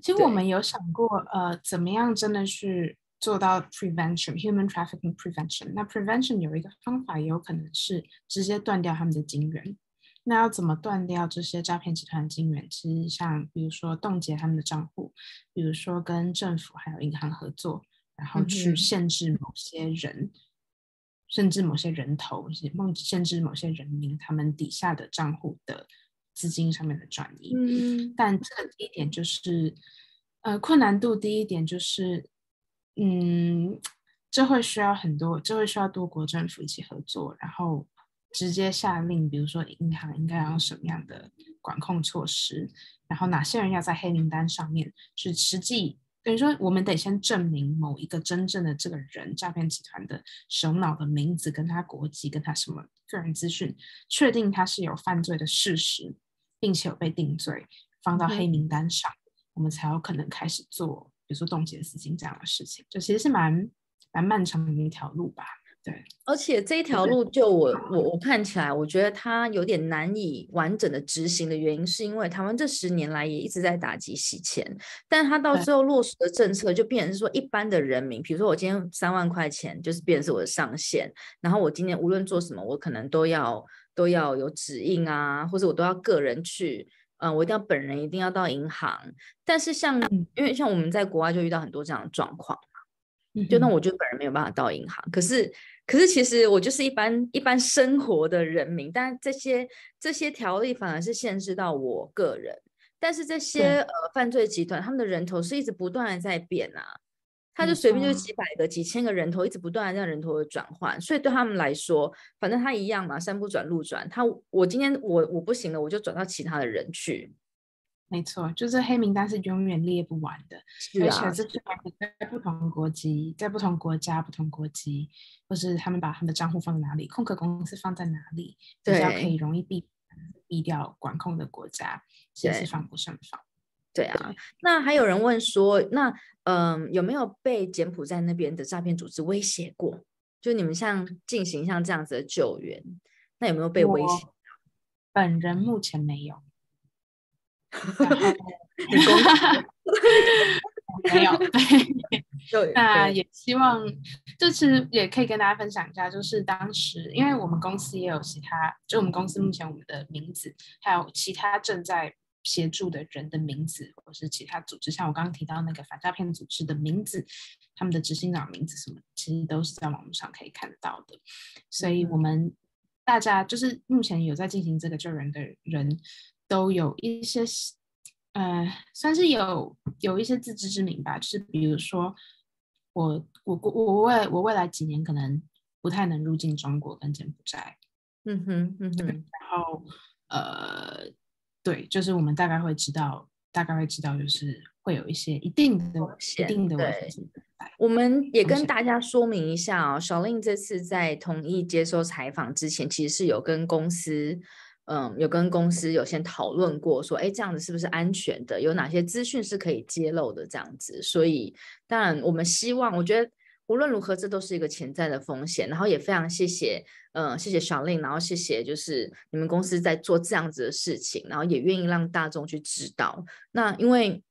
其实我们有想过，呃，怎么样真的是做到 prevention，human trafficking prevention？那 prevention 有一个方法，也有可能是直接断掉他们的金源。那要怎么断掉这些诈骗集团的金源？其实像比如说冻结他们的账户，比如说跟政府还有银行合作，然后去限制某些人，甚至某些人头，梦限制某些人民他们底下的账户的。资金上面的转移，嗯，但这个第一点就是，呃，困难度第一点就是，嗯，这会需要很多，这会需要多国政府一起合作，然后直接下令，比如说银行应该要用什么样的管控措施，然后哪些人要在黑名单上面，是实际等于说我们得先证明某一个真正的这个人诈骗集团的首脑的名字跟他国籍跟他什么个人资讯，确定他是有犯罪的事实。并且有被定罪，放到黑名单上，我们才有可能开始做，比如说冻结资金这样的事情。就其实是蛮蛮漫长的一条路吧。对，而且这一条路，就我我我看起来，我觉得它有点难以完整的执行的原因，是因为台湾这十年来也一直在打击洗钱，但它到最后落实的政策就变成是说，一般的人民，比如说我今天三万块钱就是变成是我的上限，然后我今天无论做什么，我可能都要都要有指印啊，或者我都要个人去，嗯，我一定要本人一定要到银行，但是像因为像我们在国外就遇到很多这样的状况。就那我就本人没有办法到银行，可是可是其实我就是一般一般生活的人民，但这些这些条例反而是限制到我个人，但是这些呃犯罪集团他们的人头是一直不断的在变啊，他就随便就几百个几千个人头一直不断的让人头的转换，所以对他们来说，反正他一样嘛，山不转路转，他我今天我我不行了，我就转到其他的人去。没错，就是黑名单是永远列不完的，而且这是在不同国籍、在不同国家、不同国籍，或是他们把他们的账户放在哪里，空壳公司放在哪里，比较可以容易避避掉管控的国家，其实防不胜防。对啊，那还有人问说，那嗯，有没有被柬埔寨那边的诈骗组织威胁过？就你们像进行像这样子的救援，那有没有被威胁？本人目前没有。没有，对，那也希望这次也可以跟大家分享一下，就是当时因为我们公司也有其他，就我们公司目前我们的名字，还有其他正在协助的人的名字，或是其他组织，像我刚刚提到那个反诈骗组织的名字，他们的执行长名字什么，其实都是在网络上可以看到的。所以，我们大家就是目前有在进行这个救援的人。都有一些，呃，算是有有一些自知之明吧。就是比如说，我我我未我未来几年可能不太能入境中国跟柬埔寨。嗯哼嗯哼。然后呃，对，就是我们大概会知道，大概会知道，就是会有一些一定的一定的危险。我们也跟大家说明一下哦，小令这次在同意接受采访之前，其实是有跟公司。嗯，有跟公司有先讨论过，说，哎，这样子是不是安全的？有哪些资讯是可以揭露的？这样子，所以当然我们希望，我觉得无论如何，这都是一个潜在的风险。然后也非常谢谢，嗯，谢谢小令，然后谢谢就是你们公司在做这样子的事情，然后也愿意让大众去知道。那因为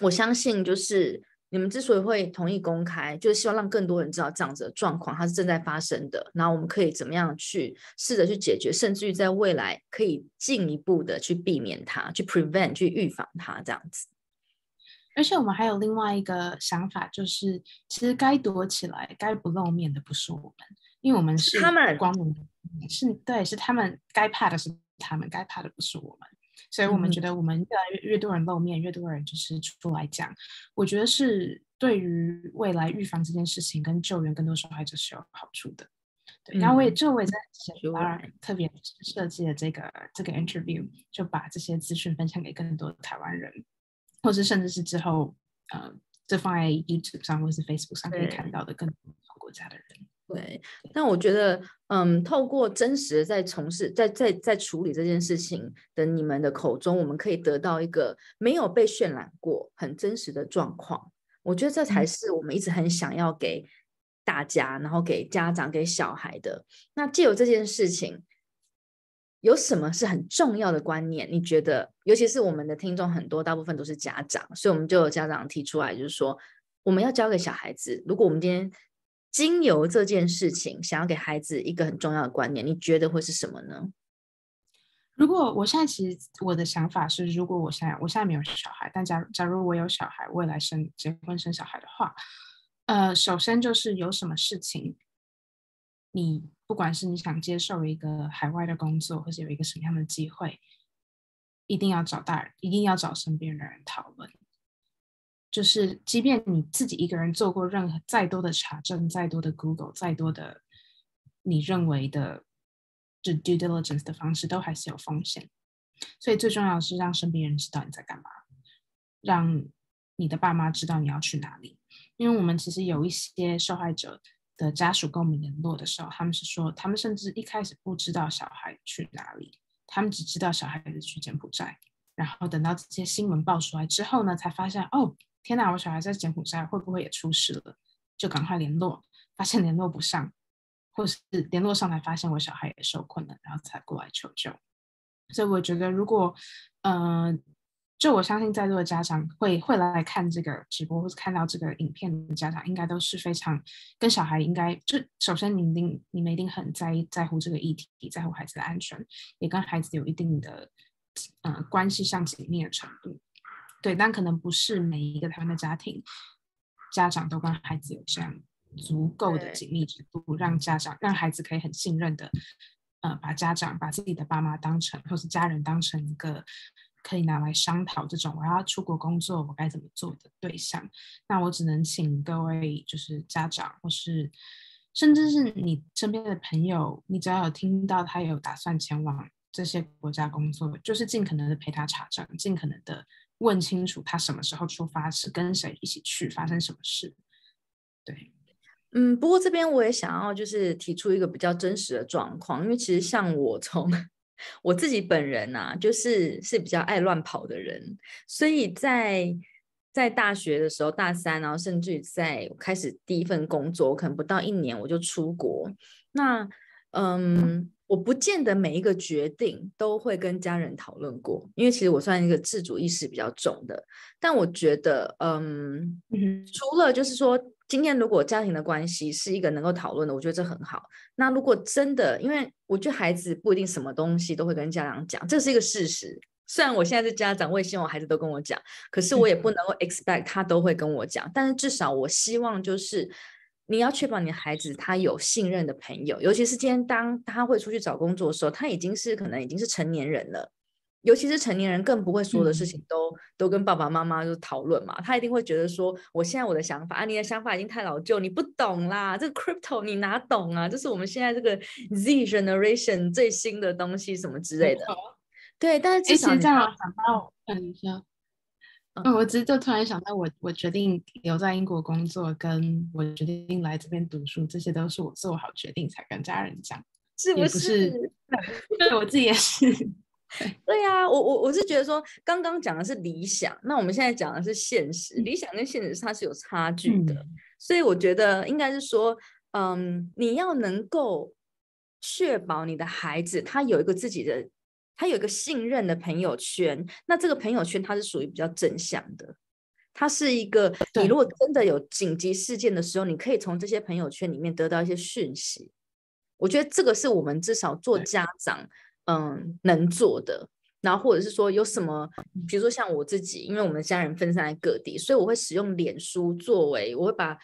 我相信，就是。你们之所以会同意公开，就是希望让更多人知道这样子的状况，它是正在发生的。然后我们可以怎么样去试着去解决，甚至于在未来可以进一步的去避免它，去 prevent 去预防它这样子。而且我们还有另外一个想法，就是其实该躲起来、该不露面的不是我们，因为我们是他们光明是对，是他们该怕的是他们，该怕的不是我们。所以我们觉得，我们越来越越多人露面，越多人就是出来讲，我觉得是对于未来预防这件事情跟救援更多受害者是有好处的。对，然后我也这我也在特别设计了这个这个 interview，就把这些资讯分享给更多的台湾人，或是甚至是之后呃，这放在 YouTube 上或是 Facebook 上可以看到的更多国家的人。对，但我觉得，嗯，透过真实的在从事、在在在处理这件事情的你们的口中，我们可以得到一个没有被渲染过、很真实的状况。我觉得这才是我们一直很想要给大家，然后给家长、给小孩的。那借由这件事情，有什么是很重要的观念？你觉得，尤其是我们的听众很多，大部分都是家长，所以我们就有家长提出来，就是说，我们要教给小孩子，如果我们今天。经由这件事情，想要给孩子一个很重要的观念，你觉得会是什么呢？如果我现在其实我的想法是，如果我现在我现在没有小孩，但假假如我有小孩，未来生结婚生小孩的话，呃，首先就是有什么事情，你不管是你想接受一个海外的工作，或者有一个什么样的机会，一定要找大人，一定要找身边的人讨论。就是，即便你自己一个人做过任何再多的查证、再多的 Google、再多的你认为的就 due diligence 的方式，都还是有风险。所以最重要的是让身边人知道你在干嘛，让你的爸妈知道你要去哪里。因为我们其实有一些受害者的家属跟我们联络的时候，他们是说，他们甚至一开始不知道小孩去哪里，他们只知道小孩子去柬埔寨，然后等到这些新闻爆出来之后呢，才发现哦。天哪！我小孩在柬埔寨会不会也出事了？就赶快联络，发现联络不上，或是联络上来发现我小孩也受困了，然后才过来求救。所以我觉得，如果嗯。就我相信，在座的家长会会来看这个直播，或者看到这个影片的家长，应该都是非常跟小孩应该就首先，你一定你们一定很在意在乎这个议题，在乎孩子的安全，也跟孩子有一定的呃关系上紧密的程度。对，但可能不是每一个台湾的家庭家长都跟孩子有这样足够的紧密程度，让家长让孩子可以很信任的呃把家长把自己的爸妈当成或是家人当成一个。可以拿来商讨这种我要出国工作我该怎么做的对象，那我只能请各位就是家长或是甚至是你身边的朋友，你只要有听到他有打算前往这些国家工作，就是尽可能的陪他查证，尽可能的问清楚他什么时候出发，是跟谁一起去，发生什么事。对，嗯，不过这边我也想要就是提出一个比较真实的状况，因为其实像我从我自己本人呐，就是是比较爱乱跑的人，所以在在大学的时候，大三，然后甚至在开始第一份工作，可能不到一年我就出国。那嗯，我不见得每一个决定都会跟家人讨论过，因为其实我算一个自主意识比较重的。但我觉得，嗯，除了就是说。今天如果家庭的关系是一个能够讨论的，我觉得这很好。那如果真的，因为我觉得孩子不一定什么东西都会跟家长讲，这是一个事实。虽然我现在是家长，我也希望孩子都跟我讲，可是我也不能够 expect 他都会跟我讲。但是至少我希望就是你要确保你的孩子他有信任的朋友，尤其是今天当他会出去找工作的时候，他已经是可能已经是成年人了。尤其是成年人更不会说的事情，都都跟爸爸妈妈就讨论嘛。他一定会觉得说，我现在我的想法啊，你的想法已经太老旧，你不懂啦。这个 crypto 你哪懂啊？这是我们现在这个 Z generation 最新的东西，什么之类的。对，但是至少这样想到，等一下，嗯，我只是就突然想到，我我决定留在英国工作，跟我决定来这边读书，这些都是我做好决定才跟家人讲，是不是？对，我自己也是。对呀，我我我是觉得说，刚刚讲的是理想，那我们现在讲的是现实。理想跟现实它是有差距的，所以我觉得应该是说，嗯，你要能够确保你的孩子他有一个自己的，他有一个信任的朋友圈。那这个朋友圈它是属于比较正向的，它是一个你如果真的有紧急事件的时候，你可以从这些朋友圈里面得到一些讯息。我觉得这个是我们至少做家长。嗯，能做的，然后或者是说有什么，比如说像我自己，因为我们家人分散在各地，所以我会使用脸书作为，我会把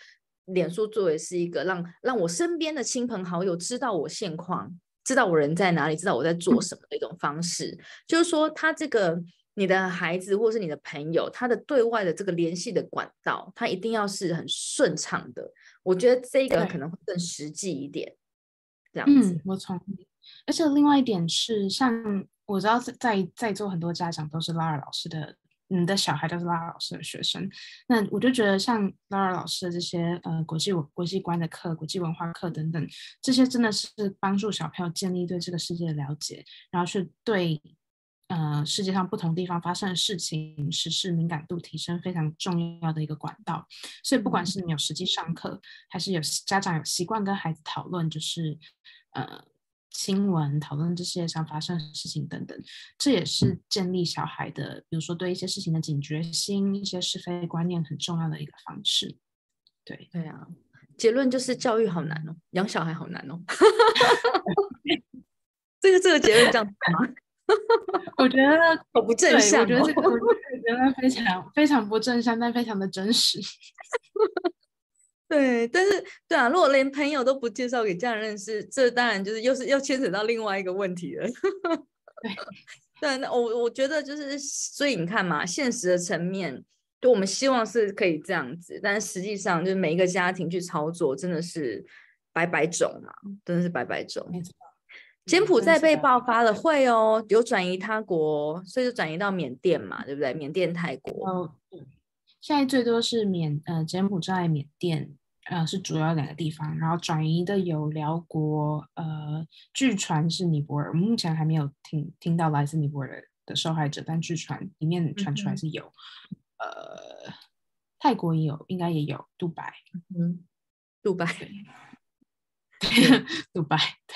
脸书作为是一个让让我身边的亲朋好友知道我现况，知道我人在哪里，知道我在做什么的一种方式。就是说，他这个你的孩子或是你的朋友，他的对外的这个联系的管道，他一定要是很顺畅的。我觉得这个可能会更实际一点。这样子，我同意。而且另外一点是，像我知道在在座很多家长都是拉尔老师的，你的小孩都是拉拉老师的学生，那我就觉得像拉拉老师的这些呃国际国际观的课、国际文化课等等，这些真的是帮助小朋友建立对这个世界的了解，然后去对呃世界上不同地方发生的事情、时事敏感度提升非常重要的一个管道。所以不管是你有实际上课，还是有家长有习惯跟孩子讨论，就是呃。新闻讨论这世界上发生的事情等等，这也是建立小孩的，比如说对一些事情的警觉心、一些是非观念很重要的一个方式。对对啊，结论就是教育好难哦，养小孩好难哦。这个这个结论这样子吗？我觉得好不正向。我觉得这个我觉得非常非常不正向，但非常的真实。对，但是对啊，如果连朋友都不介绍给家人认识，这当然就是又是又牵扯到另外一个问题了。对，对，那我我觉得就是，所以你看嘛，现实的层面，就我们希望是可以这样子，但实际上就是每一个家庭去操作，真的是百百种嘛，真的是百百种。柬埔寨被爆发了，会哦，有转移他国，所以就转移到缅甸嘛，对不对？缅甸、泰国。现在最多是缅呃柬埔寨、缅甸呃是主要两个地方，然后转移的有辽国，呃据传是尼泊尔，目前还没有听听到来自尼泊尔的受害者，但据传里面传出来是有，呃泰国也有，应该也有，杜拜，嗯，杜拜，杜拜，对，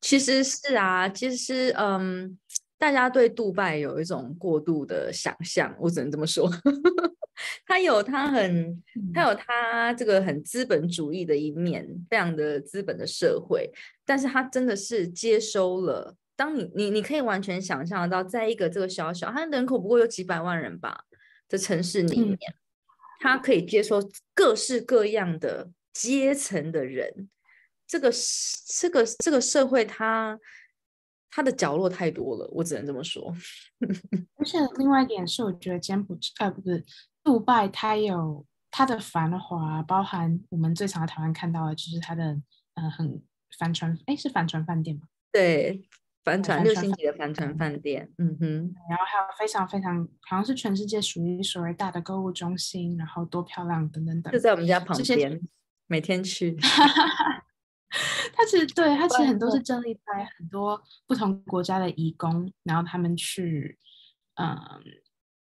其实是啊，其实嗯，大家对杜拜有一种过度的想象，我只能这么说。他有他很，他有他这个很资本主义的一面，非常的资本的社会，但是他真的是接收了。当你你你可以完全想象到，在一个这个小小，它人口不过有几百万人吧的城市里面，他可以接收各式各样的阶层的人。这个这个这个社会，它它的角落太多了，我只能这么说。而且另外一点是，我觉得柬埔寨，呃，不是杜拜，它有它的繁华，包含我们最常在台湾看到的，就是它的，呃，很帆船，哎，是帆船饭店吗？对，帆船六星级的帆船饭店，嗯哼。然后还有非常非常，好像是全世界数一数二大的购物中心，然后多漂亮，等等等。就在我们家旁边，每天去。他其实对他其实很多是建立在很多不同国家的移工，然后他们去嗯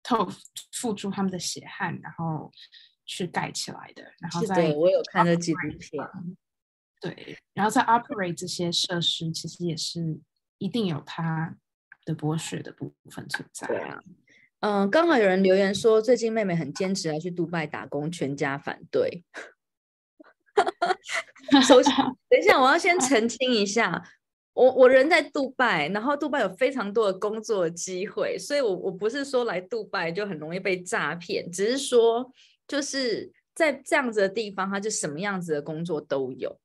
透付出他们的血汗，然后去盖起来的。然后在我有看那纪录片，对，然后在 operate 这些设施，其实也是一定有它的剥削的部分存在。对啊，嗯，刚好有人留言说，最近妹妹很坚持要去杜拜打工，全家反对。首先，等一下，我要先澄清一下，我我人在杜拜，然后杜拜有非常多的工作机会，所以我我不是说来杜拜就很容易被诈骗，只是说就是在这样子的地方，它就什么样子的工作都有，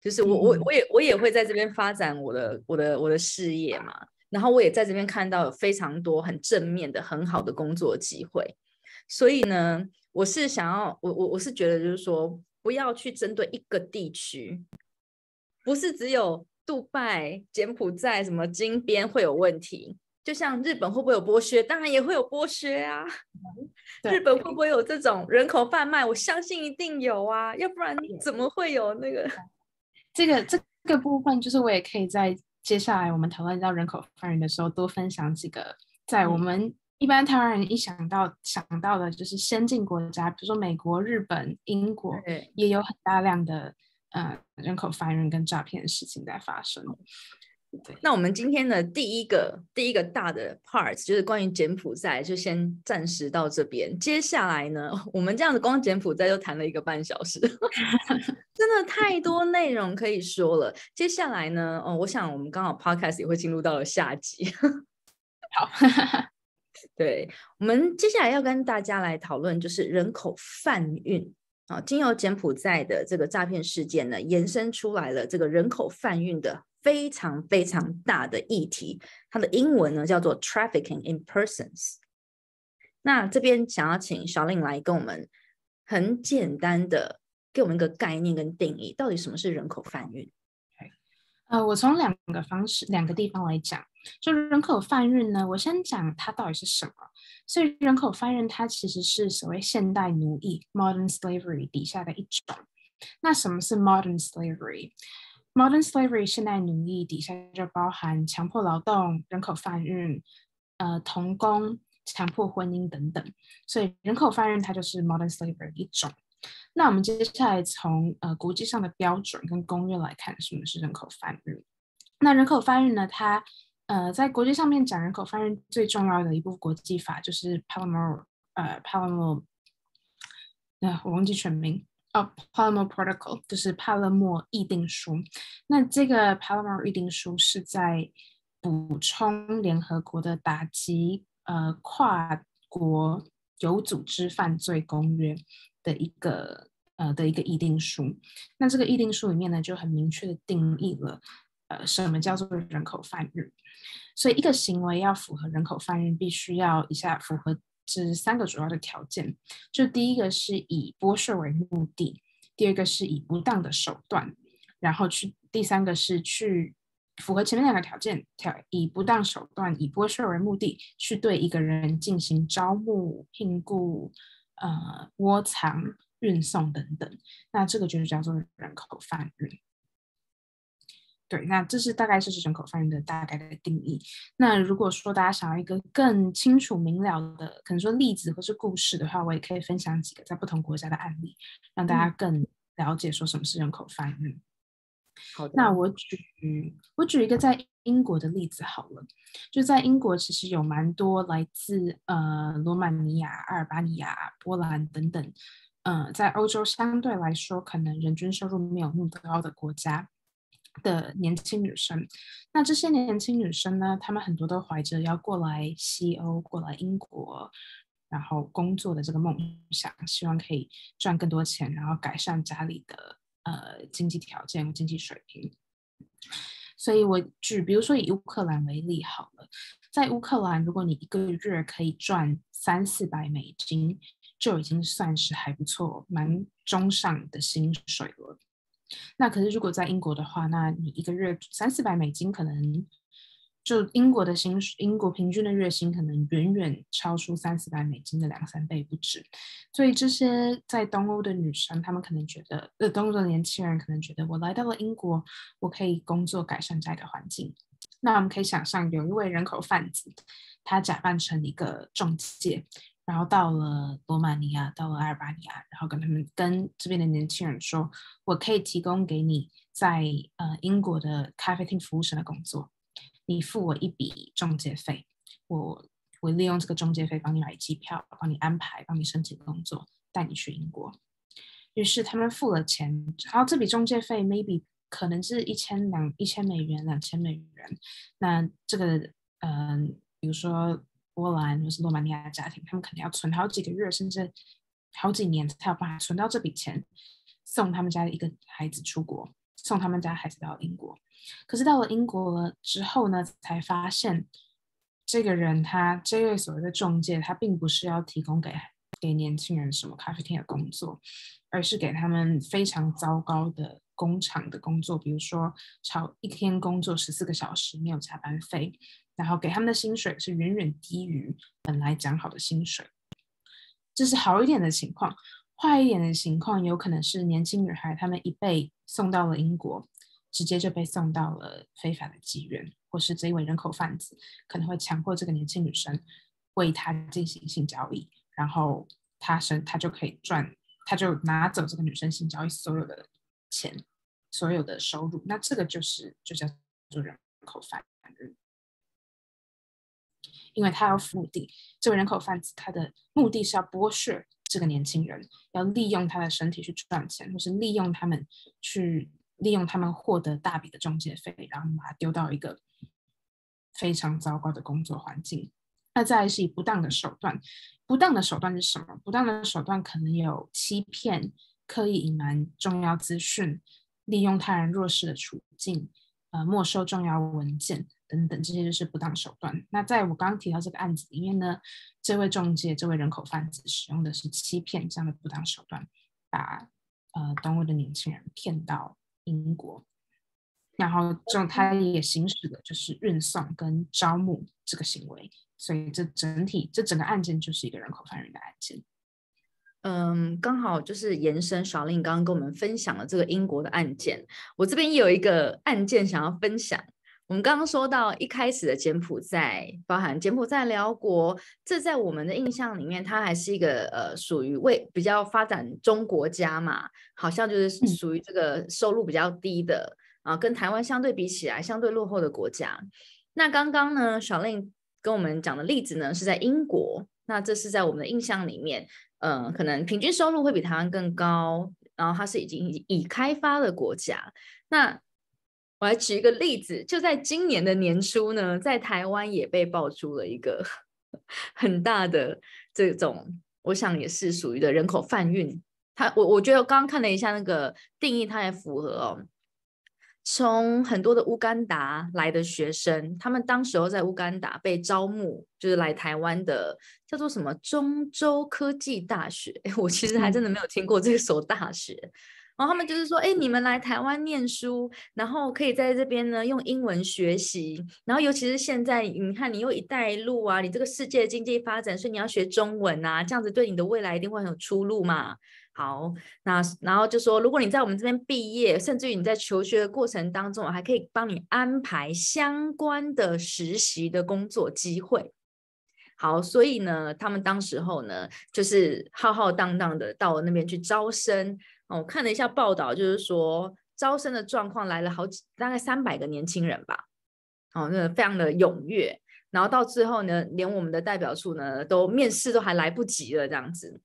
就是我我我也我也会在这边发展我的我的我的事业嘛，然后我也在这边看到有非常多很正面的很好的工作机会，所以呢，我是想要我我我是觉得就是说。不要去针对一个地区，不是只有杜拜、柬埔寨、什么金边会有问题。就像日本会不会有剥削？当然也会有剥削啊。日本会不会有这种人口贩卖？我相信一定有啊，要不然怎么会有那个？这个这个部分，就是我也可以在接下来我们讨论到人口贩运的时候，多分享几个在我们。一般台湾人一想到想到的就是先进国家，比如说美国、日本、英国，也有很大量的呃人口贩运跟诈骗的事情在发生。对，那我们今天的第一个第一个大的 part 就是关于柬埔寨，就先暂时到这边。接下来呢，我们这样子光柬埔寨就谈了一个半小时，真的太多内容可以说了。接下来呢，哦，我想我们刚好 podcast 也会进入到了下集。好。对我们接下来要跟大家来讨论，就是人口贩运啊，经由柬埔寨的这个诈骗事件呢，延伸出来了这个人口贩运的非常非常大的议题，它的英文呢叫做 trafficking in persons。那这边想要请小令来跟我们很简单的给我们一个概念跟定义，到底什么是人口贩运？呃，我从两个方式、两个地方来讲。就人口贩运呢，我先讲它到底是什么。所以人口贩运它其实是所谓现代奴役 （modern slavery） 底下的一种。那什么是 modern slavery？modern slavery 现代奴役底下就包含强迫劳动、人口贩运、呃童工、强迫婚姻等等。所以人口贩运它就是 modern slavery 一种。那我们接下来从呃国际上的标准跟公约来看，什么是人口贩运？那人口贩运呢，它呃，在国际上面讲人口贩运最重要的一部国际法就是《Palermo》呃，《Palermo》呃，我忘记全名哦，《Palermo Protocol》就是帕勒莫议定书。那这个《Palermo 议定书》是在补充联合国的打击呃跨国有组织犯罪公约的一个呃的一个议定书。那这个议定书里面呢，就很明确的定义了。呃，什么叫做人口贩运？所以一个行为要符合人口贩运，必须要以下符合这三个主要的条件。就第一个是以剥削为目的，第二个是以不当的手段，然后去第三个是去符合前面两个条件，条以不当手段、以剥削为目的去对一个人进行招募、聘雇、呃窝藏、运送等等。那这个就是叫做人口贩运。对，那这是大概就是人口贩运的大概的定义。那如果说大家想要一个更清楚明了的，可能说例子或是故事的话，我也可以分享几个在不同国家的案例，让大家更了解说什么是人口贩运。好的，那我举我举一个在英国的例子好了，就在英国其实有蛮多来自呃罗马尼亚、阿尔巴尼亚、波兰等等，嗯，在欧洲相对来说可能人均收入没有那么高的国家的年轻女生。那这些年轻女生呢，她们很多都怀着要过来西欧、过来英国，然后工作的这个梦想，希望可以赚更多钱，然后改善家里的。呃，经济条件、经济水平，所以我举，比如说以乌克兰为例好了，在乌克兰，如果你一个月可以赚三四百美金，就已经算是还不错、蛮中上的薪水了。那可是如果在英国的话，那你一个月三四百美金，可能。就英国的薪水，英国平均的月薪可能远远超出三四百美金的两三倍不止，所以这些在东欧的女生，她们可能觉得，呃，东欧的年轻人可能觉得，我来到了英国，我可以工作改善这个环境。那我们可以想象，有一位人口贩子，他假扮成一个中介，然后到了罗马尼亚，到了阿尔巴尼亚，然后跟他们跟这边的年轻人说，我可以提供给你在呃英国的咖啡厅服务生的工作。你付我一笔中介费，我我利用这个中介费帮你买机票，帮你安排，帮你申请工作，带你去英国。于是他们付了钱，然后这笔中介费 maybe 可能是一千两一千美元、两千美元。那这个嗯，比如说波兰或是罗马尼亚的家庭，他们可能要存好几个月，甚至好几年才有办法存到这笔钱，送他们家的一个孩子出国，送他们家孩子到英国。可是到了英国了之后呢，才发现这个人他这位所谓的中介，他并不是要提供给给年轻人什么咖啡厅的工作，而是给他们非常糟糕的工厂的工作，比如说超一天工作十四个小时，没有加班费，然后给他们的薪水是远远低于本来讲好的薪水。这是好一点的情况，坏一点的情况有可能是年轻女孩她们一被送到了英国。直接就被送到了非法的妓院，或是这一位人口贩子可能会强迫这个年轻女生为他进行性交易，然后他生他就可以赚，他就拿走这个女生性交易所有的钱，所有的收入。那这个就是就叫做人口贩子，因为他要目的，这个人口贩子他的目的是要剥削这个年轻人，要利用他的身体去赚钱，或是利用他们去。利用他们获得大笔的中介费，然后把他丢到一个非常糟糕的工作环境。那再是以不当的手段，不当的手段是什么？不当的手段可能有欺骗、刻意隐瞒重要资讯、利用他人弱势的处境、呃没收重要文件等等，这些就是不当手段。那在我刚刚提到这个案子里面呢，这位中介、这位人口贩子使用的是欺骗这样的不当手段，把呃东欧的年轻人骗到。英国，然后就他也行使的就是运送跟招募这个行为，所以这整体这整个案件就是一个人口贩人的案件。嗯，刚好就是延伸小令刚刚跟我们分享了这个英国的案件，我这边也有一个案件想要分享。我们刚刚说到一开始的柬埔寨，包含柬埔寨、辽国，这在我们的印象里面，它还是一个呃属于为比较发展中国家嘛，好像就是属于这个收入比较低的啊，跟台湾相对比起来，相对落后的国家。那刚刚呢，小令跟我们讲的例子呢，是在英国，那这是在我们的印象里面，嗯，可能平均收入会比台湾更高，然后它是已经已开发的国家，那。我来举一个例子，就在今年的年初呢，在台湾也被爆出了一个 很大的这种，我想也是属于的人口贩运。他我我觉得我刚刚看了一下那个定义，它也符合哦。从很多的乌干达来的学生，他们当时候在乌干达被招募，就是来台湾的，叫做什么中州科技大学。我其实还真的没有听过这所大学。然后他们就是说，哎，你们来台湾念书，然后可以在这边呢用英文学习，然后尤其是现在，你看你又一带一路啊，你这个世界经济发展，所以你要学中文啊，这样子对你的未来一定会很有出路嘛。好，那然后就说，如果你在我们这边毕业，甚至于你在求学的过程当中，我还可以帮你安排相关的实习的工作机会。好，所以呢，他们当时候呢，就是浩浩荡荡的到那边去招生。我看了一下报道，就是说招生的状况来了好几，大概三百个年轻人吧，哦，那非常的踊跃。然后到最后呢，连我们的代表处呢都面试都还来不及了，这样子。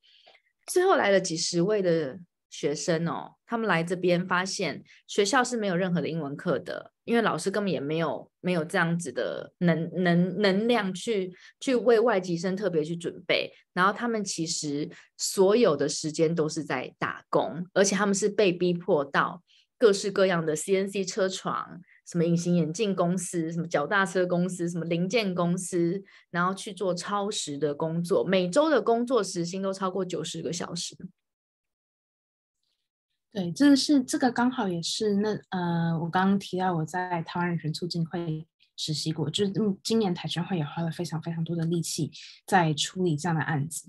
最后来了几十位的学生哦，他们来这边发现学校是没有任何的英文课的，因为老师根本也没有没有这样子的能能能量去去为外籍生特别去准备。然后他们其实所有的时间都是在打工，而且他们是被逼迫到各式各样的 CNC 车床。什么隐形眼镜公司，什么脚踏车公司，什么零件公司，然后去做超时的工作，每周的工作时薪都超过九十个小时。对，这个是这个刚好也是那呃，我刚刚提到我在台湾人权促进会实习过，就是嗯，今年台全会也花了非常非常多的力气在处理这样的案子，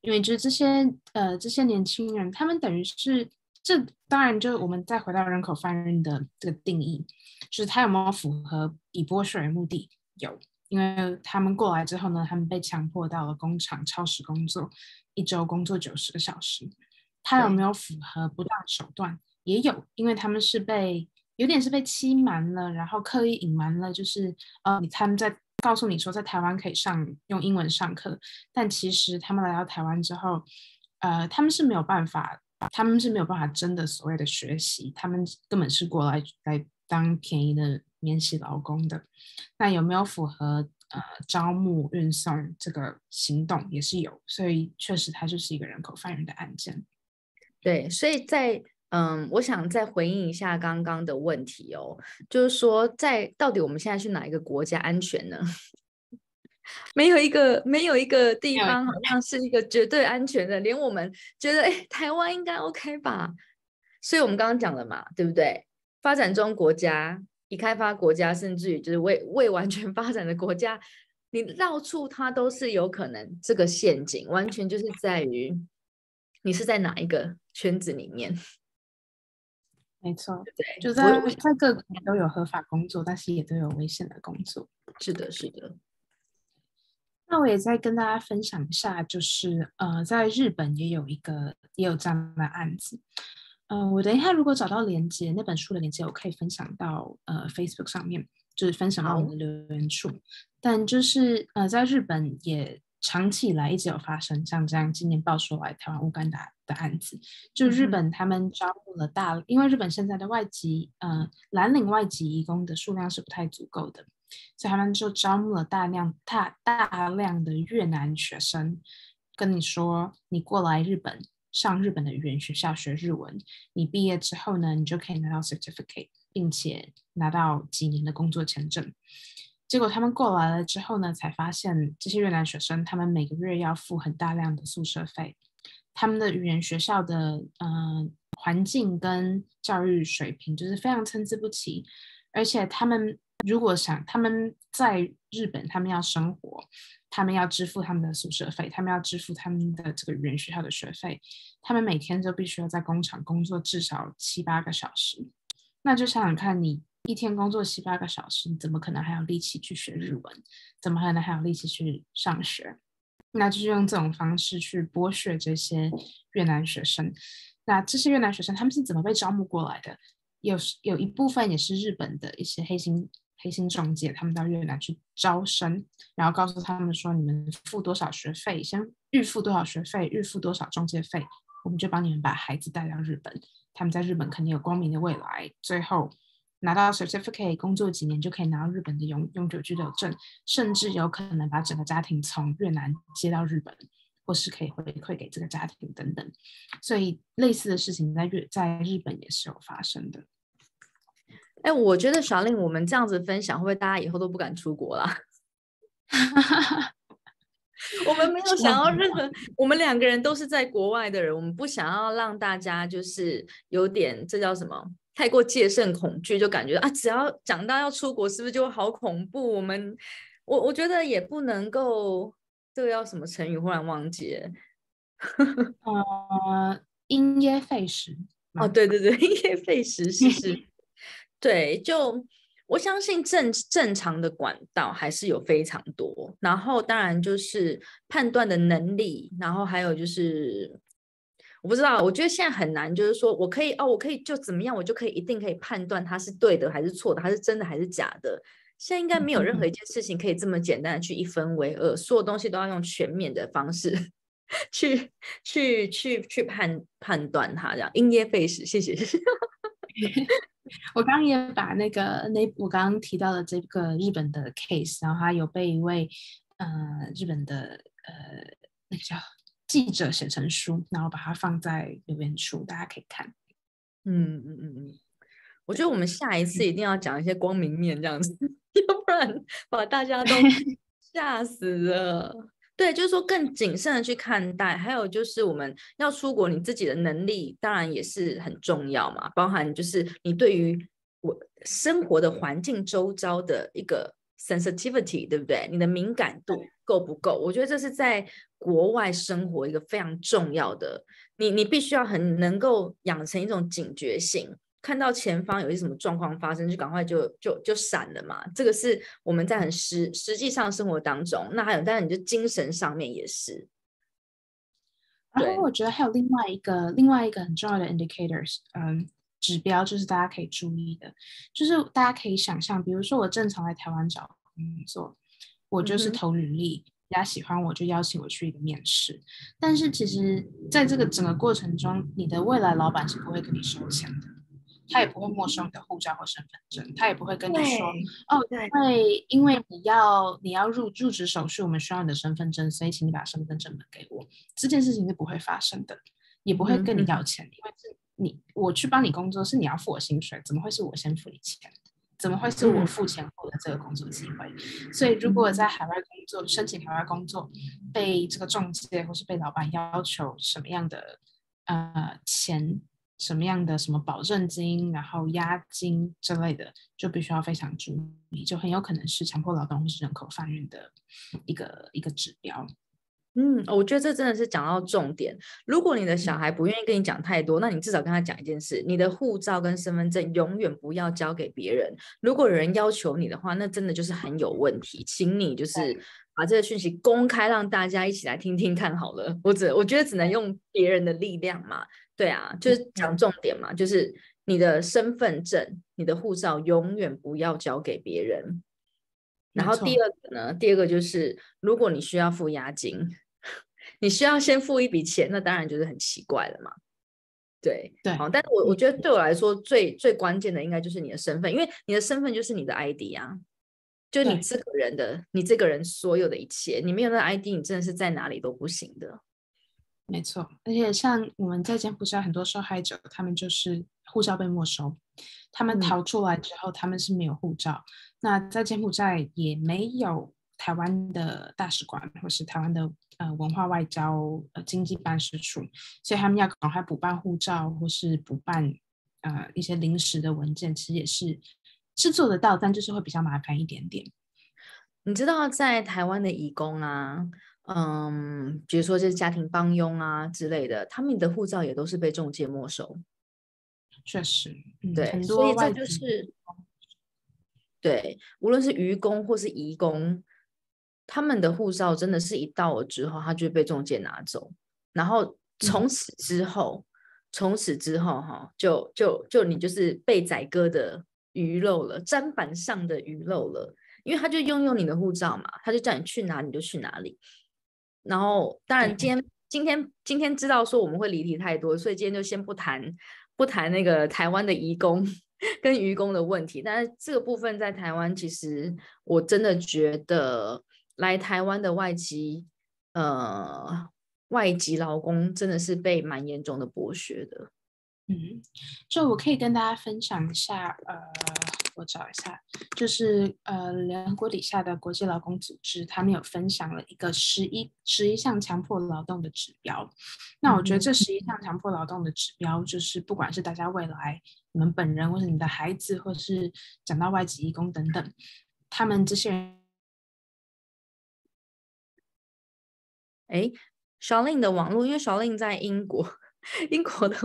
因为就是这些呃这些年轻人，他们等于是。这当然就我们再回到人口贩运的这个定义，就是他有没有符合以剥削为目的？有，因为他们过来之后呢，他们被强迫到了工厂超时工作，一周工作九十个小时。他有没有符合不当手段？也有，因为他们是被有点是被欺瞒了，然后刻意隐瞒了，就是呃，他们在告诉你说在台湾可以上用英文上课，但其实他们来到台湾之后，呃，他们是没有办法。他们是没有办法真的所谓的学习，他们根本是过来来当便宜的免洗劳工的。那有没有符合呃招募运送这个行动也是有，所以确实它就是一个人口贩运的案件。对，所以在嗯，我想再回应一下刚刚的问题哦，就是说在到底我们现在去哪一个国家安全呢？没有一个没有一个地方好像是一个绝对安全的，连我们觉得哎，台湾应该 OK 吧？所以我们刚刚讲了嘛，对不对？发展中国家、已开发国家，甚至于就是未未完全 发展的国家，你到处它都是有可能这个陷阱，完全就是在于你是在哪一个圈子里面。没错，对，就在在各国都有合法工作，但是也都有危险的工作。是的，是的。那我也再跟大家分享一下，就是呃，在日本也有一个也有这样的案子。嗯，我等一下如果找到链接，那本书的链接，我可以分享到呃 Facebook 上面，就是分享到我们的留言处。但就是呃，在日本也长期以来一直有发生像这样今年爆出来台湾乌干达的案子。就日本他们招募了大，因为日本现在的外籍呃蓝领外籍移工的数量是不太足够的。所以他们就招募了大量大大量的越南学生，跟你说，你过来日本上日本的语言学校学日文，你毕业之后呢，你就可以拿到 certificate，并且拿到几年的工作签证。结果他们过来了之后呢，才发现这些越南学生他们每个月要付很大量的宿舍费，他们的语言学校的嗯环境跟教育水平就是非常参差不齐，而且他们。如果想他们在日本，他们要生活，他们要支付他们的宿舍费，他们要支付他们的这个语言学校的学费，他们每天都必须要在工厂工作至少七八个小时。那就想想看，你一天工作七八个小时，你怎么可能还有力气去学日文？怎么可能还有力气去上学？那就是用这种方式去剥削这些越南学生。那这些越南学生他们是怎么被招募过来的？有有一部分也是日本的一些黑心。黑心中介，他们到越南去招生，然后告诉他们说：“你们付多少学费，先预付多少学费，预付多少中介费，我们就帮你们把孩子带到日本。他们在日本肯定有光明的未来。最后拿到 certificate，工作几年就可以拿到日本的永永久居留证，甚至有可能把整个家庭从越南接到日本，或是可以回馈给这个家庭等等。所以类似的事情在越在日本也是有发生的。”哎，我觉得小令，我们这样子分享，会不会大家以后都不敢出国啦？我们没有 想要任何，我们两个人都是在国外的人，我们不想要让大家就是有点这叫什么，太过戒慎恐惧，就感觉啊，只要讲到要出国，是不是就好恐怖？我们，我我觉得也不能够，这个要什么成语？忽然忘记了。呃，因噎废食。哦，对对对，因噎废食是是。对，就我相信正正常的管道还是有非常多，然后当然就是判断的能力，然后还有就是，我不知道，我觉得现在很难，就是说我可以哦，我可以就怎么样，我就可以一定可以判断它是对的还是错的，它是真的还是假的。现在应该没有任何一件事情可以这么简单的去一分为二，所有东西都要用全面的方式 去去去去判判断它，这样因噎废食。谢谢。我刚刚也把那个那我刚刚提到的这个日本的 case，然后他有被一位呃日本的呃那个叫记者写成书，然后把它放在留言处，大家可以看。嗯嗯嗯嗯，我觉得我们下一次一定要讲一些光明面这样子，要不然把大家都 吓死了。对，就是说更谨慎的去看待，还有就是我们要出国，你自己的能力当然也是很重要嘛，包含就是你对于我生活的环境周遭的一个 sensitivity，对不对？你的敏感度够不够？我觉得这是在国外生活一个非常重要的，你你必须要很能够养成一种警觉性。看到前方有些什么状况发生，就赶快就就就闪了嘛。这个是我们在很实实际上生活当中，那还有，但是你就精神上面也是。然后我觉得还有另外一个另外一个很重要的 indicators，嗯，指标就是大家可以注意的，就是大家可以想象，比如说我正常来台湾找工作，我就是投履历，人家喜欢我就邀请我去一个面试，但是其实在这个整个过程中，你的未来老板是不会跟你收钱的。他也不会没收你的护照或身份证，他也不会跟你说哦，因为因为你要你要入入职手续，我们需要你的身份证，所以请你把身份证本给我。这件事情是不会发生的，也不会跟你要钱，因为是你我去帮你工作，是你要付我薪水，怎么会是我先付你钱？怎么会是我付钱获得这个工作机会？所以如果在海外工作申请海外工作，被这个中介或是被老板要求什么样的呃钱？什么样的什么保证金，然后押金之类的，就必须要非常注意，就很有可能是强迫劳动或是人口贩运的一个一个指标。嗯，我觉得这真的是讲到重点。如果你的小孩不愿意跟你讲太多，那你至少跟他讲一件事：你的护照跟身份证永远不要交给别人。如果有人要求你的话，那真的就是很有问题，请你就是把这个讯息公开，让大家一起来听听看好了。我只我觉得只能用别人的力量嘛。对啊，就是讲重点嘛，就是你的身份证、你的护照永远不要交给别人。然后第二个呢，第二个就是如果你需要付押金，你需要先付一笔钱，那当然就是很奇怪了嘛。对对，好，但是我我觉得对我来说最最关键的应该就是你的身份，因为你的身份就是你的 ID 啊，就你这个人的你这个人所有的一切，你没有那 ID，你真的是在哪里都不行的。没错，而且像我们在柬埔寨很多受害者，他们就是护照被没收，他们逃出来之后，他们是没有护照。那在柬埔寨也没有台湾的大使馆，或是台湾的呃文化外交呃经济办事处，所以他们要赶快补办护照，或是补办呃一些临时的文件，其实也是是做得到，但就是会比较麻烦一点点。你知道在台湾的义工啊？嗯，比如说就是家庭帮佣啊之类的，他们的护照也都是被中介没收。确实，对，所以这就是对，无论是渔工或是移工，他们的护照真的是一到了之后，他就被中介拿走，然后从此之后，从此之后哈，就就就你就是被宰割的鱼肉了，砧板上的鱼肉了，因为他就拥有你的护照嘛，他就叫你去哪你就去哪里。然后，当然，今天今天今天知道说我们会离题太多，所以今天就先不谈不谈那个台湾的移工 跟渔工的问题。但是这个部分在台湾，其实我真的觉得来台湾的外籍呃外籍劳工真的是被蛮严重的剥削的。嗯，就我可以跟大家分享一下，呃。我找一下，就是呃，联合国底下的国际劳工组织，他们有分享了一个十一十一项强迫劳动的指标。那我觉得这十一项强迫劳动的指标，就是不管是大家未来你们本人，或是你的孩子，或是讲到外籍义工等等，他们这些人，哎，小令的网络，因为小令在英国。英国的，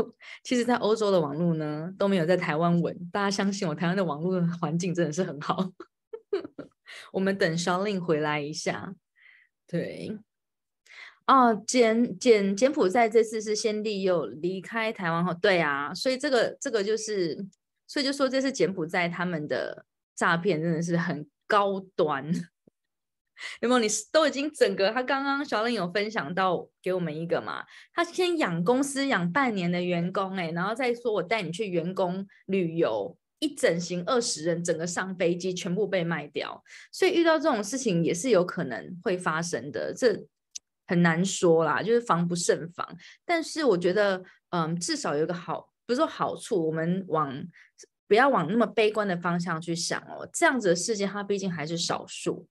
其实，在欧洲的网络呢都没有在台湾稳。大家相信我，台湾的网络环境真的是很好。我们等 Shaolin 回来一下。对，哦，柬柬柬埔寨这次是先利诱离开台湾后，对啊，所以这个这个就是，所以就说这次柬埔寨他们的诈骗真的是很高端，有没有？你都已经整个他刚刚小冷有分享到给我们一个嘛，他先养公司养半年的员工，哎，然后再说我带你去员工旅游，一整行二十人，整个上飞机全部被卖掉，所以遇到这种事情也是有可能会发生的，这。很难说啦，就是防不胜防。但是我觉得，嗯，至少有一个好，不是说好处，我们往不要往那么悲观的方向去想哦。这样子的事件，它毕竟还是少数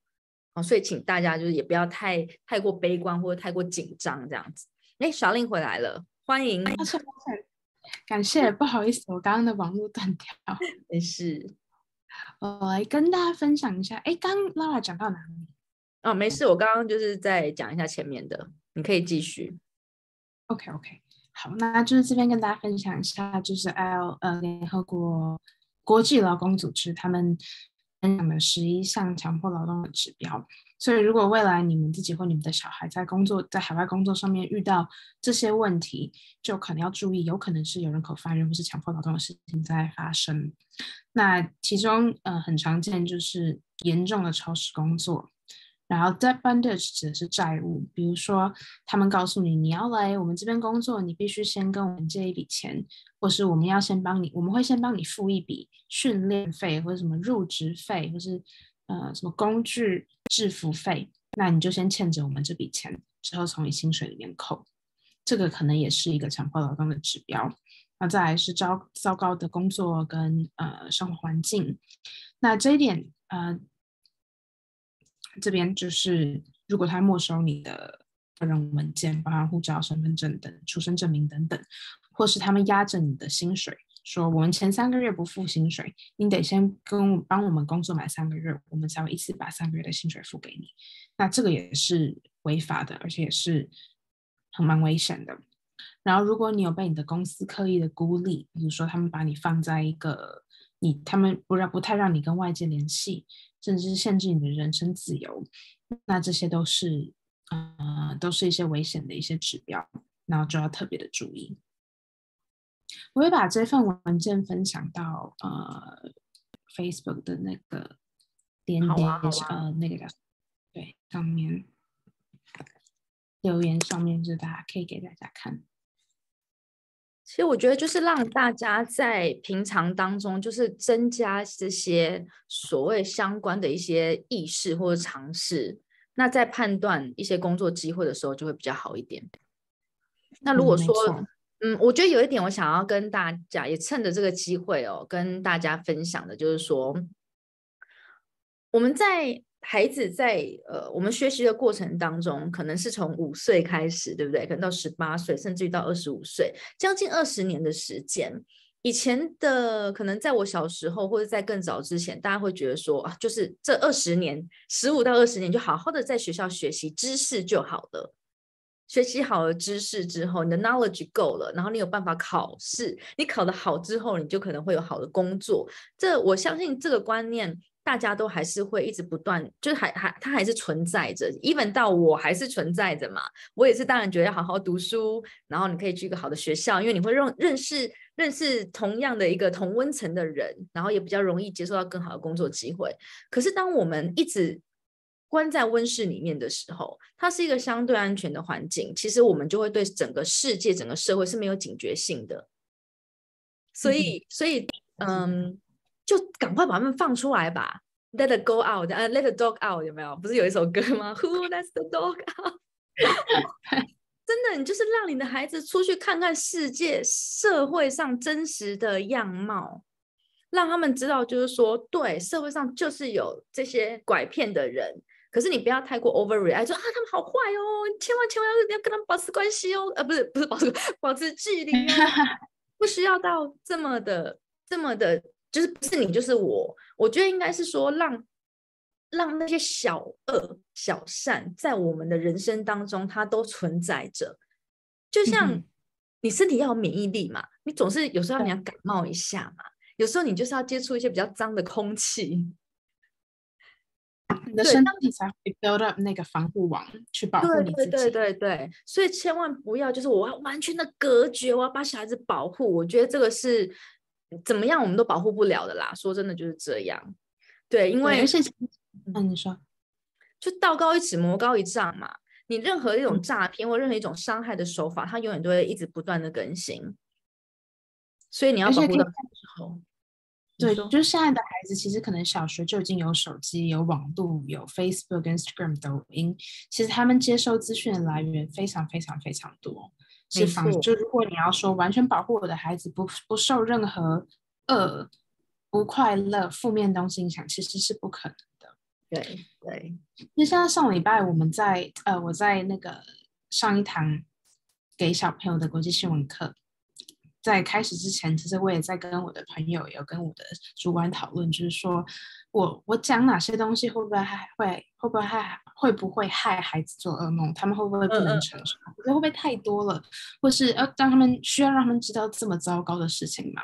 哦，所以请大家就是也不要太太过悲观或者太过紧张这样子。哎，小令回来了，欢迎。感谢，不好意思，我刚刚的网络断掉。没事，我来跟大家分享一下。哎，刚 Lara 讲到哪里？哦，没事，我刚刚就是在讲一下前面的，你可以继续。OK，OK，好，那就是这边跟大家分享一下，就是 L 呃联合国国际劳工组织他们分享的十一项强迫劳动的指标。所以，如果未来你们自己或你们的小孩在工作在海外工作上面遇到这些问题，就可能要注意，有可能是有人口贩运或是强迫劳动的事情在发生。那其中呃很常见就是严重的超时工作。然后 debt bondage 指的是债务，比如说他们告诉你你要来我们这边工作，你必须先跟我们借一笔钱，或是我们要先帮你，我们会先帮你付一笔训练费或者什么入职费，或是呃什么工具制服费，那你就先欠着我们这笔钱，之后从你薪水里面扣，这个可能也是一个强迫劳动的指标。那再来是糟糟糕的工作跟呃生活环境，那这一点呃。这边就是，如果他没收你的个人文件，包含护照、身份证等、出生证明等等，或是他们压着你的薪水，说我们前三个月不付薪水，你得先跟帮我们工作满三个月，我们才会一次把三个月的薪水付给你。那这个也是违法的，而且也是很蛮危险的。然后，如果你有被你的公司刻意的孤立，比如说他们把你放在一个你他们不让不太让你跟外界联系。甚至是限制你的人身自由，那这些都是呃，都是一些危险的一些指标，然后就要特别的注意。我会把这份文件分享到呃 Facebook 的那个点点呃那个叫对上面留言上面，就大家可以给大家看。其实我觉得就是让大家在平常当中，就是增加这些所谓相关的一些意识或者尝试，那在判断一些工作机会的时候就会比较好一点。那如果说，嗯，我觉得有一点我想要跟大家也趁着这个机会哦，跟大家分享的就是说，我们在。孩子在呃，我们学习的过程当中，可能是从五岁开始，对不对？可能到十八岁，甚至于到二十五岁，将近二十年的时间。以前的可能在我小时候，或者在更早之前，大家会觉得说啊，就是这二十年，十五到二十年，就好好的在学校学习知识就好了。学习好了知识之后，你的 knowledge 够了，然后你有办法考试，你考得好之后，你就可能会有好的工作。这我相信这个观念。大家都还是会一直不断，就是还还它还是存在着，even 到我还是存在着嘛。我也是当然觉得要好好读书，然后你可以去一个好的学校，因为你会认认识认识同样的一个同温层的人，然后也比较容易接受到更好的工作机会。可是当我们一直关在温室里面的时候，它是一个相对安全的环境，其实我们就会对整个世界、整个社会是没有警觉性的。所以，所以，嗯。就赶快把他们放出来吧，Let it go out，呃，Let the dog out，有没有？不是有一首歌吗？Who lets the dog out？真的，你就是让你的孩子出去看看世界、社会上真实的样貌，让他们知道，就是说，对，社会上就是有这些拐骗的人。可是你不要太过 overreact，说啊，他们好坏哦，千万千万要要跟他们保持关系哦，呃，不是不是保持 保持距离啊，不需要到这么的这么的。就是不是你就是我，我觉得应该是说让让那些小恶小善在我们的人生当中，它都存在着。就像你身体要有免疫力嘛，你总是有时候你要感冒一下嘛，有时候你就是要接触一些比较脏的空气。你的身体才会 build up 那个防护网去保护你自己。对对对对，所以千万不要就是我要完全的隔绝，我要把小孩子保护。我觉得这个是怎么样我们都保护不了的啦。说真的就是这样。对，因为嗯，你说，就道高一尺，魔高一丈嘛。你任何一种诈骗或任何一种伤害的手法，它永远都会一直不断的更新。所以你要保护的时候。对，就是现在的孩子，其实可能小学就已经有手机、有网络、有 Facebook、Instagram、抖音，其实他们接收资讯的来源非常非常非常多。是防，就如果你要说完全保护我的孩子不不受任何恶、不快乐、负面东西影响，其实是不可能的。对对，那像上礼拜我们在呃，我在那个上一堂给小朋友的国际新闻课。在开始之前，其实我也在跟我的朋友，有跟我的主管讨论，就是说我我讲哪些东西会不会害会会不会害会不会害孩子做噩梦？他们会不会不能承受？我觉得会不会太多了？或是要让他们需要让他们知道这么糟糕的事情吗？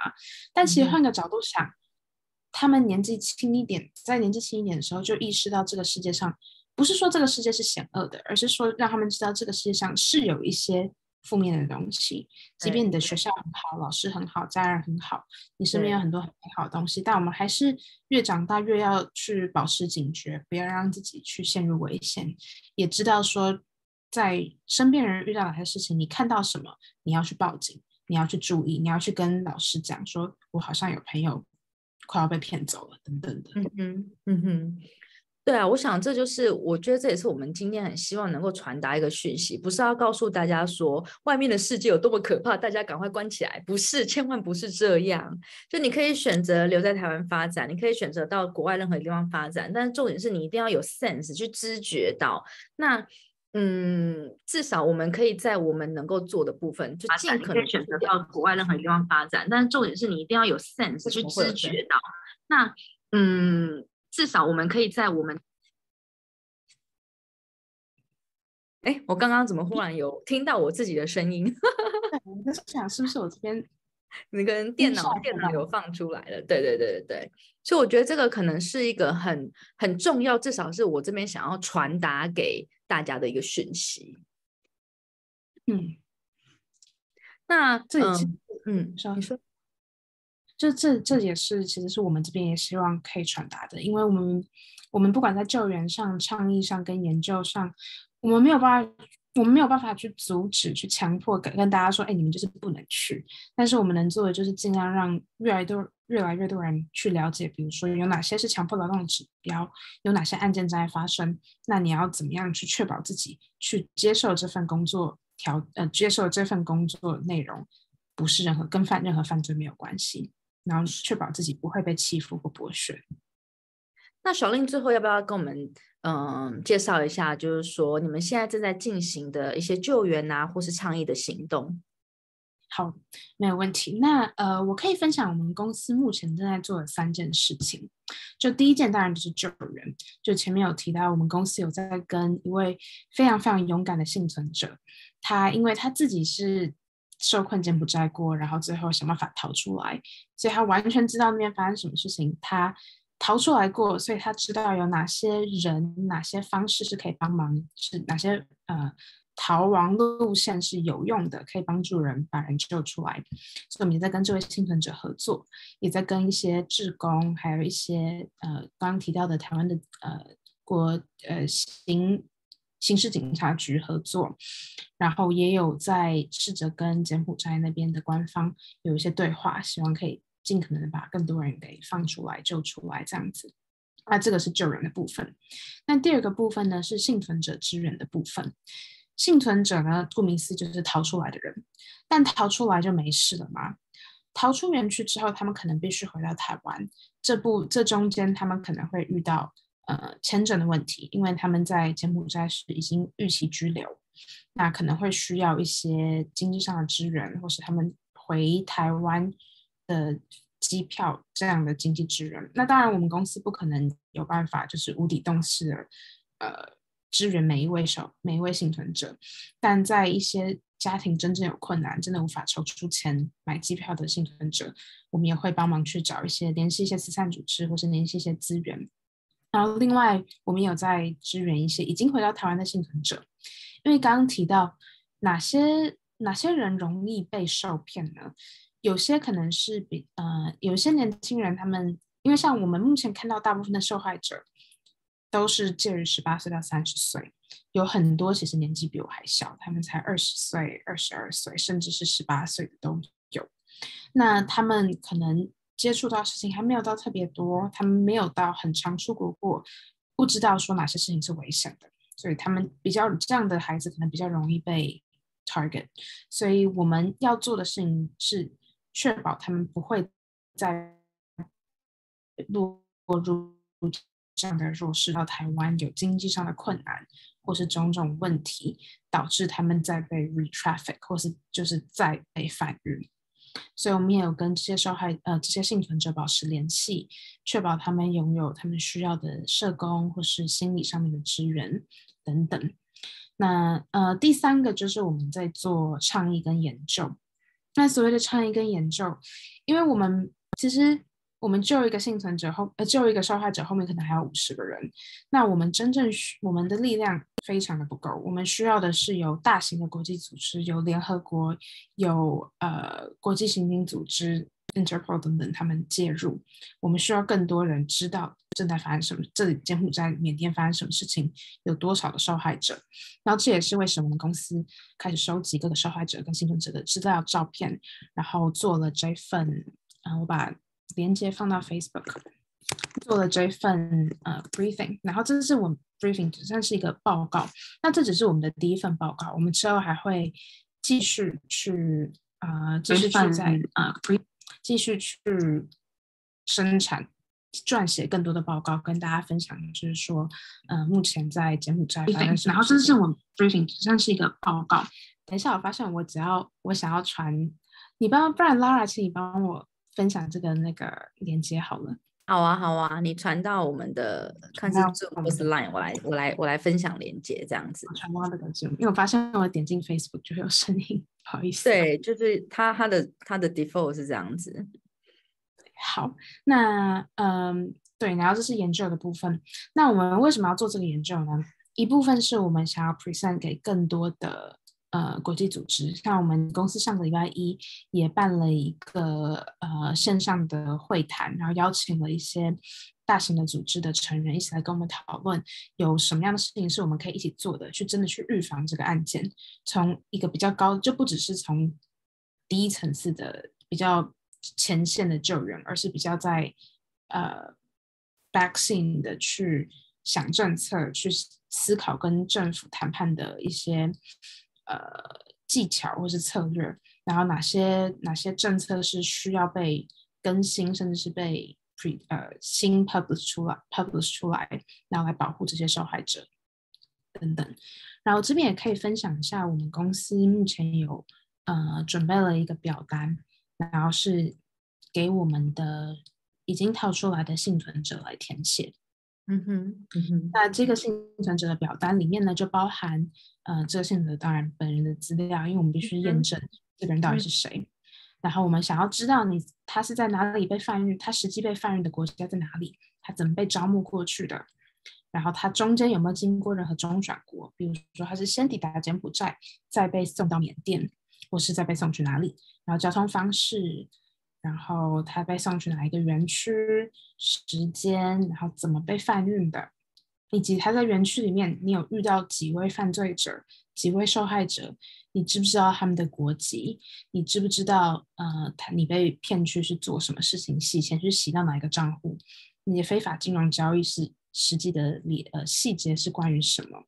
但其实换个角度想，他们年纪轻一点，在年纪轻一点的时候就意识到这个世界上不是说这个世界是险恶的，而是说让他们知道这个世界上是有一些。负面的东西，即便你的学校很好，老师很好，家人很好，你身边有很多很美好的东西，但我们还是越长大越要去保持警觉，不要让自己去陷入危险。也知道说，在身边人遇到哪些事情，你看到什么，你要去报警，你要去注意，你要去跟老师讲，说我好像有朋友快要被骗走了，等等的。嗯哼，嗯哼。对啊，我想这就是我觉得这也是我们今天很希望能够传达一个讯息，不是要告诉大家说外面的世界有多么可怕，大家赶快关起来，不是，千万不是这样。就你可以选择留在台湾发展，你可以选择到国外任何地方发展，但是重点是你一定要有 sense 去知觉到。那嗯，至少我们可以在我们能够做的部分，就尽可能选择到国外任何地方发展，但是重点是你一定要有 sense 去知觉到。那嗯。至少我们可以在我们，哎，我刚刚怎么忽然有听到我自己的声音？我在想是不是我这边那个电脑电脑有放出来了？对对对对对，所以我觉得这个可能是一个很很重要，至少是我这边想要传达给大家的一个讯息。嗯，那这也是嗯，你说。这这，这也是其实是我们这边也希望可以传达的，因为我们我们不管在救援上、倡议上跟研究上，我们没有办法，我们没有办法去阻止、去强迫跟跟大家说，哎，你们就是不能去。但是我们能做的就是尽量让越来越多、越来越多人去了解，比如说有哪些是强迫劳动指标，有哪些案件正在发生，那你要怎么样去确保自己去接受这份工作条呃，接受这份工作内容不是任何跟犯任何犯罪没有关系。然后确保自己不会被欺负或剥削。那小令最后要不要跟我们嗯介绍一下，就是说你们现在正在进行的一些救援啊，或是倡议的行动？好，没有问题。那呃，我可以分享我们公司目前正在做的三件事情。就第一件当然就是救人，就前面有提到，我们公司有在跟一位非常非常勇敢的幸存者，他因为他自己是。受困柬埔寨过，然后最后想办法逃出来，所以他完全知道那边发生什么事情。他逃出来过，所以他知道有哪些人、哪些方式是可以帮忙，是哪些呃逃亡路线是有用的，可以帮助人把人救出来。所以我们也在跟这位幸存者合作，也在跟一些志工，还有一些呃刚刚提到的台湾的呃国呃行。刑事警察局合作，然后也有在试着跟柬埔寨那边的官方有一些对话，希望可以尽可能的把更多人给放出来、救出来这样子。那这个是救人的部分。那第二个部分呢是幸存者支援的部分。幸存者呢，顾名思义就是逃出来的人，但逃出来就没事了吗？逃出园区之后，他们可能必须回到台湾。这部这中间，他们可能会遇到。呃，签证的问题，因为他们在柬埔寨是已经预期拘留，那可能会需要一些经济上的支援，或是他们回台湾的机票这样的经济支援。那当然，我们公司不可能有办法就是无底洞式的呃支援每一位小每一位幸存者，但在一些家庭真正有困难，真的无法筹出钱买机票的幸存者，我们也会帮忙去找一些联系一些慈善组织，或是联系一些资源。然后另外我们有在支援一些已经回到台湾的幸存者，因为刚刚提到哪些哪些人容易被受骗呢？有些可能是比呃，有些年轻人他们，因为像我们目前看到大部分的受害者都是介于十八岁到三十岁，有很多其实年纪比我还小，他们才二十岁、二十二岁，甚至是十八岁的都有。那他们可能接触到事情还没有到特别多，他们没有到很常出国过，不知道说哪些事情是危险的，所以他们比较这样的孩子可能比较容易被 target。所以我们要做的事情是。确保他们不会再落入这样的弱势，到台湾有经济上的困难，或是种种问题，导致他们在被 retraffic，或是就是在被反运。所以，我们也有跟这些受害呃这些幸存者保持联系，确保他们拥有他们需要的社工或是心理上面的支援等等。那呃，第三个就是我们在做倡议跟研究。那所谓的倡议跟研究，因为我们其实我们救一个幸存者后，呃，救一个受害者后面可能还有五十个人，那我们真正需我们的力量非常的不够，我们需要的是有大型的国际组织，有联合国，有呃国际刑警组织。Interpol 等等，他们介入，我们需要更多人知道正在发生什么，这里柬埔寨、缅甸发生什么事情，有多少的受害者。然后这也是为什么我们公司开始收集各个受害者跟幸存者的资料照片，然后做了这份，嗯，我把链接放到 Facebook，做了这份呃 briefing，然后这是我们 briefing 只算是一个报告，那这只是我们的第一份报告，我们之后还会继续去啊，继续去在啊。继续去生产、撰写更多的报告，跟大家分享，就是说，呃，目前在柬埔寨，然后这是我 briefing，算是一个报告。等一下，我发现我只要我想要传，你帮，不然 Lara，请你帮我分享这个那个链接好了。好啊，好啊，你传到我们的看是 Zoom 或是 Line，我来，我来，我来分享链接，这样子。传到那个 Zoom，因为我发现我点进 Facebook 就会有声音，不好意思。对，就是它，它的它的 default 是这样子。好，那嗯，对，然后这是研究的部分。那我们为什么要做这个研究呢？一部分是我们想要 present 给更多的。呃，国际组织像我们公司上个礼拜一也办了一个呃线上的会谈，然后邀请了一些大型的组织的成员一起来跟我们讨论，有什么样的事情是我们可以一起做的，去真的去预防这个案件。从一个比较高，就不只是从第一层次的比较前线的救援，而是比较在呃 backscene 的去想政策、去思考跟政府谈判的一些。呃，技巧或是策略，然后哪些哪些政策是需要被更新，甚至是被 pre 呃新 publish 出来 publish 出来，然后来保护这些受害者等等。然后这边也可以分享一下，我们公司目前有呃准备了一个表单，然后是给我们的已经跳出来的幸存者来填写。嗯哼，嗯哼。那这个幸存者的表单里面呢，就包含。呃，这个幸存者当然本人的资料，因为我们必须验证这个人到底是谁。然后我们想要知道你他是在哪里被贩运，他实际被贩运的国家在哪里，他怎么被招募过去的，然后他中间有没有经过任何中转国，比如说他是先抵达柬埔寨，再被送到缅甸，或是再被送去哪里，然后交通方式，然后他被送去哪一个园区，时间，然后怎么被贩运的。以及他在园区里面，你有遇到几位犯罪者、几位受害者？你知不知道他们的国籍？你知不知道，呃，他你被骗去是做什么事情？洗钱是洗到哪一个账户？你的非法金融交易是实际的里呃细节是关于什么？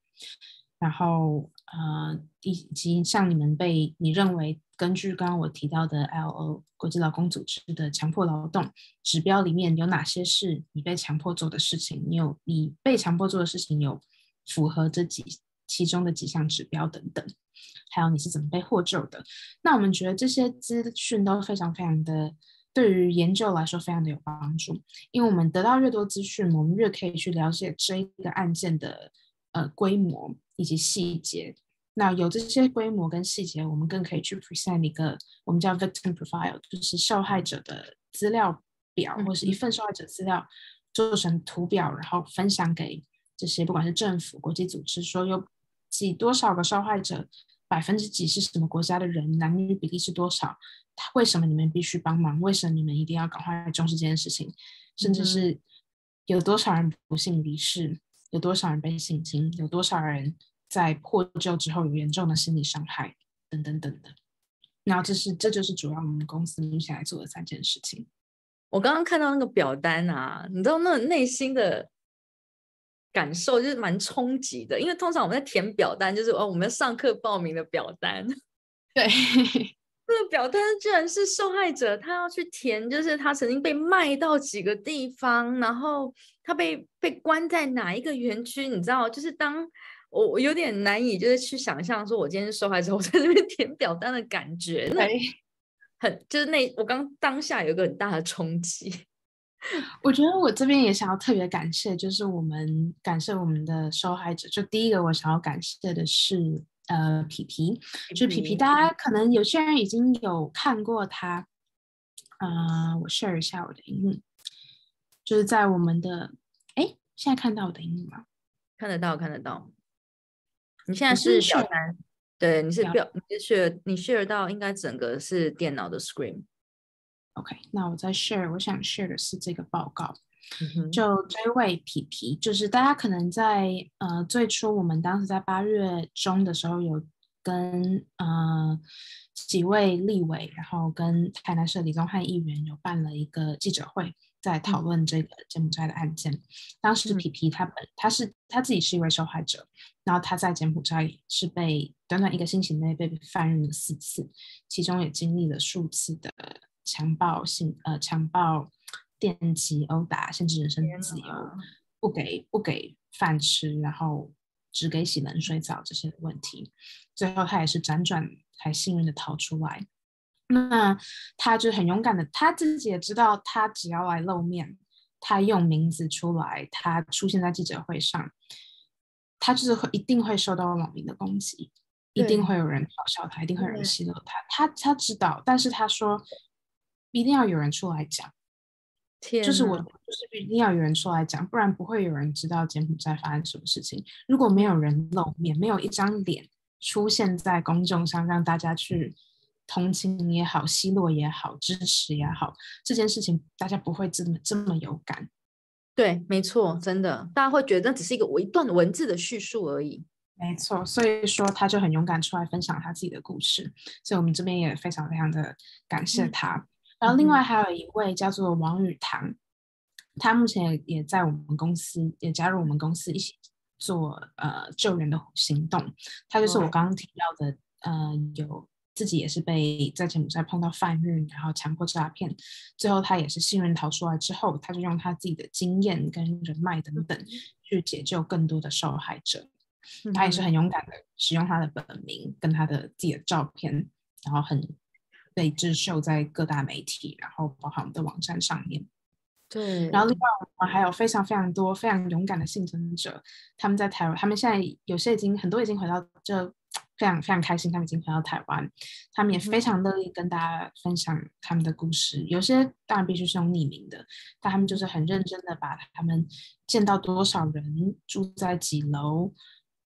然后呃，以及像你们被你认为。根据刚刚我提到的 LO 国际劳工组织的强迫劳动指标里面有哪些是你被强迫做的事情？你有你被强迫做的事情有符合这几其中的几项指标等等，还有你是怎么被获救的？那我们觉得这些资讯都非常非常的对于研究来说非常的有帮助，因为我们得到越多资讯，我们越可以去了解这一个案件的呃规模以及细节。那有这些规模跟细节，我们更可以去 present 一个我们叫 victim profile，就是受害者的资料表，或是一份受害者资料，做成图表，然后分享给这些不管是政府、国际组织，说有几多少个受害者，百分之几是什么国家的人，男女比例是多少，为什么你们必须帮忙？为什么你们一定要赶快重视这件事情？甚至是有多少人不幸离世，有多少人被性侵，有多少人在获救之后有严重的心理伤害，等等等等。然后这是这就是主要我们公司目前来做的三件事情。我刚刚看到那个表单啊，你知道那内心的感受就是蛮冲击的，因为通常我们在填表单就是哦，我们上课报名的表单，对，那个表单居然是受害者他要去填，就是他曾经被卖到几个地方，然后他被被关在哪一个园区，你知道，就是当我我有点难以就是去想象，说我今天是受害者，我在这边 填表单的感觉，那。很就是那我刚当下有一个很大的冲击，我觉得我这边也想要特别感谢，就是我们感谢我们的受害者。就第一个我想要感谢的是呃皮皮，就皮皮，大家可能有些人已经有看过他，啊，我 share 一下我的荧幕，就是在我们的哎，现在看到我的荧幕吗？看得到，看得到。你现在是表单。对，你是表，你是 share，你 share 到应该整个是电脑的 screen。OK，那我在 share，我想 share 的是这个报告。就这位皮皮，就是大家可能在呃最初我们当时在八月中的时候有跟呃几位立委，然后跟台南市李宗翰议员有办了一个记者会。在讨论这个柬埔寨的案件，当时皮皮他本他是他自己是一位受害者，然后他在柬埔寨是被短短一个星期内被犯人了四次，其中也经历了数次的强暴性呃强暴、电击、殴打，甚至人身自由，不给不给饭吃，然后只给洗冷水澡这些问题，最后他也是辗转才幸运的逃出来。那他就很勇敢的，他自己也知道，他只要来露面，他用名字出来，他出现在记者会上，他就是会一定会受到网民的攻击，一定会有人嘲笑他，一定会有人奚落他。他他知道，但是他说一定要有人出来讲，就是我就是一定要有人出来讲，不然不会有人知道柬埔寨发生什么事情。如果没有人露面，没有一张脸出现在公众上，让大家去。同情也好，奚落也好，支持也好，这件事情大家不会这么这么有感。对，没错，真的，大家会觉得那只是一个一段文字的叙述而已。没错，所以说他就很勇敢出来分享他自己的故事，所以我们这边也非常非常的感谢他。然后另外还有一位叫做王宇堂，他目前也在我们公司，也加入我们公司一起做呃救援的行动。他就是我刚刚提到的，呃有。自己也是被在柬埔寨碰到贩运，然后强迫诈骗，最后他也是幸运逃出来之后，他就用他自己的经验跟人脉等等去解救更多的受害者。他也是很勇敢的，使用他的本名跟他的自己的照片，然后很被智秀在各大媒体，然后包含我们的网站上面。对，然后另外我们还有非常非常多非常勇敢的幸存者，他们在台湾，他们现在有些已经很多已经回到这。非常非常开心，他们已经回到台湾，他们也非常乐意跟大家分享他们的故事。有些当然必须是用匿名的，但他们就是很认真的把他们见到多少人，住在几楼，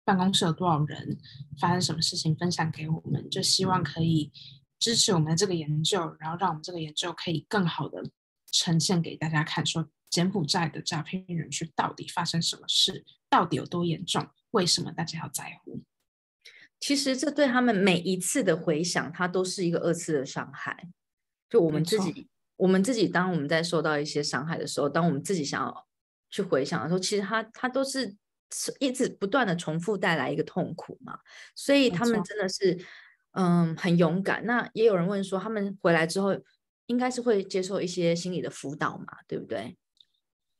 办公室有多少人，发生什么事情分享给我们，就希望可以支持我们的这个研究，然后让我们这个研究可以更好的呈现给大家看，说柬埔寨的诈骗人群到底发生什么事，到底有多严重，为什么大家要在乎。其实这对他们每一次的回想，它都是一个二次的伤害。就我们自己，我们自己，当我们在受到一些伤害的时候，当我们自己想要去回想的时候，其实它它都是一直不断的重复带来一个痛苦嘛。所以他们真的是，嗯，很勇敢。那也有人问说，他们回来之后，应该是会接受一些心理的辅导嘛？对不对？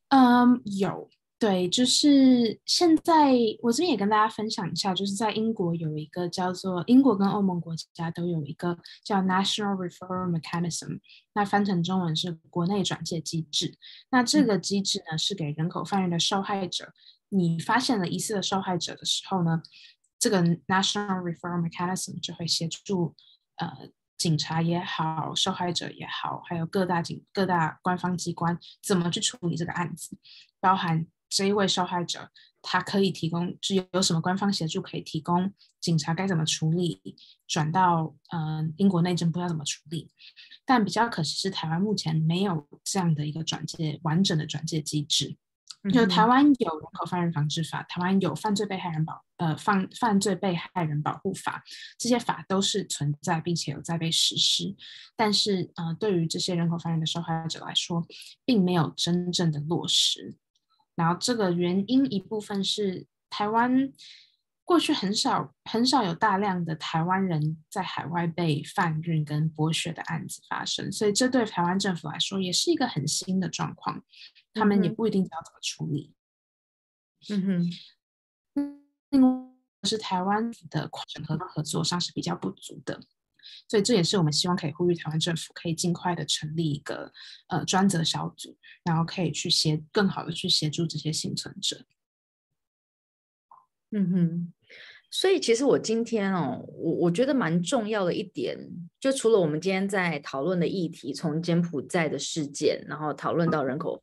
嗯，有。对，就是现在我这边也跟大家分享一下，就是在英国有一个叫做英国跟欧盟国家都有一个叫 National Referral Mechanism，那翻成中文是国内转介机制。那这个机制呢，是给人口贩运的受害者，你发现了疑似的受害者的时候呢，这个 National Referral Mechanism 就会协助呃警察也好，受害者也好，还有各大警各大官方机关怎么去处理这个案子，包含这一位受害者。他可以提供，是有什么官方协助可以提供？警察该怎么处理？转到嗯英国内政部要怎么处理？但比较可惜是，台湾目前没有这样的一个转介完整的转介机制。就台湾有人口犯人防治法，台湾有犯罪被害人保呃犯犯罪被害人保护法，这些法都是存在并且有在被实施。但是呃，对于这些人口犯人的受害者来说，并没有真正的落实。然后这个原因一部分是台湾过去很少很少有大量的台湾人在海外被贩运跟剥削的案子发生，所以这对台湾政府来说也是一个很新的状况，他们也不一定知道怎么处理。嗯哼，另外是台湾的整合合作上是比较不足的。所以这也是我们希望可以呼吁台湾政府可以尽快的成立一个呃专责小组，然后可以去协更好的去协助这些幸存者。嗯哼，所以其实我今天哦，我我觉得蛮重要的一点，就除了我们今天在讨论的议题，从柬埔寨的事件，然后讨论到人口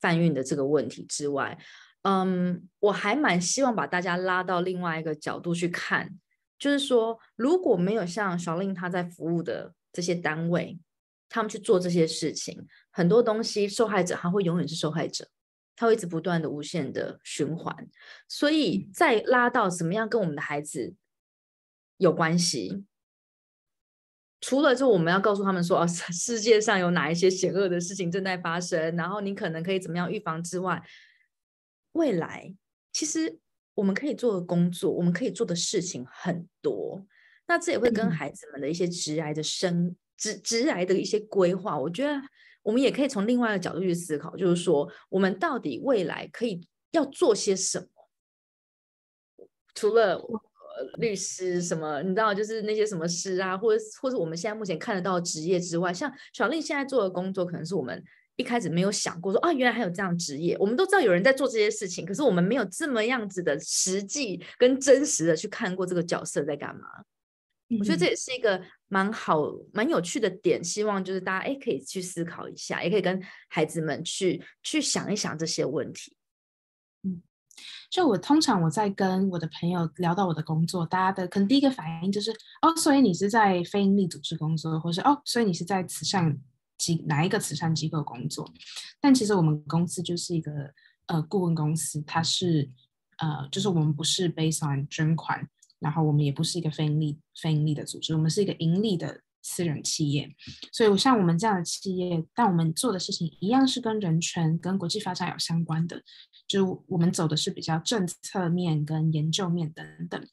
贩运的这个问题之外，嗯，我还蛮希望把大家拉到另外一个角度去看。就是说，如果没有像小令他在服务的这些单位，他们去做这些事情，很多东西受害者他会永远是受害者，他会一直不断的无限的循环。所以再拉到怎么样跟我们的孩子有关系，除了就我们要告诉他们说，哦，世界上有哪一些险恶的事情正在发生，然后你可能可以怎么样预防之外，未来其实。我们可以做的工作，我们可以做的事情很多。那这也会跟孩子们的一些直癌的生、直直癌的一些规划。我觉得我们也可以从另外一个角度去思考，就是说，我们到底未来可以要做些什么？除了律师什么，你知道，就是那些什么师啊，或者或者我们现在目前看得到职业之外，像小令现在做的工作，可能是我们。一开始没有想过说啊，原来还有这样职业。我们都知道有人在做这些事情，可是我们没有这么样子的实际跟真实的去看过这个角色在干嘛。我觉得这也是一个蛮好、蛮有趣的点。希望就是大家哎，可以去思考一下，也可以跟孩子们去去想一想这些问题。嗯，就我通常我在跟我的朋友聊到我的工作，大家的可能第一个反应就是哦，所以你是在非营利组织工作，或是哦，所以你是在慈善。机哪一个慈善机构工作？但其实我们公司就是一个呃顾问公司，它是呃就是我们不是 based on 捐款，然后我们也不是一个非盈利非盈利的组织，我们是一个盈利的私人企业。所以像我们这样的企业，但我们做的事情一样是跟人权、跟国际发展有相关的，就我们走的是比较政策面跟研究面等等。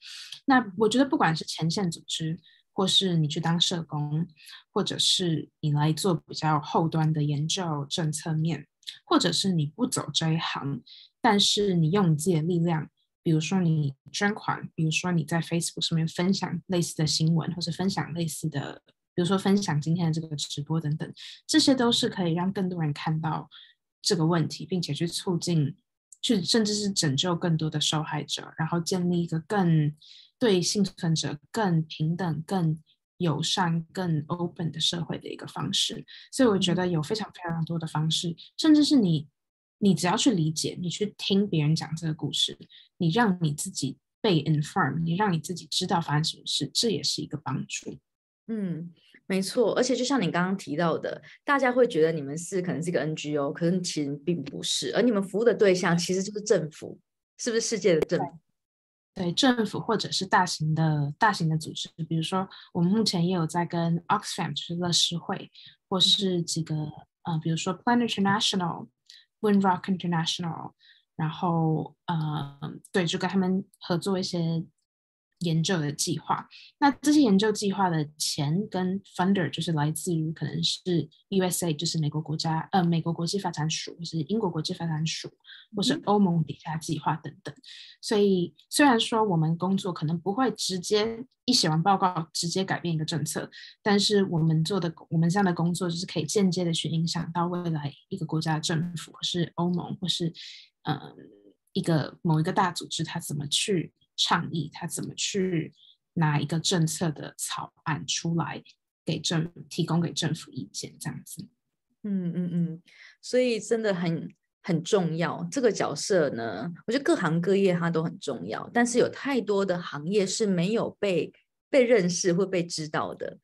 那我觉得不管是前线组织。或是你去当社工，或者是你来做比较后端的研究政策面，或者是你不走这一行，但是你用你自己的力量，比如说你捐款，比如说你在 Facebook 上面分享类似的新闻，或是分享类似的，比如说分享今天的这个直播等等，这些都是可以让更多人看到这个问题，并且去促进，去甚至是拯救更多的受害者，然后建立一个更。对幸存者更平等、更友善、更 open 的社会的一个方式，所以我觉得有非常非常多的方式，甚至是你，你只要去理解，你去听别人讲这个故事，你让你自己被 inform，你让你自己知道发生什么事，这也是一个帮助。嗯，没错，而且就像你刚刚提到的，大家会觉得你们是可能是一个 NGO，可是其实并不是，而你们服务的对象其实就是政府，是不是世界的政府？对政府或者是大型的大型的组织，比如说我们目前也有在跟 Oxfam 就是乐施会，或是几个呃，比如说 Plan International、Windrock International，然后呃，对，就跟他们合作一些。研究的计划，那这些研究计划的钱跟 funder 就是来自于可能是 USA，就是美国国家呃美国国际发展署，或是英国国际发展署，或是欧盟底下计划等等。所以虽然说我们工作可能不会直接一写完报告直接改变一个政策，但是我们做的我们这样的工作就是可以间接的去影响到未来一个国家政府，或是欧盟，或是嗯一个某一个大组织它怎么去。倡议他怎么去拿一个政策的草案出来，给政提供给政府意见这样子。嗯嗯嗯，所以真的很很重要。这个角色呢，我觉得各行各业它都很重要，但是有太多的行业是没有被被认识或被知道的。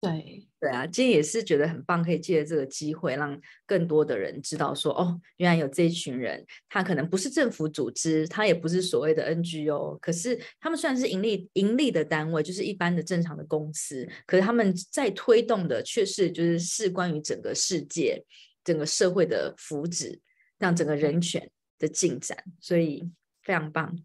对对啊，今天也是觉得很棒，可以借着这个机会，让更多的人知道说，哦，原来有这一群人，他可能不是政府组织，他也不是所谓的 NGO，可是他们虽然是盈利盈利的单位，就是一般的正常的公司，可是他们在推动的却是就是事关于整个世界、整个社会的福祉，让整个人权的进展，所以非常棒。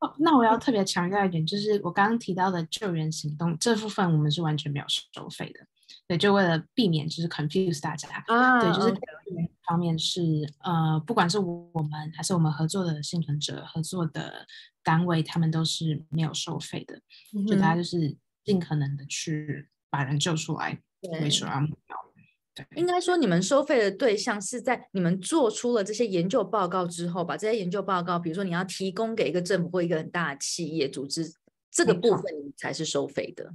哦，那我要特别强调一点，就是我刚刚提到的救援行动这部分，我们是完全没有收费的。对，就为了避免就是 confuse 大家啊，对，就是方面是呃，不管是我们还是我们合作的幸存者、合作的单位，他们都是没有收费的。就大家就是尽可能的去把人救出来为首要目标。应该说，你们收费的对象是在你们做出了这些研究报告之后，把这些研究报告，比如说你要提供给一个政府或一个很大的企业组织，这个部分才是收费的。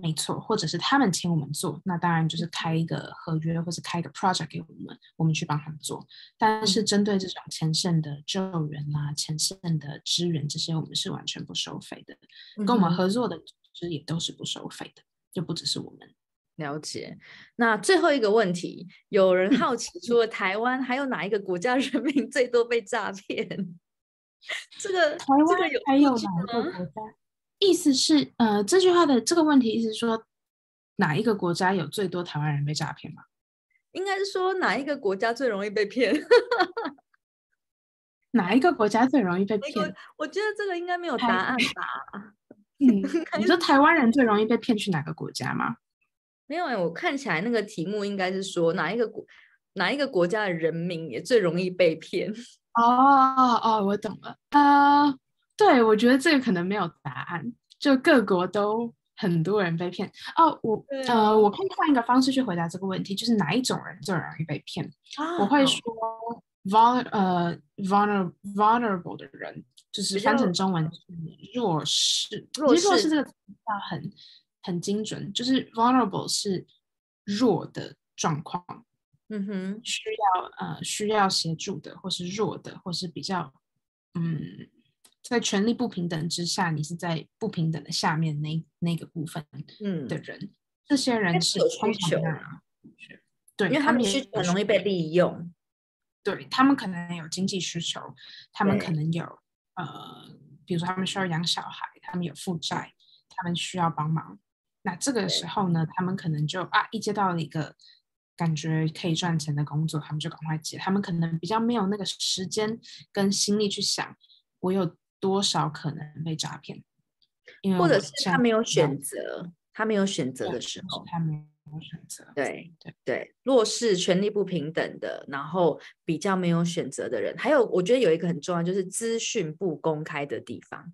没错，或者是他们请我们做，那当然就是开一个合约，或是开一个 project 给我们，我们去帮他们做。但是针对这种前线的救援啦、前线的支援这些，我们是完全不收费的。跟我们合作的其实也都是不收费的，就不只是我们。了解。那最后一个问题，有人好奇，除了台湾，还有哪一个国家 人民最多被诈骗？这个台湾还有哪个国家？意思是，呃，这句话的这个问题意思是说，哪一个国家有最多台湾人被诈骗吗？应该是说哪一个国家最容易被骗？哪一个国家最容易被骗？我觉得这个应该没有答案吧。嗯，你说台湾人最容易被骗去哪个国家吗？没有，我看起来那个题目应该是说哪一个国哪一个国家的人民也最容易被骗。哦哦，我懂了啊。对，我觉得这个可能没有答案，就各国都很多人被骗。哦，我呃，我可以换一个方式去回答这个问题，就是哪一种人最容易被骗？我会说 vul 呃 vulnerable 的人，就是翻成中文弱势。弱势这个词很。很精准，就是 vulnerable 是弱的状况，嗯哼，需要呃需要协助的，或是弱的，或是比较嗯，在权力不平等之下，你是在不平等的下面那那个部分嗯的人，这些人是有需求，对，因为他们需求很容易被利用，对他们可能有经济需求，他们可能有呃，比如说他们需要养小孩，他们有负债，他们需要帮忙。那这个时候呢，他们可能就啊，一接到了一个感觉可以赚钱的工作，他们就赶快接。他们可能比较没有那个时间跟心力去想，我有多少可能被诈骗，因为或者是他没有选择，他没有选择的时候，他没有选择。对对对，弱势、权力不平等的，然后比较没有选择的人，还有我觉得有一个很重要，就是资讯不公开的地方。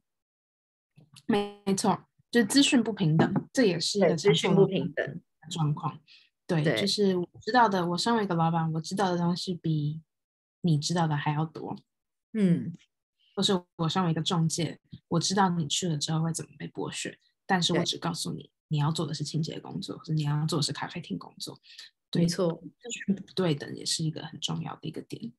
没错。就资讯不平等，这也是一个资讯不平等状况。对，就是我知道的，我身为一个老板，我知道的东西比你知道的还要多。嗯，或是我身为一个中介，我知道你去了之后会怎么被剥削，但是我只告诉你，你要做的是清洁工作，或者你要做的是咖啡厅工作。没错，资讯不对等也是一个很重要的一个点。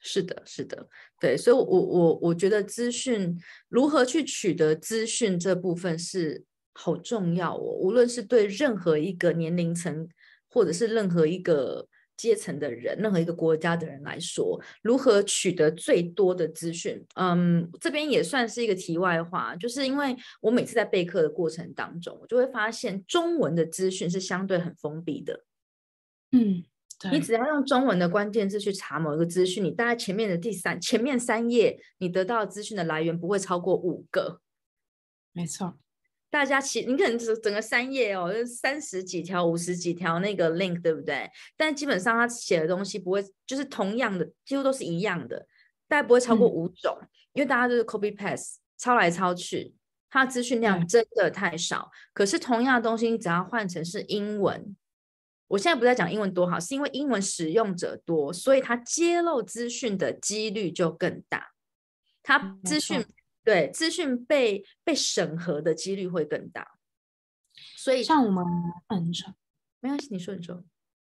是的，是的，对，所以，我我我觉得资讯如何去取得资讯这部分是好重要哦。无论是对任何一个年龄层，或者是任何一个阶层的人，任何一个国家的人来说，如何取得最多的资讯，嗯，这边也算是一个题外话，就是因为我每次在备课的过程当中，我就会发现中文的资讯是相对很封闭的，嗯。你只要用中文的关键字去查某一个资讯，你大概前面的第三、前面三页，你得到资讯的来源不会超过五个。没错，大家其你可能整整个三页哦，就三十几条、五十几条那个 link，对不对？但基本上他写的东西不会，就是同样的，几乎都是一样的，大概不会超过五种，因为大家都是 copy paste，抄来抄去，它资讯量真的太少。可是同样的东西，你只要换成是英文。我现在不在讲英文多好，是因为英文使用者多，所以它揭露资讯的几率就更大。它资讯对资讯被被审核的几率会更大。所以像我们，嗯，你说，没关系，你说，你说。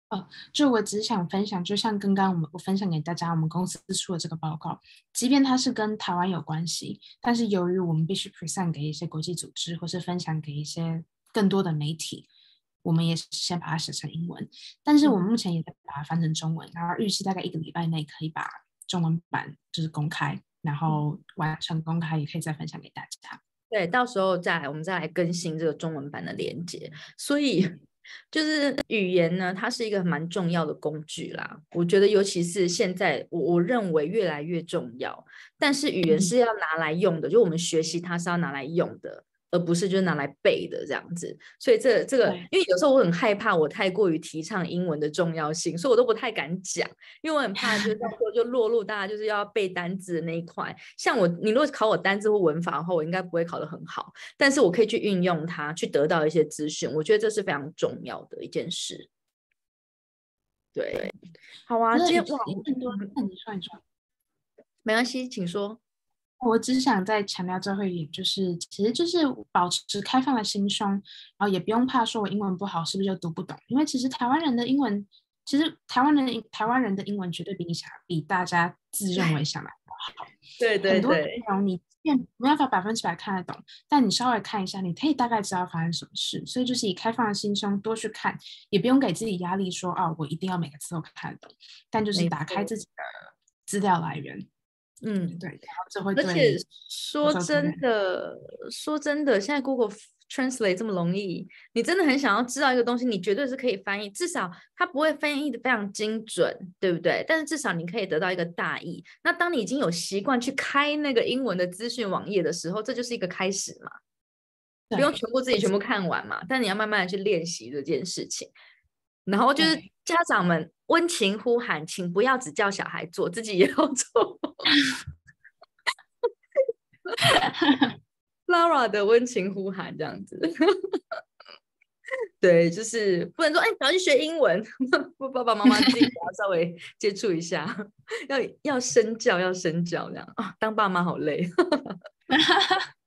哦就我只想分享，就像刚刚我们我分享给大家，我们公司出的这个报告，即便它是跟台湾有关系，但是由于我们必须 present 给一些国际组织，或是分享给一些更多的媒体，我们也先把它写成英文。但是我们目前也在把它翻成中文，然后预期大概一个礼拜内可以把中文版就是公开，然后完成公开，也可以再分享给大家。对，到时候再来我们再来更新这个中文版的链接。所以。就是语言呢，它是一个蛮重要的工具啦。我觉得，尤其是现在，我我认为越来越重要。但是语言是要拿来用的，就我们学习它是要拿来用的。而不是就是拿来背的这样子，所以这这个，因为有时候我很害怕我太过于提倡英文的重要性，所以我都不太敢讲，因为我很怕就是到时候就落入大家就是要背单字的那一块。像我，你如果考我单字或文法的话，我应该不会考得很好，但是我可以去运用它，去得到一些资讯，我觉得这是非常重要的一件事。对，好啊，今天哇，更多，那你算一算，没关系，请说。我只想再强调最后一点，就是其实就是保持开放的心胸，然后也不用怕说我英文不好是不是就读不懂，因为其实台湾人的英文，其实台湾人台湾人的英文绝对比你想比大家自认为想的好。对对对，很多内容你也没办法百分之百看得懂，但你稍微看一下，你可以大概知道发生什么事。所以就是以开放的心胸多去看，也不用给自己压力说啊，我一定要每个字都看得懂，但就是打开自己的资料来源。嗯，对，而且说真的，说真的，现在 Google Translate 这么容易，你真的很想要知道一个东西，你绝对是可以翻译，至少它不会翻译的非常精准，对不对？但是至少你可以得到一个大意。那当你已经有习惯去开那个英文的资讯网页的时候，这就是一个开始嘛，不用全部自己全部看完嘛，但你要慢慢的去练习这件事情。然后就是家长们温情呼喊，请不要只叫小孩做，自己也要做。Lara 的温情呼喊这样子，对，就是不能说哎，赶快去学英文，不，爸爸妈妈自己要稍微接触一下，要要身教，要身教这样啊，当爸妈好累。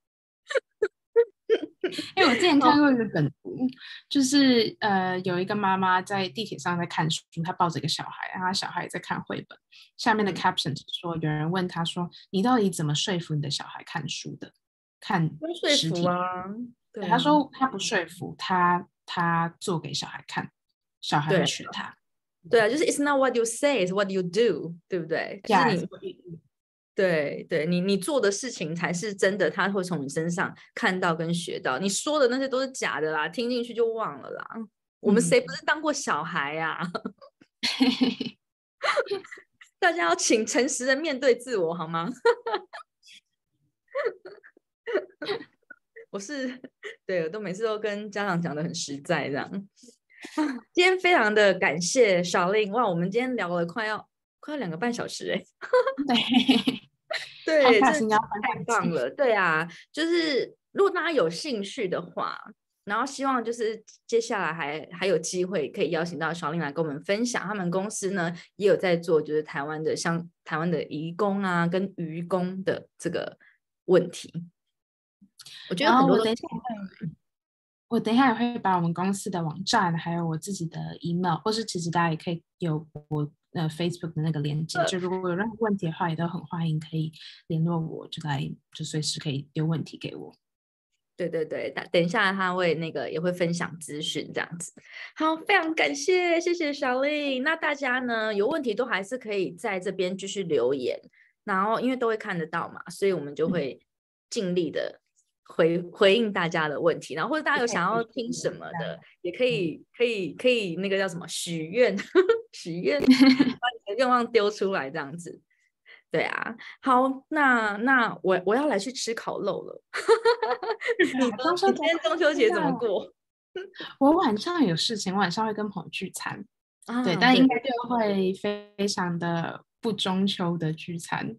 因 为我之前看过一个梗图，就是呃有一个妈妈在地铁上在看书，她抱着一个小孩，然后小孩在看绘本。下面的 caption 说，有人问她说：“你到底怎么说服你的小孩看书的？看实体啊？”对，她说她不说服他，她做给小孩看，小孩学她。对啊，就是 It's not what you say, it's what you do，对不对？就是你。对对，你你做的事情才是真的，他会从你身上看到跟学到。你说的那些都是假的啦，听进去就忘了啦。我们谁不是当过小孩呀？大家要请诚实的面对自我好吗？我是对，我都每次都跟家长讲的很实在这样。今天非常的感谢小令哇，我们今天聊了快要快要两个半小时哎。对。对，这太棒了。对啊，就是如果大家有兴趣的话，然后希望就是接下来还还有机会可以邀请到小林来跟我们分享，他们公司呢也有在做，就是台湾的像台湾的移工啊跟渔工的这个问题。我觉得很多等一下我等一下也会把我们公司的网站，还有我自己的 email，或是其实大家也可以有我。呃，Facebook 的那个链接，就如果有任何问题的话，也都很欢迎可以联络我，就来就随时可以丢问题给我。对对对，等等一下他会那个也会分享资讯这样子。好，非常感谢，谢谢小丽。那大家呢有问题都还是可以在这边继续留言，然后因为都会看得到嘛，所以我们就会尽力的。回回应大家的问题，然后或者大家有想要听什么的，也可以可以可以那个叫什么许愿 许愿，把你的愿望丢出来这样子。对啊，好，那那我我要来去吃烤肉了。你中秋今天中秋节怎么过？我晚上有事情，晚上会跟朋友聚餐，对，但应该就会非常的。不中秋的聚餐，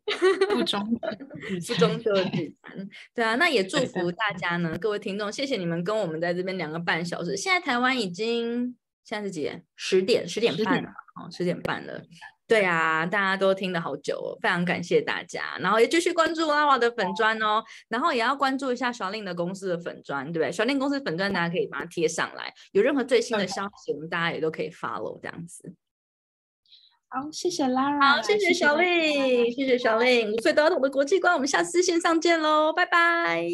不中，不中秋的聚餐，对啊，那也祝福大家呢，各位听众，谢谢你们跟我们在这边两个半小时。现在台湾已经现在是几点？十点，十点半了，哦，十点半了。对啊，大家都听了好久哦，非常感谢大家，然后也继续关注阿瓦的粉砖哦，然后也要关注一下小令的公司的粉砖，对不对？小令公司粉砖，大家可以把它贴上来，有任何最新的消息，我们大家也都可以 follow 这样子。好谢谢啦好谢谢小魏谢谢小魏五岁的我的国际观我们下次线上见喽拜拜。